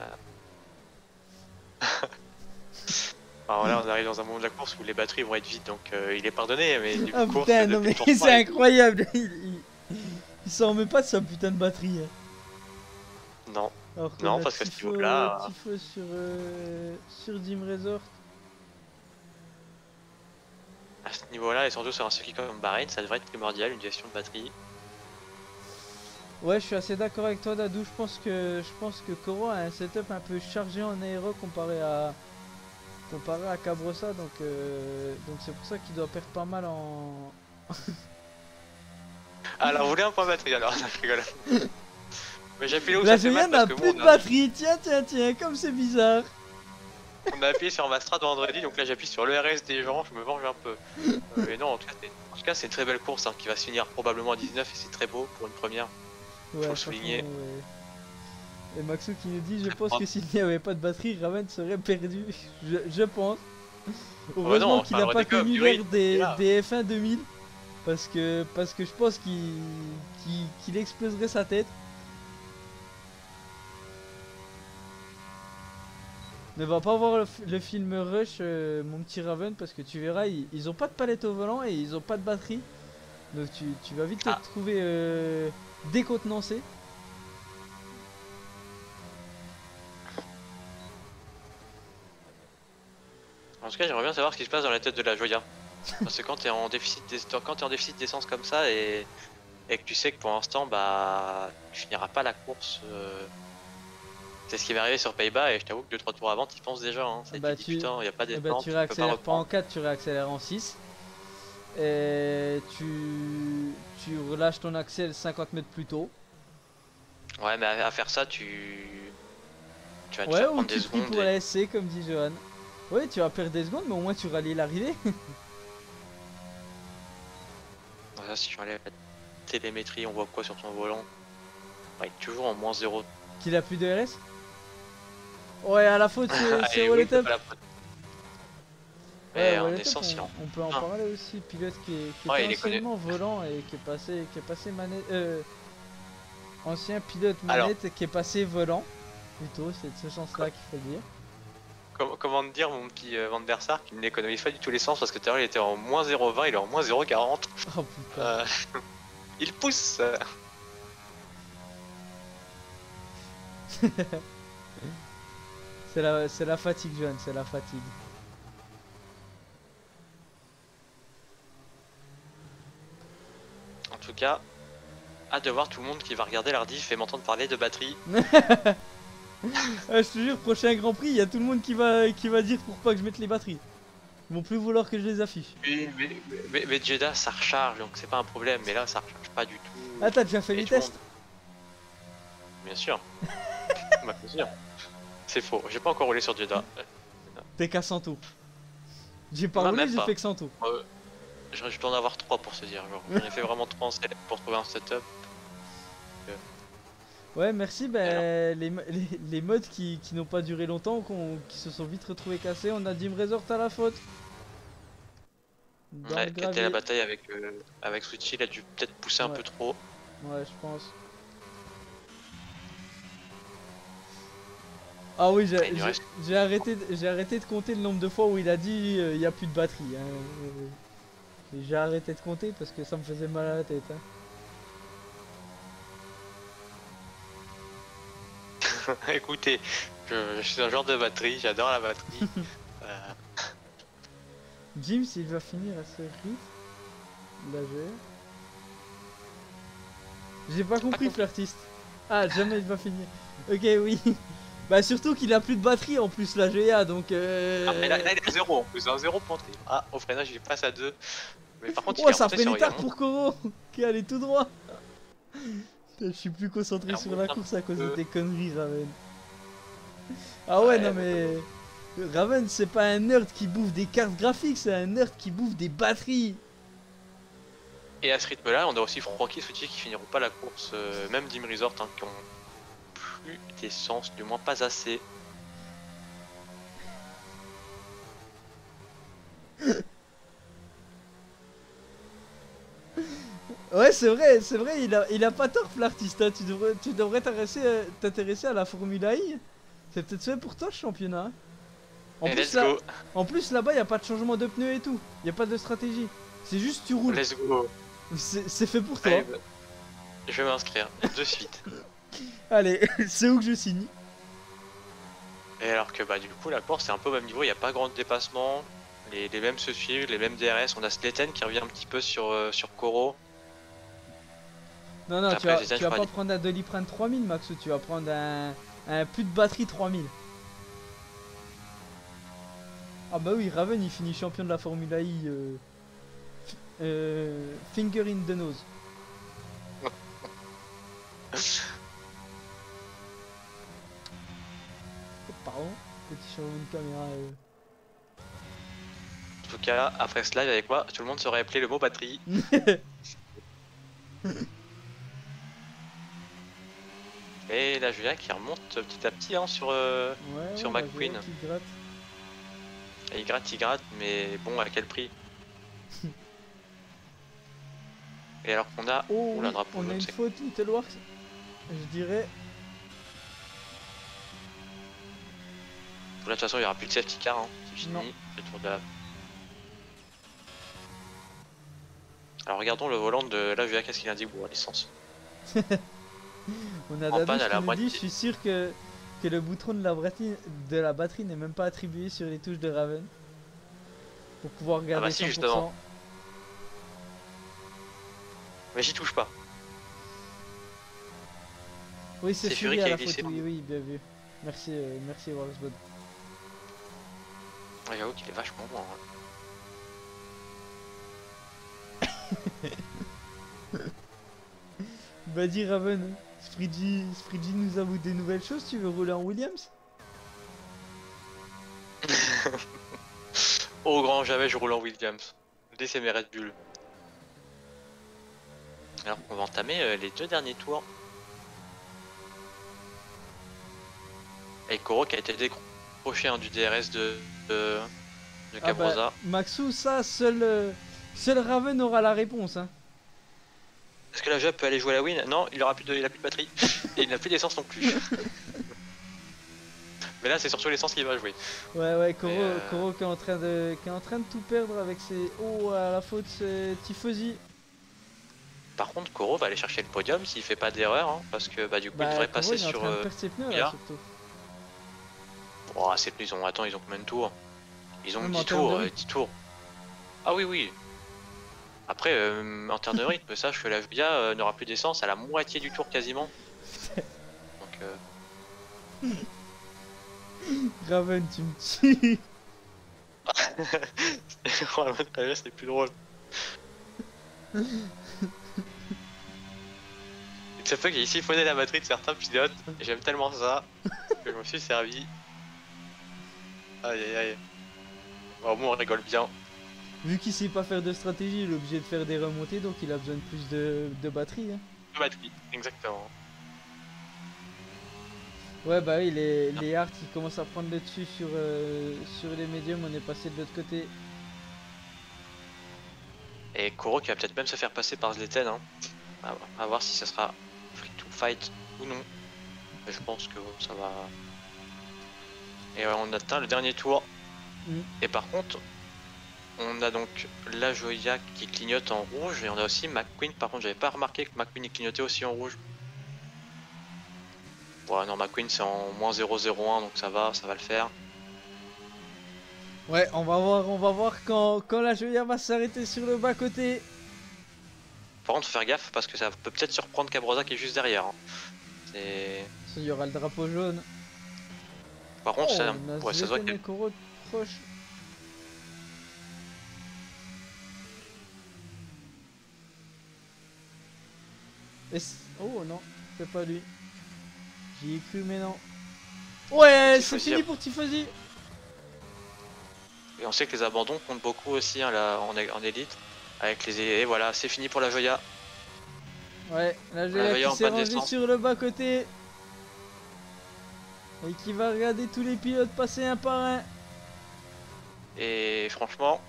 Enfin, voilà, on arrive dans un moment de la course où les batteries vont être vides, donc euh, il est pardonné, mais du
Ah
course,
putain non mais c'est
3, il-
incroyable. Il, il, il s'en remet pas de sa putain de batterie. hein.
Non,
Alors
Non, parce qu'à ce niveau-là-
Tifo sur euh, sur Dim Resort.
à ce niveau-là, et surtout sur un circuit comme Bahreïn, ça devrait être primordial, une gestion de batterie.
Ouais, je suis assez d'accord avec toi, Dadou. Je pense que je pense que Koro a un setup un peu chargé en aéro comparé à comparé à Cabrossa, donc euh, donc c'est pour ça qu'il doit perdre pas mal en.
Alors, vous voulez un point batterie alors, ça rigole. Mais j'appuie là où ça fait
viens
mal parce
n'a
que
plus
bon,
de
on a,
batterie. Tiens, tiens, tiens, comme c'est bizarre.
on a appuyé sur ma strat vendredi, donc là j'appuie sur le RS des gens, je me venge un peu. Euh, mais non, en tout cas, c'est- en tout cas, c'est une très belle course hein, qui va se finir probablement à 19 et c'est très beau pour une première.
Ouais,
le
franchement,
souligner.
ouais. Et Maxou qui nous dit Je pense que s'il n'y avait pas de batterie, Raven serait perdu. Je, je pense.
bah
Heureusement
non,
qu'il
enfin,
n'a pas connu l'ère des,
là.
des F1 2000. Parce que, parce que je pense qu'il qu'il qu'il exploserait sa tête. Ne va pas voir le, film Rush, euh, mon petit Raven, parce que tu verras, ils, ils ont pas de palette au volant et ils ont pas de batterie. Donc tu, tu vas vite te
Ah.
trouver euh, décontenancé.
En tout cas, j'aimerais bien savoir ce qui se passe dans la tête de la Joya. Parce que quand t'es en déficit d'ess- quand t'es en déficit d'essence comme ça et, et que tu sais que pour l'instant bah tu finiras pas la course. euh, C'est ce qui m'est arrivé sur Pays-Bas et je t'avoue que 2-3 tours avant t'y penses déjà. Hein. Ça
Bah,
te dit
tu-
putain, y a pas
Eh
d'essence,
ben, tu
tu pas
réaccélères pas en
reprendre.
4, tu réaccélères en 6. Et tu, tu relâches ton accel 50 mètres plus tôt.
Ouais, mais à, à faire ça, tu. Tu vas te
Ouais,
faire
ou
prendre des
tu pries
secondes.
pour
et-
la SC, comme dit Johan. Ouais, tu vas perdre des secondes, mais au moins tu rallies l'arrivée.
Si je enlève la télémétrie, on voit quoi sur ton volant? Ouais, toujours en moins 0.
Qu'il a plus de RS Ouais, à la faute, c'est- c'est
Et
Wallet Up. Ouais, Wallet Up,
essence, il
on, on peut en
Ah.
parler aussi. Pilote qui, est,
est
anciennement volant et qui est passé, qui est passé manette. Euh, ancien pilote manette qui est passé volant. Plutôt, c'est de ce sens-là qu'il faut le dire.
Com- comment te dire, mon petit euh, Van der Sar, qui n'économise pas du tout l'essence parce que tout à l'heure il était en moins 0,20, il est en moins 0,40.
Oh putain.
Euh, il pousse euh.
C'est la, c'est la fatigue, Johan, c'est la fatigue.
En tout cas, hâte de voir tout le monde qui va regarder l'Ardif et m'entendre parler de batterie.
Ah, je te jure, prochain Grand Prix, il y a tout le monde qui va, qui va dire pour pas que je mette les batteries. Ils vont plus vouloir que je les affiche.
Oui, mais, mais, mais Jeddah ça recharge donc c'est pas un problème, mais là ça recharge pas du tout.
Ah, t'as déjà fait
Et
les tests
monde- Bien sûr. bah, bien sûr. C'est faux, j'ai pas encore roulé sur Jeddah.
T'es qu'à 100 tours. J'ai pas roulé, j'ai fait que 100 tours.
Euh, je, je dois en avoir 3 pour se dire. J'en ai fait vraiment 3 en select pour trouver un setup.
Ouais, merci. Ben, les, les, les modes qui, qui n'ont pas duré longtemps, qui se sont vite retrouvés cassés, on a Dim Resort à la faute. Dans
Ouais, la bataille avec, euh, avec Switchy, il a dû peut-être pousser un peu trop.
Ouais, je pense. Ah oui, j'ai
lui
j'ai- arrêté, de- j'ai arrêté de compter le nombre de fois où il a dit euh, il y a plus de batterie. hein. Euh, J'ai arrêté de compter parce que ça me faisait mal à la tête. hein.
Écoutez, je, je suis un genre de batterie, j'adore la batterie. Euh,
Jim, s'il va finir à ce rythme, là j'ai. J'ai pas compris,
compris.
Flirtiste. Ah, jamais il va finir. Ok, oui. Bah, surtout qu'il a plus de batterie en plus, la GA donc. Euh...
ah, mais là, là, il est à 0 en plus, un 0 pointé. Ah, au freinage, il passe à 2. Mais par contre, il
Oh,
est
ça fait
Yaron.
pour Koro qui allait tout droit. Je suis plus concentré sur la course à cause de tes conneries, Raven. Ah ouais,
Ouais,
non
mais.
Raven, c'est pas un nerd qui bouffe des cartes graphiques, c'est un nerd qui bouffe des batteries.
Et à ce rythme-là, on a aussi Francky et Switchy qui finiront pas la course, euh, même Dim Resort, hein, qui ont plus d'essence, du moins pas assez.
Ouais, c'est vrai, c'est vrai, il a, il a pas tort, l'artiste. Tu devrais, tu devrais t'intéresser, t'intéresser à la Formule I. C'est peut-être fait pour toi, ce championnat. En
Et
plus, là,
go,
en plus, là-bas, y a pas de changement de pneus et tout. Y a pas de stratégie. C'est juste tu roules.
let's go.
C'est c'est fait pour toi.
Allez, bah, je vais m'inscrire de suite.
Allez, c'est où que je signe?
Et alors que bah du coup la course c'est un peu au même niveau, il n'y a pas grand dépassement, les, les mêmes se suivent, les mêmes DRS, on a Sleten qui revient un petit peu sur, euh, sur Koro.
Non, non,
Après,
tu vas, tu pas prendre un Doliprane 3000, Max, ou tu vas prendre un, un plus de batterie 3000. Ah bah oui, Raven, il finit champion de la Formule I. euh, f- euh, finger in the nose. Pardon, petit changement de caméra. euh.
En tout cas, après ce live avec moi, tout le monde saurait appeler le mot batterie. Et la Julia qui remonte petit à petit hein, sur... euh,
Ouais,
Sur McQueen.
Qui gratte.
il gratte, il gratte, mais bon, à quel prix? Et alors qu'on a...
Oh,
Oula,
oui,
drapeau
on a une faute, Littleworks. Je dirais.
Là de toute façon il n'y aura plus de safety car, hein. c'est
Non.
fini, le tour de la... Alors regardons le volant de la Julia, qu'est-ce qu'il indique pour la licence
On a
En panne à la moitié.
dit, je suis sûr que, que le bouton de la batterie, de la batterie n'est même pas attribué sur les touches de Raven. Pour pouvoir regarder
bah si,
100%.
justement. Mais j'y touche pas.
Oui, c'est Fury
qui a glissé.
oui, oui, bien vu. Merci, euh, merci Warsbot.
Ouais, J'avoue qu'il est vachement loin. hein.
Bah dis Raven, Spreedy, Spreedy nous avoue des nouvelles choses, tu veux rouler en Williams?
Oh grand, jamais je roule en Williams. Laissez mes Red Bull. Alors on va entamer euh, les deux derniers tours. Et Koro qui a été décroché hein, du DRS de, de, de
Ah
Cabrosa.
bah, Maxou, ça, seul, euh, seul Raven aura la réponse. Hein.
Est-ce que la Jap peut aller jouer à la win? Non, il aura plus de, il a plus de batterie. Et il n'a plus d'essence non plus. Mais là c'est surtout l'essence qu'il va jouer.
Ouais, ouais, Koro,
euh,
Koro qui, est en train de, qui est en train de tout perdre avec ses. Oh, à la faute, c'est Tifosi.
Par contre Koro va aller chercher le podium s'il fait pas d'erreur. hein, parce que bah du coup il devrait
Koro,
passer
il est en
sur...
train de perdre ses pneus
Mia.
là, surtout.
Oh, c'est ils ont attends, ils ont combien de tours? Ils ont
Ouais, mais
10
en termes
tours,
de
euh,
rythme.
10 tours. Ah oui oui. Après, euh, en termes de rythme, sache que la Julia euh, n'aura plus d'essence à la moitié du tour quasiment. Donc, euh,
Raven, tu me tues.
c'est plus drôle. C'est fait que j'ai siphonné la batterie de certains pilotes, et j'aime tellement ça que je me suis servi. Aïe aïe aïe. Bon, au moins on rigole bien.
Vu qu'il sait pas faire de stratégie, il est obligé de faire des remontées, donc il a besoin de plus de, de batterie. hein.
De batterie, exactement.
Ouais, bah oui, les, les hards qui commencent à prendre le dessus sur, euh, sur les médiums, on est passé de l'autre côté.
Et Koro qui va peut-être même se faire passer par Zleten. Hein. À, à voir si ça sera free to fight ou non. Mais je pense que ça va. Et ouais, on atteint le dernier tour.
Mm.
Et par contre, on a donc la Joya qui clignote en rouge et on a aussi McQueen. Par contre, j'avais pas remarqué que McQueen clignotait aussi en rouge. Ouais, non, McQueen c'est en moins 001 donc ça va, ça va le faire.
Ouais, on va voir, on va voir quand, quand la Joya va s'arrêter sur le bas côté.
Par contre, faut faire gaffe parce que ça peut peut-être surprendre Cabrosa qui est juste derrière. hein. C'est.
Il y aura le drapeau jaune.
Par contre,
Oh,
ça, ouais, ça se voit
oh non, c'est pas lui. J'y ai cru mais non. Ouais, c'est fini
hein.
pour Tifosi.
Et on sait que les abandons comptent beaucoup aussi hein, là, en, en élite. Avec les et voilà, c'est fini pour la Joya.
Ouais, la
la
Joya
Joya
qui s'est rangée
d'essence.
sur le bas côté. Et qui va regarder tous les pilotes passer un par un.
Et franchement,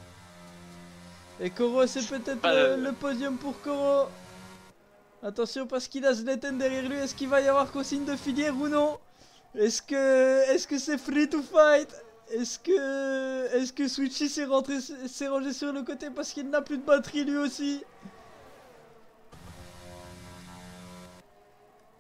Et Koro, c'est peut-être le, podium pour Koro. Attention parce qu'il a Zlatan derrière lui. Est-ce qu'il va y avoir consigne de filière ou non? Est-ce que est-ce que c'est free to fight? Est-ce que est-ce que Switchy s'est rentré s'est rangé sur le côté parce qu'il n'a plus de batterie lui aussi?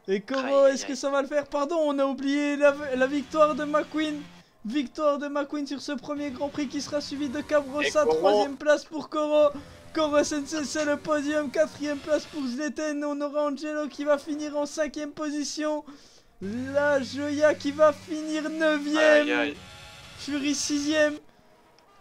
Et
aïe,
est-ce que ça va le faire Pardon, on a oublié la, la victoire de McQueen. Victoire de McQueen sur ce premier Grand Prix qui sera suivi de
Koro.
troisième place pour Koro. Koro Sensei c'est le podium, quatrième place pour Zleten. On aura Angelo qui va finir en cinquième position. La Joya qui va finir neuvième. Fury 6ème.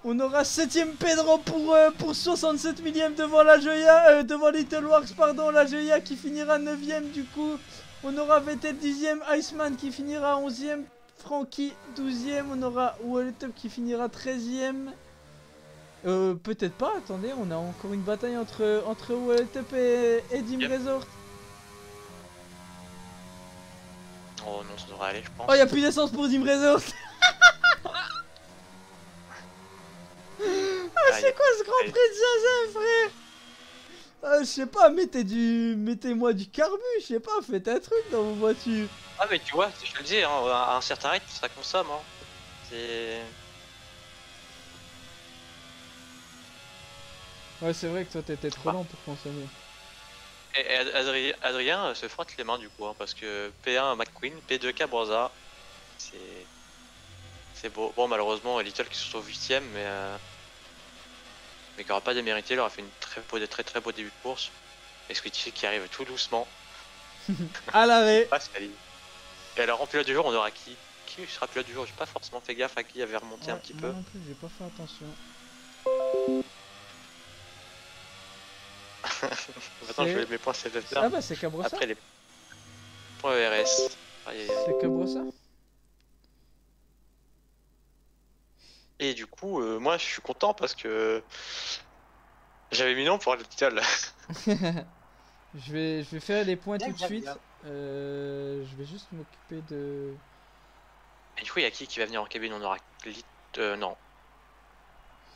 On aura 7ème Pedro pour, euh, pour 67 millième devant la Joya, euh, devant Little Works, pardon, la Joya qui finira 9ème du coup. On aura Vettel 10ème, Iceman qui finira 11ème, Frankie 12ème, on aura Walletop qui finira 13ème. Euh, peut-être pas, attendez, on a encore une bataille entre, entre Walletop et, et Dim
Yep.
Resort.
Oh non, ça devrait aller, je pense.
Oh, y a plus d'essence pour Dim Resort
Ah,
c'est quoi ce grand prix de Zazen, frère? Ah, je sais pas, mettez du... Mettez-moi du carbu, je sais pas, faites un truc dans vos voitures.
Ah, mais tu vois, je te le dis, hein, à un certain rythme, ça consomme. Hein. C'est.
Ouais, c'est vrai que toi t'étais trop
Ah.
lent pour consommer.
Et et Ad- Adri- Adrien euh, se frotte les mains du coup, hein, parce que P1 McQueen, P2 Cabrosa, c'est. C'est beau. Bon, malheureusement, Little qui se trouve 8ème, mais. euh, Mais qui aura pas démérité, il aura fait une très beau, très très beau début de course. Et Squidgy qui arrive tout doucement.
À l'arrêt
Et alors en pilote du jour, on aura qui? Qui sera pilote du jour? J'ai pas forcément fait gaffe à qui avait remonté un petit peu.
non plus, j'ai pas fait attention.
Maintenant, je vais mes points c'est
Ah bah c'est Cabrossa
Après les points ERS.
C'est Cabrossa
Et du coup, euh, moi je suis content parce que j'avais mis non pour le title.
je, vais, je vais faire les points
Bien,
tout de suite.
bien.
Euh, je vais juste m'occuper de...
Et du coup, il y a qui qui va venir en cabine On aura. Euh, non.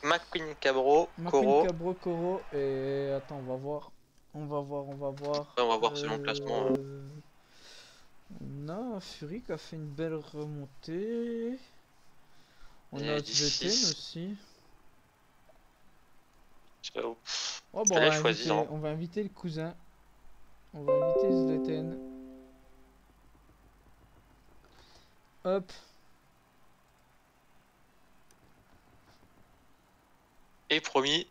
McQueen Cabro,
McQueen,
Koro.
Cabro, Koro, et... Attends, on va voir. On va voir, on va voir.
On va voir selon le classement. hein.
Euh, On a Fury qui a fait une belle remontée. On a
six.
aussi.
Je sais pas où.
Oh, bon, on, va inviter,
hein.
on va inviter le cousin. On va inviter Zleten. Hop.
Et promis,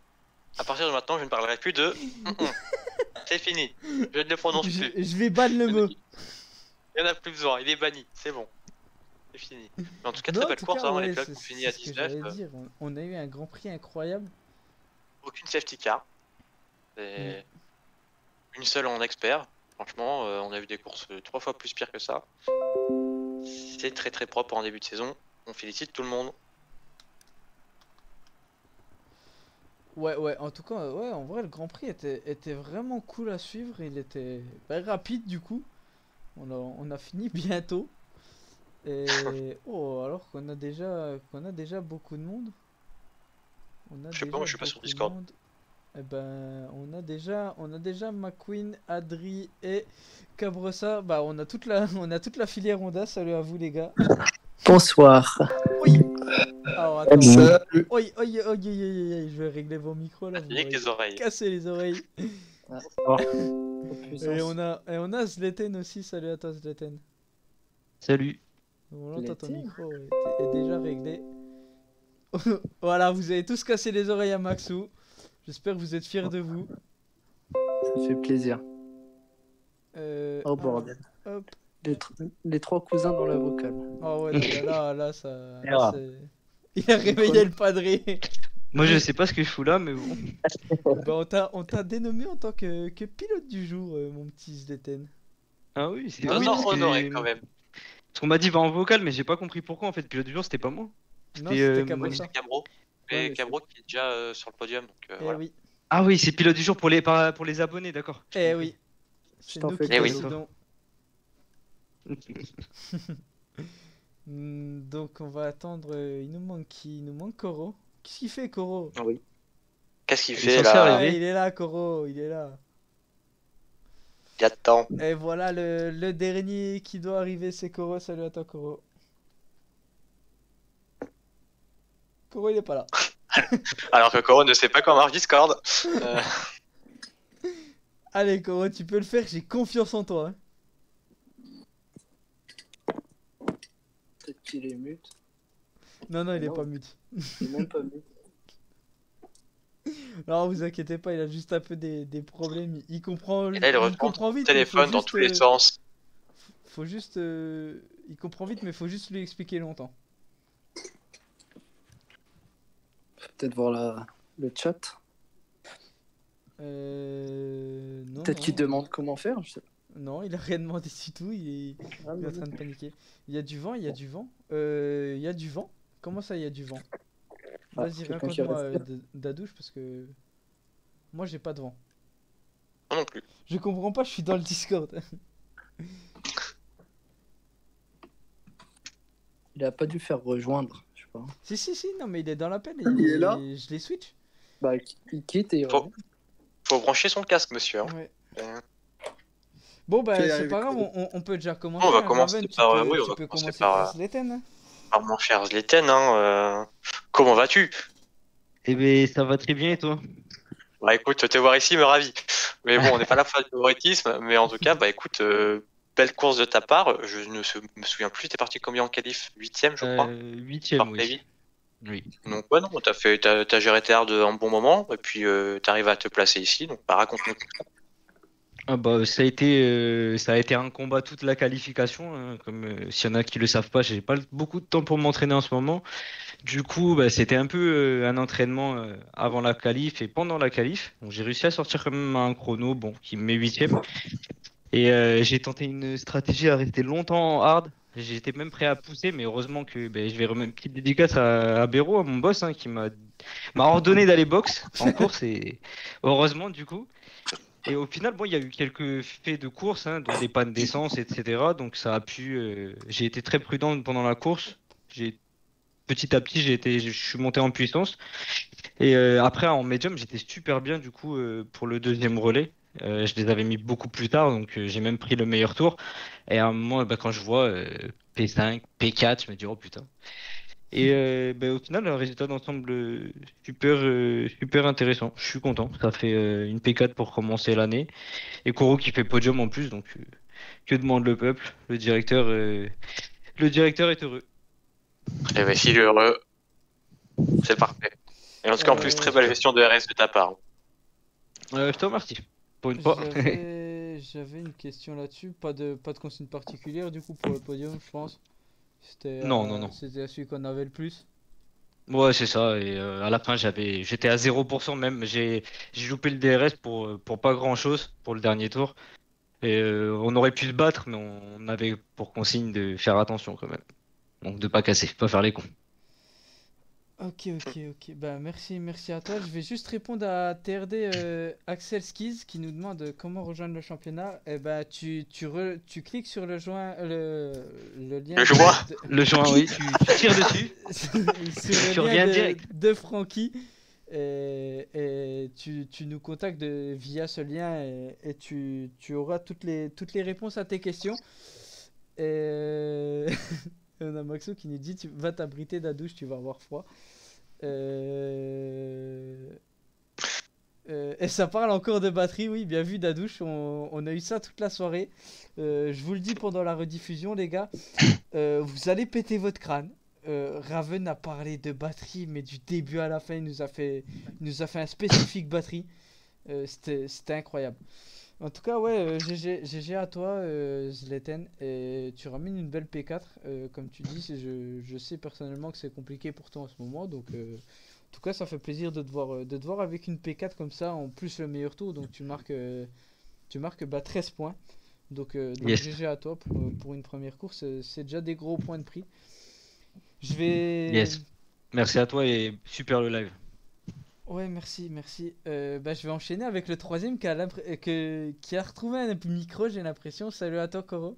À partir de maintenant, je ne parlerai plus de. c'est fini. Je ne le prononce
Je,
plus.
je vais ban le mot.
Il n'y en a plus besoin. Il est banni. C'est bon. C'est fini. Mais en tout cas, très belle course.
cas,
hein, les plaques
c'est-
ont fini
c'est
à
ce que
19.
j'allais
euh,
dire. On, on a eu un grand prix incroyable.
aucune safety car. Et Une seule en expert. Franchement, euh, on a vu des courses euh, trois fois plus pires que ça. C'est très très propre en début de saison. On félicite tout le monde.
Ouais, ouais, en tout cas, ouais, en vrai, le Grand Prix était, était vraiment cool à suivre. Il était bah, rapide du coup. On a, on a fini bientôt. Et oh, alors qu'on a déjà, qu'on a déjà beaucoup de monde. On a
Je sais pas, moi, je suis pas sur Discord.
Eh ben, on a déjà, on a déjà McQueen, Adri et Cabrossa. Bah, on a toute la, on a toute la filière Honda. Salut à vous les gars.
Bonsoir.
Oui. Alors attends.
Salut.
Oi, oi, oi, oi, oi, oi, oi, je vais régler vos micros là. vous
Nique
m'aurez
les oreilles.
cassé les oreilles.
Oh,
Et on a, et on a Zleten aussi, salut à toi Zleten.
Salut.
Entend ton micro est, est déjà réglé. voilà, vous avez tous cassé les oreilles à Maxou. J'espère que vous êtes fiers de vous.
Ça fait plaisir.
Euh,
Oh bordel.
hop.
Les, tr- les trois cousins dans la vocale.
Oh ouais, là, là, ça. là, Il a réveillé le padré.
Moi, je sais pas ce que je fous là, mais bon.
bah, on t'a- dénommé en tant que, que pilote du jour, euh, mon petit Zleten.
Ah oui, c'est oui,
honoré quand même.
Parce qu'on m'a dit va en vocal, mais j'ai pas compris pourquoi en fait. Puis l'autre jour, c'était pas moi.
C'était
euh,
Oui, c'est Cabro.
Mais
Cabro qui est déjà euh, sur le podium. Donc, euh,
Eh
voilà.
oui,
Ah oui, c'est pilote du jour pour les, par- pour les abonnés, d'accord.
eh oui.
Je
C'est
t'en
nous
fais
qui
Eh oui.
Hmm, Donc on va attendre. il nous manque qui? Il nous manque Koro. Qu'est-ce qu'il fait Koro
Qu'est-ce qu'il fait là?
Ah. Il est là Koro, il est là. Et voilà le, le dernier qui doit arriver, c'est Koro. Salut à toi Koro. Koro il est pas là.
Alors que Coro ne sait pas comment marche Discord. Euh,
Allez Koro, tu peux le faire, j'ai confiance en toi. hein.
Peut-être qu'il est mute.
Non, non, il est pas mute.
Il est même pas mute.
Non, vous inquiétez pas, il a juste un peu des, des problèmes. Il, comprend,
Et là, il
comprend vite.
téléphone dans tous les
euh,
sens.
Faut juste. euh, Il comprend vite, mais faut juste lui expliquer longtemps.
Peut-être voir la... le chat.
Euh. Non.
Peut-être qu'il demande comment faire. Je sais...
Non, il a rien demandé du tout. Il est,
Ah,
il est en train de paniquer. Il y a du vent, il y a du vent. Euh. Il y a du vent. Comment ça, il y a du vent? Vas-y,
quelqu'un qui
raconte-moi euh, Dadouche parce que. Moi, j'ai pas de vent.
Moi non plus.
Je comprends pas, je suis dans le Discord.
Il a pas dû faire rejoindre. Je sais pas.
si, si, si, non, mais il est dans l'appel. et
Il est là
Je les switch.
Bah, il quitte et.
Faut- Faut brancher son casque, monsieur. hein.
Ouais.
Euh,
Bon, bah, c'est pas grave, on, on peut déjà commencer.
On va
hein,
commencer
Raven,
par-
peux-
oui, on
tu
va
peux
commencer
commencer
par-
par.
Alors, mon cher Zleten, hein, euh, comment vas-tu?
Eh ben, ça va très bien et toi?
Bah écoute, te voir ici me ravit. Mais bon, on n'est pas là pour faire du favoritisme, mais en tout cas, bah écoute, euh, belle course de ta part. Je ne me souviens plus, t'es parti combien en qualif? Huitième, je crois.
Euh, Huitième, oui. Oui.
Donc ouais, non, t'as fait, géré tes hards un bon moment, et puis euh, t'arrives à te placer ici. Donc bah raconte-nous.
Ah bah, ça a été, euh, ça a été un combat toute la qualification. hein, comme euh, s'il y en a qui le savent pas, j'ai pas beaucoup de temps pour m'entraîner en ce moment. Du coup, bah, c'était un peu euh, un entraînement avant la qualif et pendant la qualif. J'ai réussi à sortir quand même un chrono, bon, qui me met huitième. Et j'ai tenté une stratégie à rester longtemps en hard. J'étais même prêt à pousser, mais heureusement que ben, je vais remettre une petite dédicace à, à Béraud, à mon boss, hein, qui m'a m'a ordonné d'aller box en course. Et heureusement, du coup. Et au final, bon, il y a eu quelques faits de course, hein, des pannes d'essence, etc. Donc ça a pu. euh, j'ai été très prudent pendant la course. J'ai petit à petit, j'ai été, je suis monté en puissance. Et euh, après, en médium, j'étais super bien du coup euh, pour le deuxième relais. Euh, je les avais mis beaucoup plus tard, donc euh, j'ai même pris le meilleur tour. Et à un moment, bah, quand je vois euh, P5, P4, je me dis oh putain. Et euh, bah, au final, un résultat d'ensemble euh, super, euh, super intéressant. Je suis content. Ça fait euh, une P4 pour commencer l'année. Et Koro qui fait podium en plus, donc euh, que demande le peuple? Le directeur, euh, le directeur est heureux.
Et bah s'il est heureux, c'est parfait. Et en tout cas, en plus, très belle gestion de RS de ta part.
Euh, je te remercie. Pour une fois.
J'avais j'avais une question là-dessus. Pas de, pas de consigne particulière du coup pour le podium, je pense. C'était
Non,
euh,
non, non.
C'était celui qu'on avait le plus.
Ouais, c'est ça. Et euh, à la fin, j'avais, j'étais à 0% même. J'ai, j'ai loupé le DRS pour, euh, pour pas grand-chose pour le dernier tour. Et euh, on aurait pu se battre, mais on avait pour consigne de faire attention quand même. Donc de pas casser, pas faire les cons.
Ok, ok, ok. Bah, merci, merci à toi. Je vais juste répondre à TRD euh, Axel Skiz qui nous demande comment rejoindre le championnat? Et bah, tu, tu, re- tu cliques sur le, joint, le, le lien.
Le joint.
de-
Le joint, oui, tu, tu tires dessus.
sur le
Tu
lien
reviens
de,
direct.
de Francky. Et, et tu, tu nous contactes de- via ce lien et, et tu, tu auras toutes les, toutes les réponses à tes questions. Et on a Maxo qui nous dit tu vas t'abriter de la douche, tu vas avoir froid. Euh, euh, et ça parle encore de batterie, oui, bien vu, Dadouche. On, a eu ça toute la soirée. Euh, je vous le dis pendant la rediffusion, les gars. Vous allez péter votre crâne. Raven a parlé de batterie, mais du début à la fin, il nous a fait, il nous a fait un spécifique batterie. C'était incroyable. En tout cas, ouais, euh, GG, GG à toi, euh, Zleten. Et tu ramènes une belle P4, euh, comme tu dis. Je, je sais personnellement que c'est compliqué pour toi en ce moment. Donc, euh, en tout cas, ça fait plaisir de te voir, euh, de te voir avec une P4 comme ça, en plus le meilleur tour. Donc, tu marques, euh, tu marques bah, 13 points. Donc, euh, donc
Yes.
GG à toi pour, euh, pour une première course. euh, C'est déjà des gros points de prix. Je vais.
Yes. Merci à toi et super le live.
Ouais, merci, merci. Euh, bah, je vais enchaîner avec le troisième qui a, euh, que... qui a retrouvé un micro, j'ai l'impression. Salut à toi, Koro.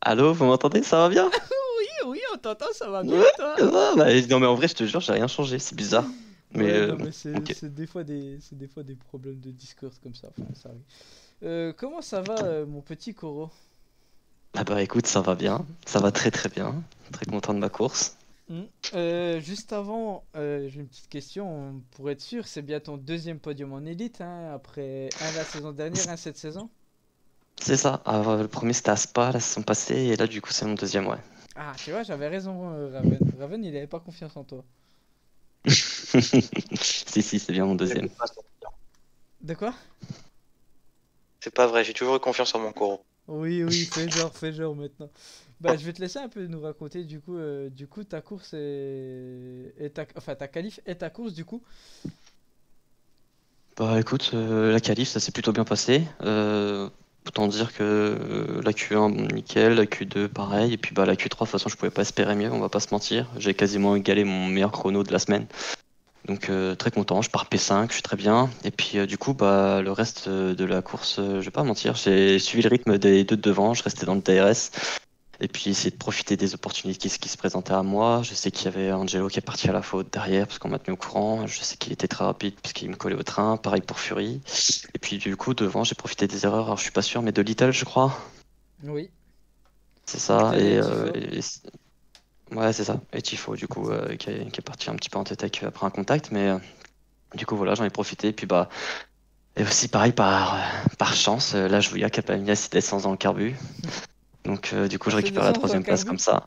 Allô, vous m'entendez? Ça va bien?
Oui, oui, on t'entend, ça va bien,
Ouais,
toi?
Va bah, Non mais en vrai, je te jure, j'ai rien changé, c'est bizarre. Mais,
Ouais,
euh,
mais c'est des fois des des fois des problèmes de Discord comme ça. Enfin, ça. Euh, comment ça va, mon petit Koro?
Ah bah écoute, ça va bien, ça va très très bien. Très content de ma course.
Hmm. Euh, juste avant, euh, j'ai une petite question. Pour être sûr, c'est bien ton deuxième podium en élite, hein, après un la saison dernière, un cette saison?
C'est ça, Ah, le premier c'était à Spa la saison passée, et là du coup c'est mon deuxième, ouais.
Ah, tu vois, j'avais raison, euh, Raven. Raven, il avait pas confiance en toi.
si si, c'est bien mon deuxième.
De quoi?
C'est pas vrai, j'ai toujours eu confiance en mon Koro.
Oui, oui, fais genre, fais genre maintenant. Bah, je vais te laisser un peu nous raconter du coup, euh, du coup ta course et, ta, enfin ta qualif et ta course du coup.
Bah écoute, euh, la qualif ça s'est plutôt bien passé. Euh, autant dire que euh, la Q1 bon, nickel, la Q2 pareil, et puis bah la Q3 de toute façon je pouvais pas espérer mieux, on va pas se mentir. J'ai quasiment égalé mon meilleur chrono de la semaine. Donc euh, très content, je pars P5, je suis très bien. Et puis du coup bah le reste de la course, je vais pas mentir, j'ai suivi le rythme des deux de devant, je restais dans le DRS. Et puis essayer de profiter des opportunités qui, qui se présentaient à moi. Je sais qu'il y avait Angelo qui est parti à la faute derrière parce qu'on m'a tenu au courant. Je sais qu'il était très rapide parce qu'il me collait au train. Pareil pour Fury. Et puis du coup devant j'ai profité des erreurs. Alors je suis pas sûr mais de Little je crois.
Oui.
C'est ça. Et, euh, et ouais c'est ça. Et Tifo du coup euh, qui, est, qui est parti un petit peu en tête avec après un contact. Mais euh, du coup voilà j'en ai profité. Et puis bah et aussi pareil par, par chance. Là je voyais qu'elle a mis assez d'essence dans le carbu. Donc euh, du coup je
Assez
récupère la
dans le
troisième place comme ça.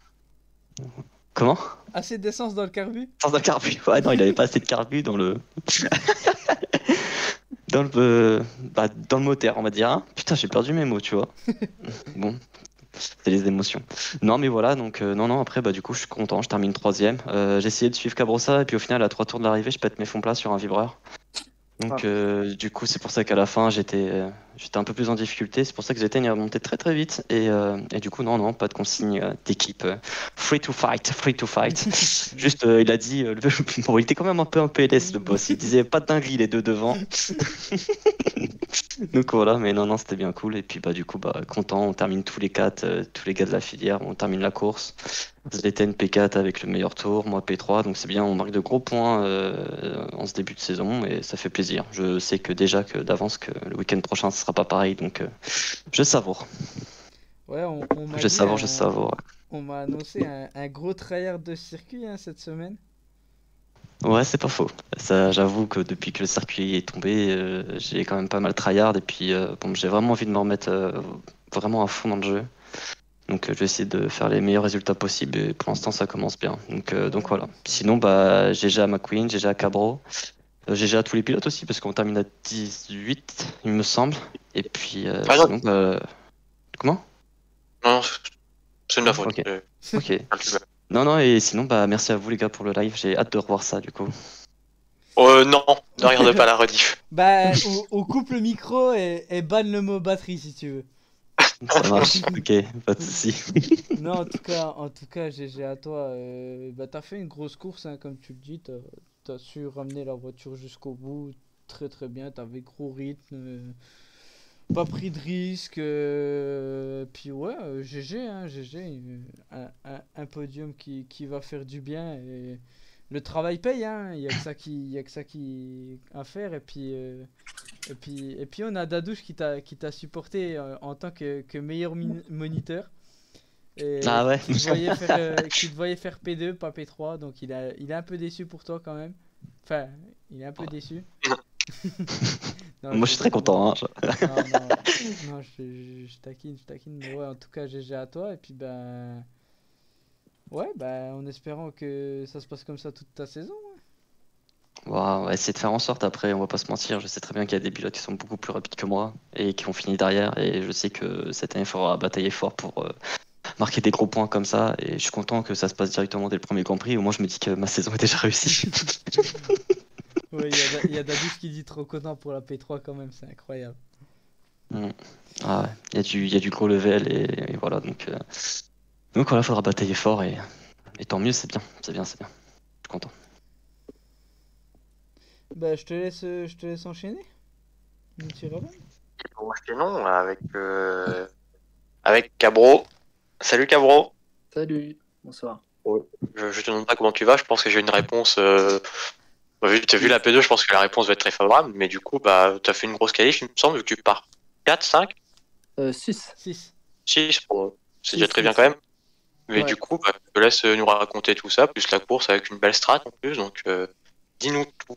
Comment?
Assez d'essence dans le carbu?
Sans un carbu. Ouais, non, il avait pas assez de carbu dans le. dans le. euh, bah, dans le moteur, on va dire. hein. Putain, j'ai perdu mes mots, tu vois. bon. C'est les émotions. Non, mais voilà, donc, euh, non, non, après, bah, du coup, je suis content, je termine troisième. Euh, j'ai essayé de suivre Cabrossa, et puis au final, à trois tours de l'arrivée, je pète mes fonds plats sur un vibreur. Donc, euh, du coup, c'est pour ça qu'à la fin, j'étais euh, j'étais un peu plus en difficulté. C'est pour ça que j'étais est remonté très très vite. Et, euh, et du coup, non, non, pas de consigne euh, d'équipe. euh, free to fight, free to fight. Juste, euh, il a dit, bon, il était quand même un peu un PLS le boss. Il disait pas de dinguerie les deux devant. Donc voilà, mais non, non, c'était bien cool. Et puis bah du coup, bah content, on termine tous les quatre, tous les gars de la filière, on termine la course. Zleten P4 avec le meilleur tour, moi P3, donc c'est bien, on marque de gros points en ce début de saison et ça fait plaisir. Je sais que déjà que d'avance que le week-end prochain ce sera pas pareil, donc je savoure.
Ouais, on, on m'a
Je
dit
savoure,
un-
je savoure.
On m'a annoncé un, un gros tryhard de circuit hein, cette semaine.
Ouais, c'est pas faux. Ça, j'avoue que depuis que le circuit est tombé, euh, j'ai quand même pas mal tryhard et puis euh, bon, j'ai vraiment envie de me remettre euh, vraiment à fond dans le jeu. Donc je vais essayer de faire les meilleurs résultats possibles et pour l'instant ça commence bien. Donc, donc voilà. Sinon, bah, GG à McQueen, GG à Cabro. Euh, GG à tous les pilotes aussi, parce qu'on termine à 18, il me semble. Et puis, euh,
Ah
sinon, bah, Comment?
Non, c'est de ma faute.
Ok.
Euh,
Ok. Non, non, et sinon, bah, merci à vous les gars pour le live. J'ai hâte de revoir ça du coup.
Euh, non, ne regarde pas la rediff.
Bah, on, on coupe le micro et, et banne le mot batterie si tu veux.
Ça marche. ok, pas de soucis.
Non, en tout cas, en tout cas, GG à toi. euh, bah, t'as fait une grosse course, hein, comme tu le dis. T'as su ramener la voiture jusqu'au bout. Très très bien. T'avais gros rythme. euh, pas pris de risque. euh, puis ouais, euh, GG, hein, GG. euh, un, podium qui, qui va faire du bien. Et le travail paye, hein. Il y a que ça qui, y a que ça qui à faire. Et puis, euh, et puis, et puis on a Dadouche qui t'a, supporté euh, en tant que, que meilleur moniteur. Et
Ah ouais.
qui te, faire, euh, qui te voyait faire P2, pas P3, donc il, a, il est un peu déçu pour toi quand même. Enfin, il est un peu déçu. Non,
Moi, je suis très content. Hein.
Non, non, non, je, je- je taquine, je taquine, mais ouais, en tout cas, GG à toi, et puis ben. Ouais, bah, en espérant que ça se passe comme ça toute ta saison. ouais.
Bon, on va essayer de faire en sorte après, on va pas se mentir. Je sais très bien qu'il y a des pilotes qui sont beaucoup plus rapides que moi et qui ont fini derrière. Et je sais que cette année, il faudra batailler fort pour euh, marquer des gros points comme ça. Et je suis content que ça se passe directement dès le premier Grand Prix. Au moins, je me dis que ma saison est déjà réussie.
Ouais, il y a, a qui dit trop content pour la P3 quand même, c'est incroyable.
Ah ouais, il y, a du- il y a du gros level et, et voilà. Donc, euh, donc voilà, faudra batailler fort et, et tant mieux, c'est bien, c'est bien, c'est bien. Je suis content.
Bah, je te laisse, je te laisse enchaîner. Mon petit Robin.
Bon, je dis non, avec, euh, avec Cabro. Salut Cabro.
Salut, bonsoir.
Je, je te demande pas comment tu vas, je pense que j'ai une réponse. Euh... bah, vu, t'as vu la P2, je pense que la réponse va être très favorable, mais du coup, bah, t'as fait une grosse qualif, il me semble, vu que tu pars 4, 5,
Euh, 6.
6.
6, pour... c'est déjà très bien quand même. Mais
Ouais.
du coup, bah, je te laisse nous raconter tout ça, plus la course avec une belle strat en plus, donc euh, dis-nous tout.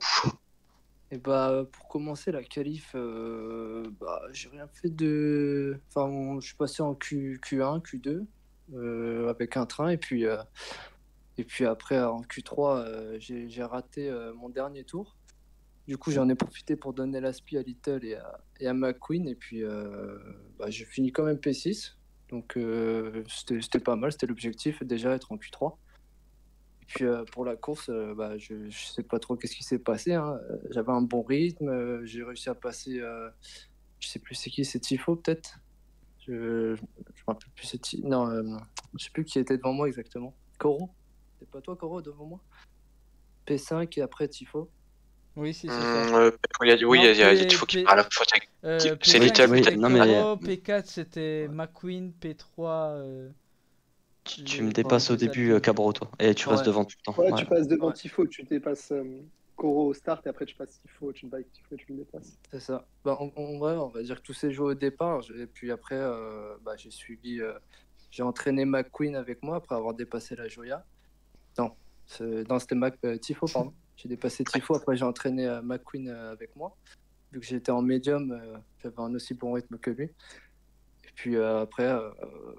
Et bah, pour commencer la qualif, euh, bah, j'ai rien fait de. Enfin, je suis passé en Q, Q1, Q2 euh, avec un train, et puis, euh, et puis après en Q3, euh, j'ai raté mon dernier tour. Du coup, j'en ai profité pour donner l'aspi à Little et à, et à McQueen, et puis bah, j'ai fini quand même P6. Donc c'était c'était pas mal, c'était l'objectif, déjà être en Q3. Et puis euh, pour la course, euh, bah, je, je sais pas trop qu'est-ce qui s'est passé. hein. Euh, J'avais un bon rythme, euh, j'ai réussi à passer, euh, je sais plus c'est qui, c'est Tifo peut-être? Je je me rappelle plus, c'est Ti- Non, euh, je sais plus qui était devant moi exactement. Coro C'est pas toi Coro devant moi? P5 et après Tifo
Oui, si, c'est ça.
euh, oui, il y a, oui, il y a- y qu'il
P-
parle
Euh,
c'est
P5,
Little,
oui,
c'était
non, mais-
Coro, P4 c'était McQueen, P3. euh,
Tu, me dépasses au début, euh, Cabro, toi. Et tu restes devant tout le temps.
Ouais,
Ouais.
tu passes devant
Ouais.
Tifo, tu dépasses euh, Koro au start et après tu passes Tifo, tu bikes Tifo, tu le dépasses.
C'est ça. Bah, en, en vrai, on va dire que tout s'est joué au départ. Et puis après, euh, bah, j'ai suivi. euh, j'ai entraîné McQueen avec moi après avoir dépassé la Joya. Non, c'était Mac, euh, Tifo, pardon. J'ai dépassé Tifo, après j'ai entraîné euh, McQueen euh, avec moi. Vu que j'étais en médium, euh, j'avais un aussi bon rythme que lui. Puis euh, après, euh,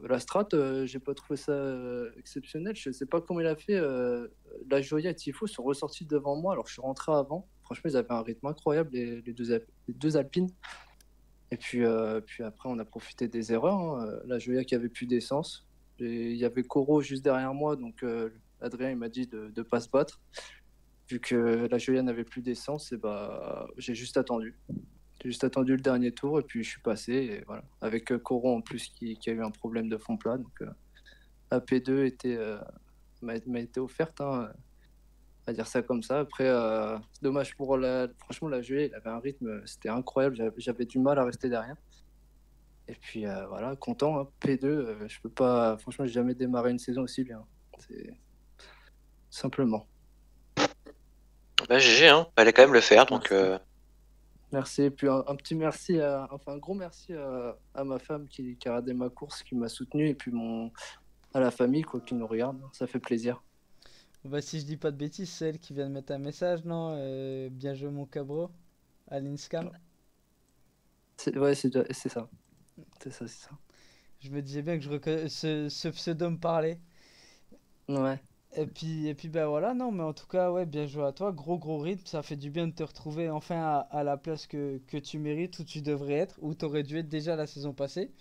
la strat, euh, j'ai pas trouvé ça euh, exceptionnel. Je sais pas comment il a fait. euh, la Joya et Tifo sont ressortis devant moi alors je suis rentré avant. Franchement, ils avaient un rythme incroyable, les, deux, les Alpines. Et puis, euh, puis après, on a profité des erreurs. hein. Euh, La Joya qui avait plus d'essence. Il y avait Koro juste derrière moi, donc euh, Adrien il m'a dit de ne pas se battre. Vu que la Joya n'avait plus d'essence, et bah, j'ai juste attendu. J'ai juste attendu le dernier tour et puis je suis passé. Et voilà. Avec euh, Koro en plus qui, qui a eu un problème de fond plat. Donc euh, la P2 était, euh, m'a m'a été offerte. hein, à dire ça comme ça. Après, euh, c'est dommage pour la. Franchement, la Joya, il avait un rythme, c'était incroyable. J'avais- J'avais du mal à rester derrière. Et puis euh, voilà, content. hein. P2, euh, je peux pas. Franchement, j'ai jamais démarré une saison aussi bien. C'est simplement.
Bah, GG, hein, fallait quand même le faire, donc
Merci.
euh.
Et puis un, un petit merci, à, enfin un gros merci à, à ma femme qui, qui a regardé ma course, qui m'a soutenu, et puis mon, à la famille quoi, qui nous regarde. Ça fait plaisir.
Bah, si je dis pas de bêtises, c'est elle qui vient de mettre un message, non Euh, Bien joué, mon cabro. À l'Inscam.
C'est, ouais, c'est, c'est ça. C'est ça, c'est ça.
Je me disais bien que je reconna- ce, ce pseudo me parlait.
Ouais.
Et puis, et puis ben voilà, non, mais en tout cas, ouais, bien joué à toi. Gros, gros rythme. Ça fait du bien de te retrouver enfin à, à la place que, que tu mérites, où tu devrais être, où tu aurais dû être déjà la saison passée.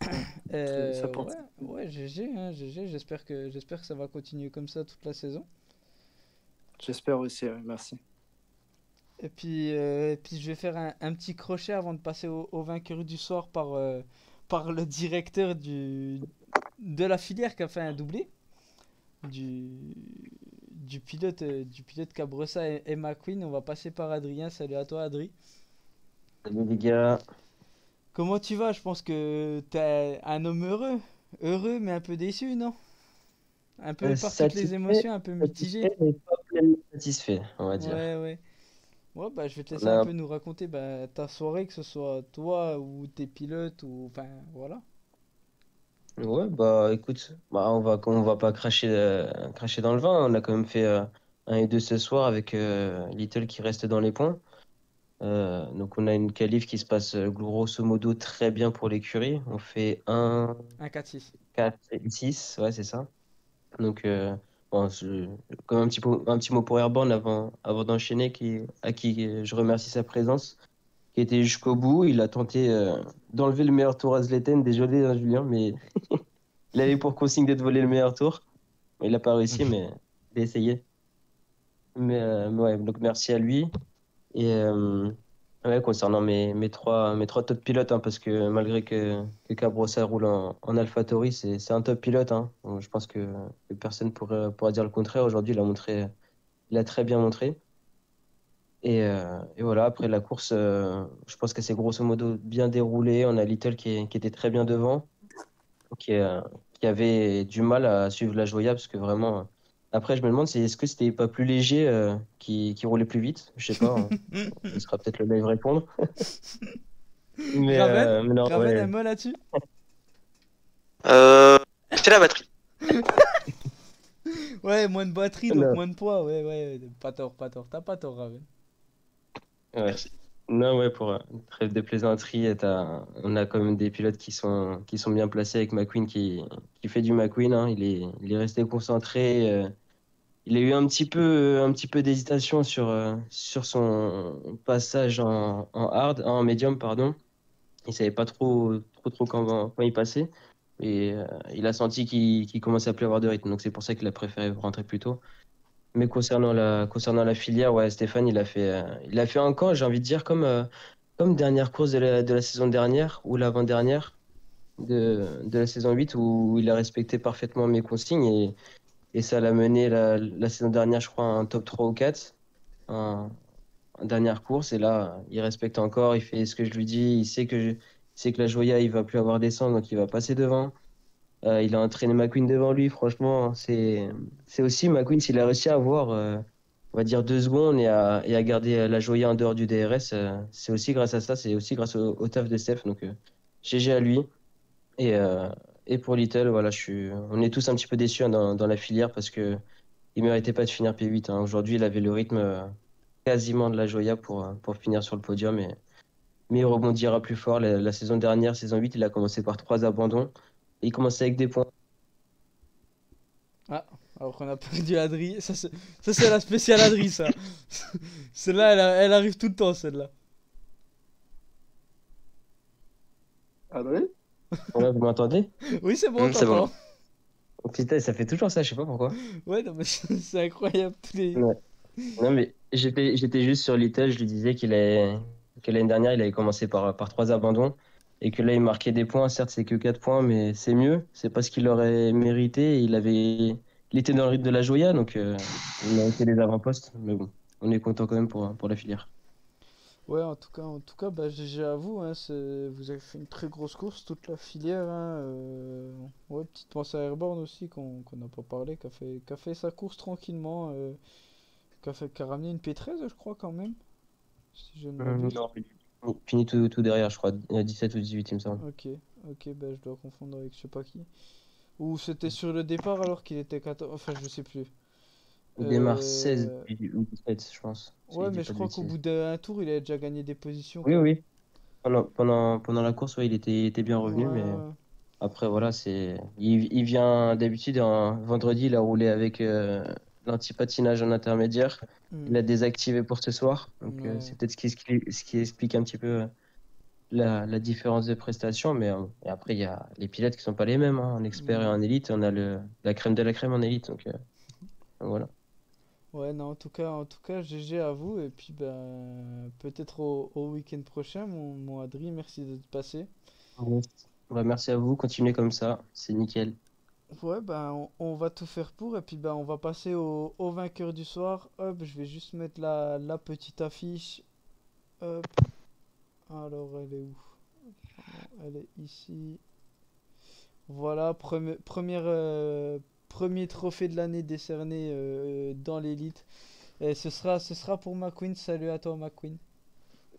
Euh,
ça pense.
ouais, ouais, GG, hein, GG. J'espère que, j'espère que ça va continuer comme ça toute la saison.
J'espère aussi, ouais, merci.
Et puis, euh, et puis je vais faire un, un petit crochet avant de passer au, au vainqueur du soir par, euh, par le directeur du, de la filière qui a fait un doublé. Du, du pilote, euh, du pilote Cabrossa et, et McQueen. On va passer par Adrien. Salut à toi, Adri.
Salut les gars.
Comment tu vas? Je pense que t'es un homme heureux. Heureux, mais un peu déçu, non? Un peu
Euh,
par toutes les émotions, un peu mitigé.
Satisfait, mais pas pleinement satisfait, on va dire.
Ouais, ouais. Ouais, bah, je vais te laisser
Là-
un peu nous raconter bah, ta soirée, que ce soit toi ou tes pilotes, ou enfin, voilà.
Ouais, bah écoute, bah, on va, on va pas cracher, euh, cracher dans le vin. On a quand même fait euh, un et deux ce soir avec euh, Little qui reste dans les points. Euh, donc on a une qualif qui se passe grosso modo très bien pour l'écurie. On fait 1,
Un 4-6.
4 et 6, ouais, c'est ça. Donc, bon, je- comme un petit, po- un petit mot pour Airborne avant, avant d'enchaîner, qui, à qui je remercie sa présence, qui était jusqu'au bout. Il a tenté euh, d'enlever le meilleur tour à Zleten. Désolé, hein, Julien, mais il avait pour consigne de voler le meilleur tour. Il n'a pas réussi, mais il a essayé. Mais, euh, ouais, donc merci à lui. Et euh, ouais, concernant mes, mes trois, mes trois top pilotes, hein, parce que malgré que, que Cabrossa roule en, en AlphaTauri, c'est, c'est un top pilote. hein. Donc, je pense que, que personne pourrait, pourra dire le contraire. Aujourd'hui, il a montré, il a très bien montré. Et, euh, et voilà, après la course, euh, je pense qu'elle s'est grosso modo bien déroulée. On a Little qui, est- qui était très bien devant, qui, euh, qui avait du mal à suivre la Joya, parce que vraiment. Après, je me demande, c'est, est-ce que c'était pas plus léger euh, qui, qui roulait plus vite? Je sais pas. hein. Ce sera peut-être le live répondre. Mais,
Raven
euh, mais non,
Raven,
ouais.
un mot là-dessus?
Euh, c'est la batterie.
Ouais, moins de batterie, donc
Non.
moins de poids. Ouais, ouais, pas tort, pas tort. T'as pas tort, Raven.
Ouais. Non, ouais, pour euh, trêve de plaisanterie, on a quand même des pilotes qui sont, qui sont bien placés avec McQueen qui, qui fait du McQueen. hein. Il est, il est resté concentré. euh, il a eu un petit peu, un petit peu d'hésitation sur, euh, sur son passage en, en hard, en medium, pardon. Il savait pas trop, trop, trop quand, il passait. Et il a senti qu'il qu'il commençait à plus avoir de rythme. Donc c'est pour ça qu'il a préféré rentrer plus tôt. Mais concernant la, concernant la filière, ouais, Stéphane, il a fait, euh, il a fait un j'ai envie de dire, comme, euh, comme dernière course de la, de la saison dernière ou l'avant-dernière de, de la saison 8 où il a respecté parfaitement mes consignes et, et ça l'a mené la, la saison dernière, je crois, un top 3 ou 4 en, en dernière course. Et là, il respecte encore, il fait ce que je lui dis, il sait que, il sait que la Joya, il va plus avoir descendre, donc il va passer devant. Euh, il a entraîné McQueen devant lui, franchement, c'est aussi McQueen s'il a réussi à avoir, euh, on va dire, deux secondes et à, et à garder la Joya en dehors du DRS, euh, c'est aussi grâce à ça, c'est aussi grâce au, taf de Steph, donc euh, GG à lui. Et, euh, et pour Little, voilà, je suis, on est tous un petit peu déçus hein, dans, dans la filière parce que il méritait pas de finir P8. hein. Aujourd'hui, il avait le rythme euh, quasiment de la Joya pour, euh, pour finir sur le podium, mais il rebondira plus fort. La, la saison dernière, saison 8, il a commencé par trois abandons. Et il commençait avec des points.
Alors qu'on a perdu Adri. Ça, c'est ça, c'est la spéciale Adri, ça. Celle-là, elle, a- elle arrive tout le temps, celle-là.
Adrien
Voilà, vous m'entendez?
Oui, c'est bon,
Mm, c'est bon.
Oh, putain, ça fait toujours ça, je sais pas pourquoi.
Ouais, non, mais c'est c'est incroyable. Tous les...
Ouais. Non, mais j'étais, j'étais juste sur Little, je lui disais qu'il est, que l'année dernière, il avait commencé par, par trois abandons et que là, il marquait des points. Certes, c'est que 4 points, mais c'est mieux. C'est pas ce qu'il aurait mérité. Il avait, il était dans le rythme de la Joya, donc euh, il a été les avant-postes. Mais bon, on est content quand même pour, pour la filière.
Ouais, en tout cas, en tout cas bah, GG à vous. Hein, vous avez fait une très grosse course, toute la filière. Hein, euh, Ouais, petite pensée à Airborne aussi, qu'on qu'on n'a pas parlé, qui a fait, qui a fait sa course tranquillement. euh, qui a, fait, qui a ramené une P13, je crois, quand même. Si je ne
non, il finit tout, tout derrière, je crois, à 17 ou 18, il me semble.
Ok, ok, bah je dois confondre avec je sais pas qui. Ou c'était sur le départ alors qu'il était 14, enfin je sais plus.
Il démarre
Euh,
16 ou 17, je pense.
Ouais, mais je crois qu'au bout d'un tour, il avait déjà gagné des positions.
Oui,
quoi.
oui. Pendant, pendant, pendant la course, ouais, il était, il était bien revenu,
Ouais,
mais. Après, voilà, c'est il, il vient d'habitude, un vendredi, il a roulé avec euh, l'anti-patinage en intermédiaire. Il l'a désactivé pour ce soir. Donc, euh,
Ouais.
c'est peut-être ce qui, expli- ce qui explique un petit peu euh, la, la différence de prestation. Mais euh, et après, il y a les pilotes qui sont pas les mêmes. hein. En expert et en élite, on a le, la crème de la crème en élite. Donc, euh, donc voilà.
Ouais, non, en tout cas, en tout cas, GG à vous. Et puis, ben, peut-être au, au week-end prochain, mon, mon Adri, merci d'être passé.
Bah, merci à vous. Continuez comme ça. C'est nickel.
Ouais, ben, on, va tout faire pour. Et puis, ben, on va passer au, au vainqueur du soir. Hop, je vais juste mettre la, petite affiche. Hop. Alors, elle est où? Elle est ici. Voilà, première, euh, premier trophée de l'année décerné euh, dans l'élite. Et ce sera, ce sera pour McQueen. Salut à toi, McQueen.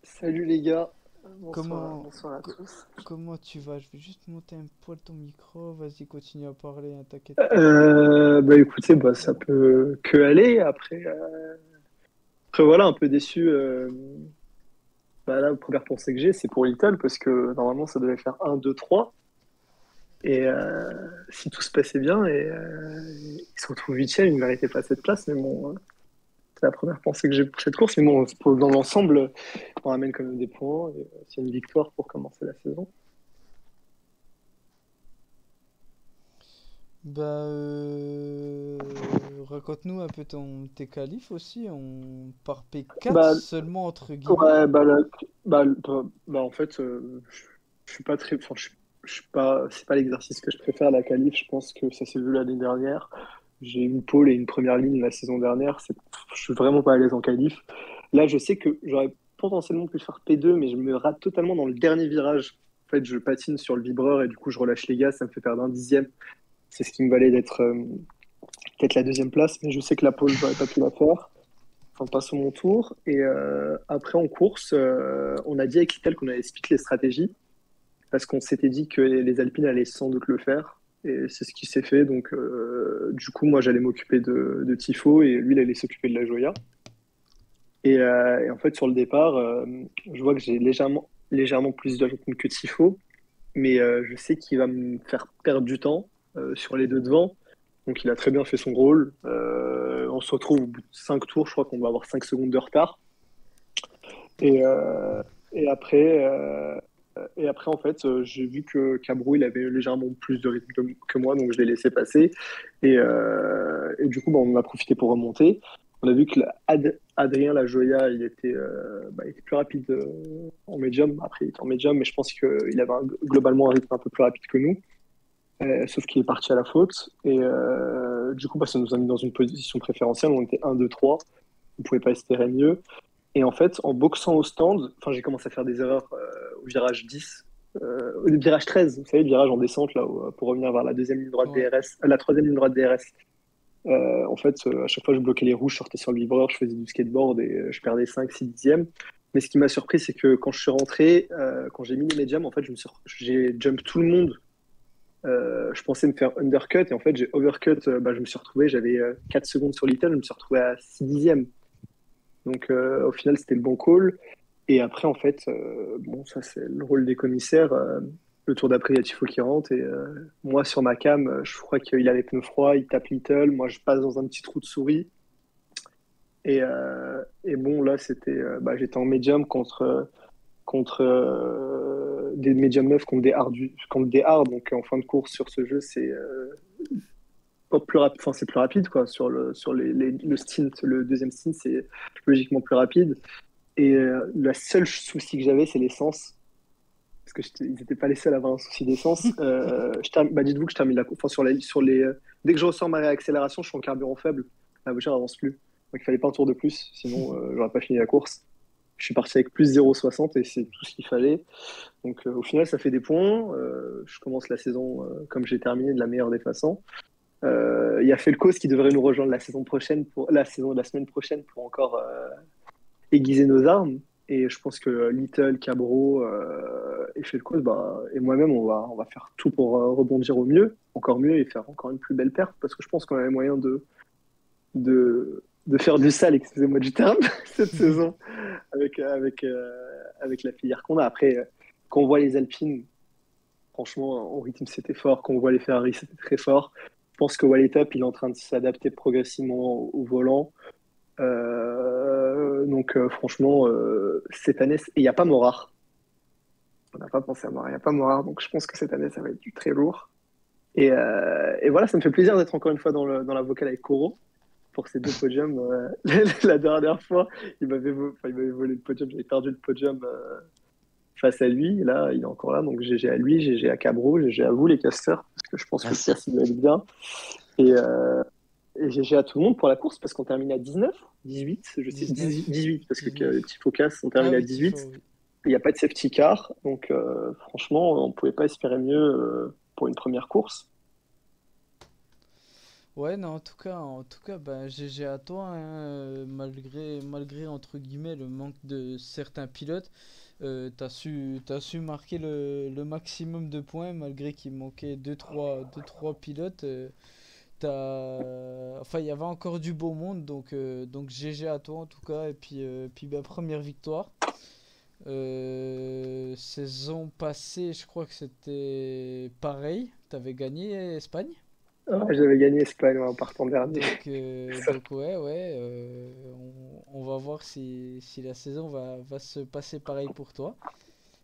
Salut les gars. Bonsoir,
Comment-
bonsoir à tous.
Comment tu vas? Je vais juste monter un poil ton micro. Vas-y, continue à parler, hein, t'inquiète.
Euh, bah écoutez, bah, ça peut que aller. Après, euh, après voilà, un peu déçu. euh, Bah, là, la première pensée que j'ai, c'est pour Little, parce que normalement, ça devait faire 1, 2, 3. Et euh, si tout se passait bien, et, euh, il se retrouve 8 il ne méritait pas cette place. Mais bon, euh, c'est la première pensée que j'ai pour cette course. Mais bon, dans l'ensemble, on ramène quand même des points. et, euh, C'est une victoire pour commencer la saison.
Bah, euh, raconte-nous un peu ton, tes qualifs aussi. On part P4
Bah,
seulement, entre guillemets.
Ouais, bah, bah, en fait, euh, je, suis pas très. Enfin, je, je suis pas. C'est pas l'exercice que je préfère, la qualif. Je pense que ça s'est vu l'année dernière. J'ai une pole et une première ligne la saison dernière. Je suis vraiment pas à l'aise en qualif. Là, je sais que j'aurais potentiellement pu faire P2, mais je me rate totalement dans le dernier virage. En fait, je patine sur le vibreur et du coup, je relâche les gars. Ça me fait perdre un dixième. C'est ce qui me valait d'être euh, peut-être la deuxième place, mais je sais que la pole, j'aurais pas pu la faire. Enfin, passons mon tour. Et euh, après, en course, euh, on a dit avec Little qu'on allait split les stratégies parce qu'on s'était dit que les Alpines allaient sans doute le faire. Et c'est ce qui s'est fait. Donc, euh, du coup, moi, j'allais m'occuper de, Tifo et lui, il allait s'occuper de la Joya. Et, euh, en fait, sur le départ, euh, je vois que j'ai légèrement, légèrement plus de rythme que Tifo, mais je sais qu'il va me faire perdre du temps sur les deux devant. Donc, il a très bien fait son rôle. On se retrouve au bout de 5 tours, je crois qu'on va avoir 5 secondes de retard. Et, et après, et après, en fait, euh, j'ai vu que Cabrou, avait légèrement plus de rythme que, moi, donc je l'ai laissé passer. Et, euh, du coup, bah, on a profité pour remonter. On a vu que Adrien Lajoya, euh, bah, il était plus rapide euh, en médium. Après, il était en médium, mais je pense qu'il avait globalement un rythme un peu plus rapide que nous. Euh, sauf qu'il est parti à la faute. Et euh, du coup, bah, ça nous a mis dans une position préférentielle. On était 1, 2, 3. On ne pouvait pas espérer mieux. Et en fait, en boxant au stand, enfin, j'ai commencé à faire des erreurs euh, au virage 10, euh, au virage 13, vous savez, le virage en descente, là, où, euh, pour revenir vers la deuxième ligne droite
Ouais.
DRS, la troisième ligne droite DRS. Euh, en fait, à chaque fois, je bloquais les rouges, je sortais sur le vibreur, je faisais du skateboard et je perdais 5, 6 dixièmes. Mais ce qui m'a surpris, c'est que quand je suis rentré, quand j'ai mis les médiums, en fait, j'ai jump tout le monde. Euh, je pensais me faire undercut et en fait, j'ai overcut. euh, bah, je me suis retrouvé, j'avais euh, 4 secondes sur Little, je me suis retrouvé à 6 dixièmes. Donc, euh, au final, c'était le bon call. Et après, en fait, euh, bon, ça, c'est le rôle des commissaires. euh, le tour d'après, il y a Tifo qui rentre. Et moi, sur ma cam, je crois qu'il a les pneus froids, il tape Little. Moi, je passe dans un petit trou de souris. Et, et bon, là, c'était, bah, j'étais en médium contre, contre des médiums neufs contre des hard, contre des hard. Donc, en fin de course sur ce jeu, c'est plus rapide. Enfin, c'est plus rapide, quoi. Sur le, sur les, les- le stint, le deuxième stint, c'est logiquement plus rapide. Et euh, le seul souci que j'avais, c'est l'essence. Parce que ils n'étaient pas les seuls à avoir un souci d'essence. Euh, bah, dites-vous que je termine la course. Enfin, sur les, sur les, euh, dès que je ressors ma réaccélération, je suis en carburant faible. La voiture avance plus. Donc il fallait pas un tour de plus, sinon euh, j'aurais pas fini la course. Je suis parti avec plus 0,60 et c'est tout ce qu'il fallait. Donc euh, au final, ça fait des points. Je commence la saison comme j'ai terminé de la meilleure des façons. Euh, Il y a Felkos qui devrait nous rejoindre la saison prochaine pour la saison de la semaine prochaine pour encore euh, aiguiser nos armes. Et je pense que Little, Cabro euh, et Felkos, bah, et moi-même, on va, on va faire tout pour euh, rebondir au mieux, encore mieux et faire encore une plus belle perte parce que je pense qu'on a les moyens de, de, de faire du sale, excusez-moi du terme, cette saison avec, avec, euh, avec la filière qu'on a. Après, euh, quand on voit les Alpines, Franchement, en rythme, c'était fort. Quand on voit les Ferrari, c'était très fort. Je pense que Walitap, il est en train de s'adapter progressivement au, volant. Euh, donc, euh, franchement, euh, cette année, il n'y a pas Morard. On n'a pas pensé à Morard. Il n'y a pas Morard. Donc, je pense que cette année, ça va être du très lourd. Et, voilà, ça me fait plaisir d'être encore une fois dans, la vocale avec Koro pour ces deux podiums. La dernière fois, il m'avait volé le podium. J'avais perdu le podium face à lui. Là, il est encore là. Donc, GG à lui, GG à Cabro, GG à vous, les casteurs. Parce que je pense que
Merci.
Pierre, il doit être bien. Et, euh, et GG à tout le monde pour la course parce qu'on termine à 19, 18, je sais,
19.
18, 18 parce que
19.
les petits focus, on termine
Ah
à
oui,
18.
Tifo, oui.
Il n'y a pas de safety car. Donc, euh, franchement, on ne pouvait pas espérer mieux euh, pour une première course.
Ouais, non, en tout cas, en tout cas, GG à toi, hein, euh, malgré, malgré, entre guillemets, le manque de certains pilotes, euh, t'as su, t'as su marquer le, maximum de points, malgré qu'il manquait 2-3 deux, trois pilotes. euh. Enfin, il y avait encore du beau monde, donc, euh, donc GG à toi, en tout cas, et puis, puis ben, première victoire. Saison passée, je crois que c'était pareil, t'avais gagné Espagne?
Ah, J'avais gagné Espagne en partant dernier.
Donc, euh, donc ouais, ouais, euh, on, on va voir si, si la saison va, va se passer pareil pour toi.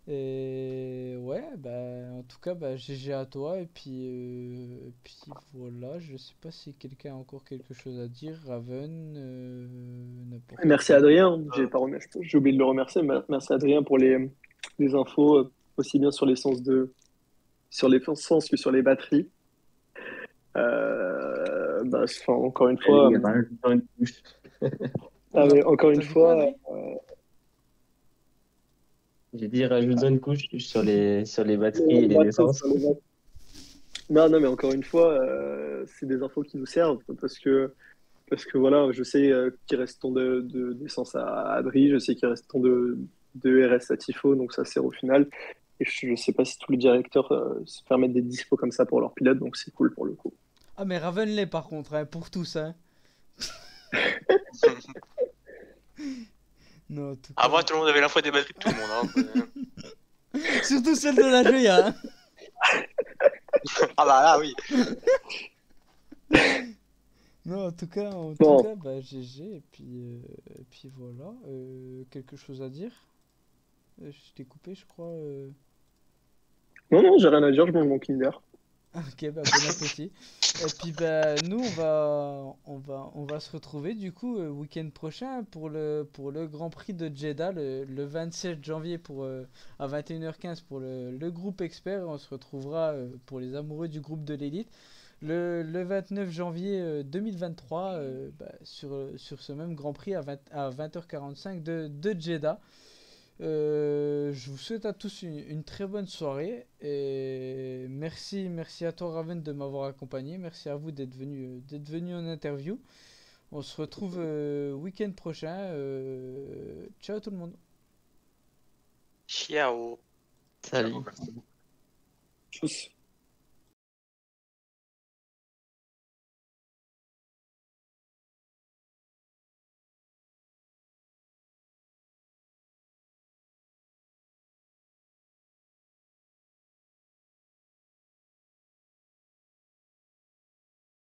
Et ouais, bah, en tout cas, bah, GG à toi. Et puis, euh, et puis voilà, je sais pas si quelqu'un a encore quelque chose à dire. Raven,
Merci. Adrien, j'ai pas remer- oublié de le remercier. Merci Adrien pour les, les infos, aussi bien sur l'essence de sur l'essence que sur les batteries. Euh, bah, enfin, encore une fois,
de couche.
ah, mais encore une fois, euh,
J'ai dit, rajoute une couche sur les, sur les batteries et les essences.
Non, non, mais encore une fois, euh, c'est des infos qui nous servent parce que, parce que voilà, je sais euh, qu'il reste tant de, de- d'essence à Adri, je sais qu'il reste tant de, de RS à Tifo, donc ça sert au final. Et je ne sais pas si tous les directeurs euh, se permettent des dispos comme ça pour leurs pilotes, donc c'est cool pour le coup.
Ah, mais Raven l'est par contre, hein, pour tous, hein. Non, tout
Avant,
cas.
tout le monde avait l'info des batteries de tout le monde. hein.
Surtout celle de la Joya, hein.
ah bah là, oui.
Non, en tout cas, en
Bon.
tout cas, bah, GG, et puis, euh, et puis voilà. Euh, quelque chose à dire? Euh, je t'ai coupé, je crois. euh.
Non, non, j'ai rien à dire, je mange mon Kinder.
Ok, bah, bon appétit. Et puis, bah, nous, on va, on va, on va se retrouver, du coup, euh, week-end prochain pour le, pour le Grand Prix de Jeddah, le, le 27 janvier pour, euh, à 21h15 pour le, le groupe expert. On se retrouvera euh, pour les amoureux du groupe de l'élite. Le, le 29 janvier euh, 2023, euh, bah, sur, sur ce même Grand Prix à, 20 à 20h45 de, de Jeddah. Euh, je vous souhaite à tous une, une très bonne soirée et merci, merci à toi Raven de m'avoir accompagné. Merci à vous d'être venu, d'être venu en interview. On se retrouve euh, week-end prochain. euh, ciao tout le monde.
Ciao.
Salut.
Tchuss.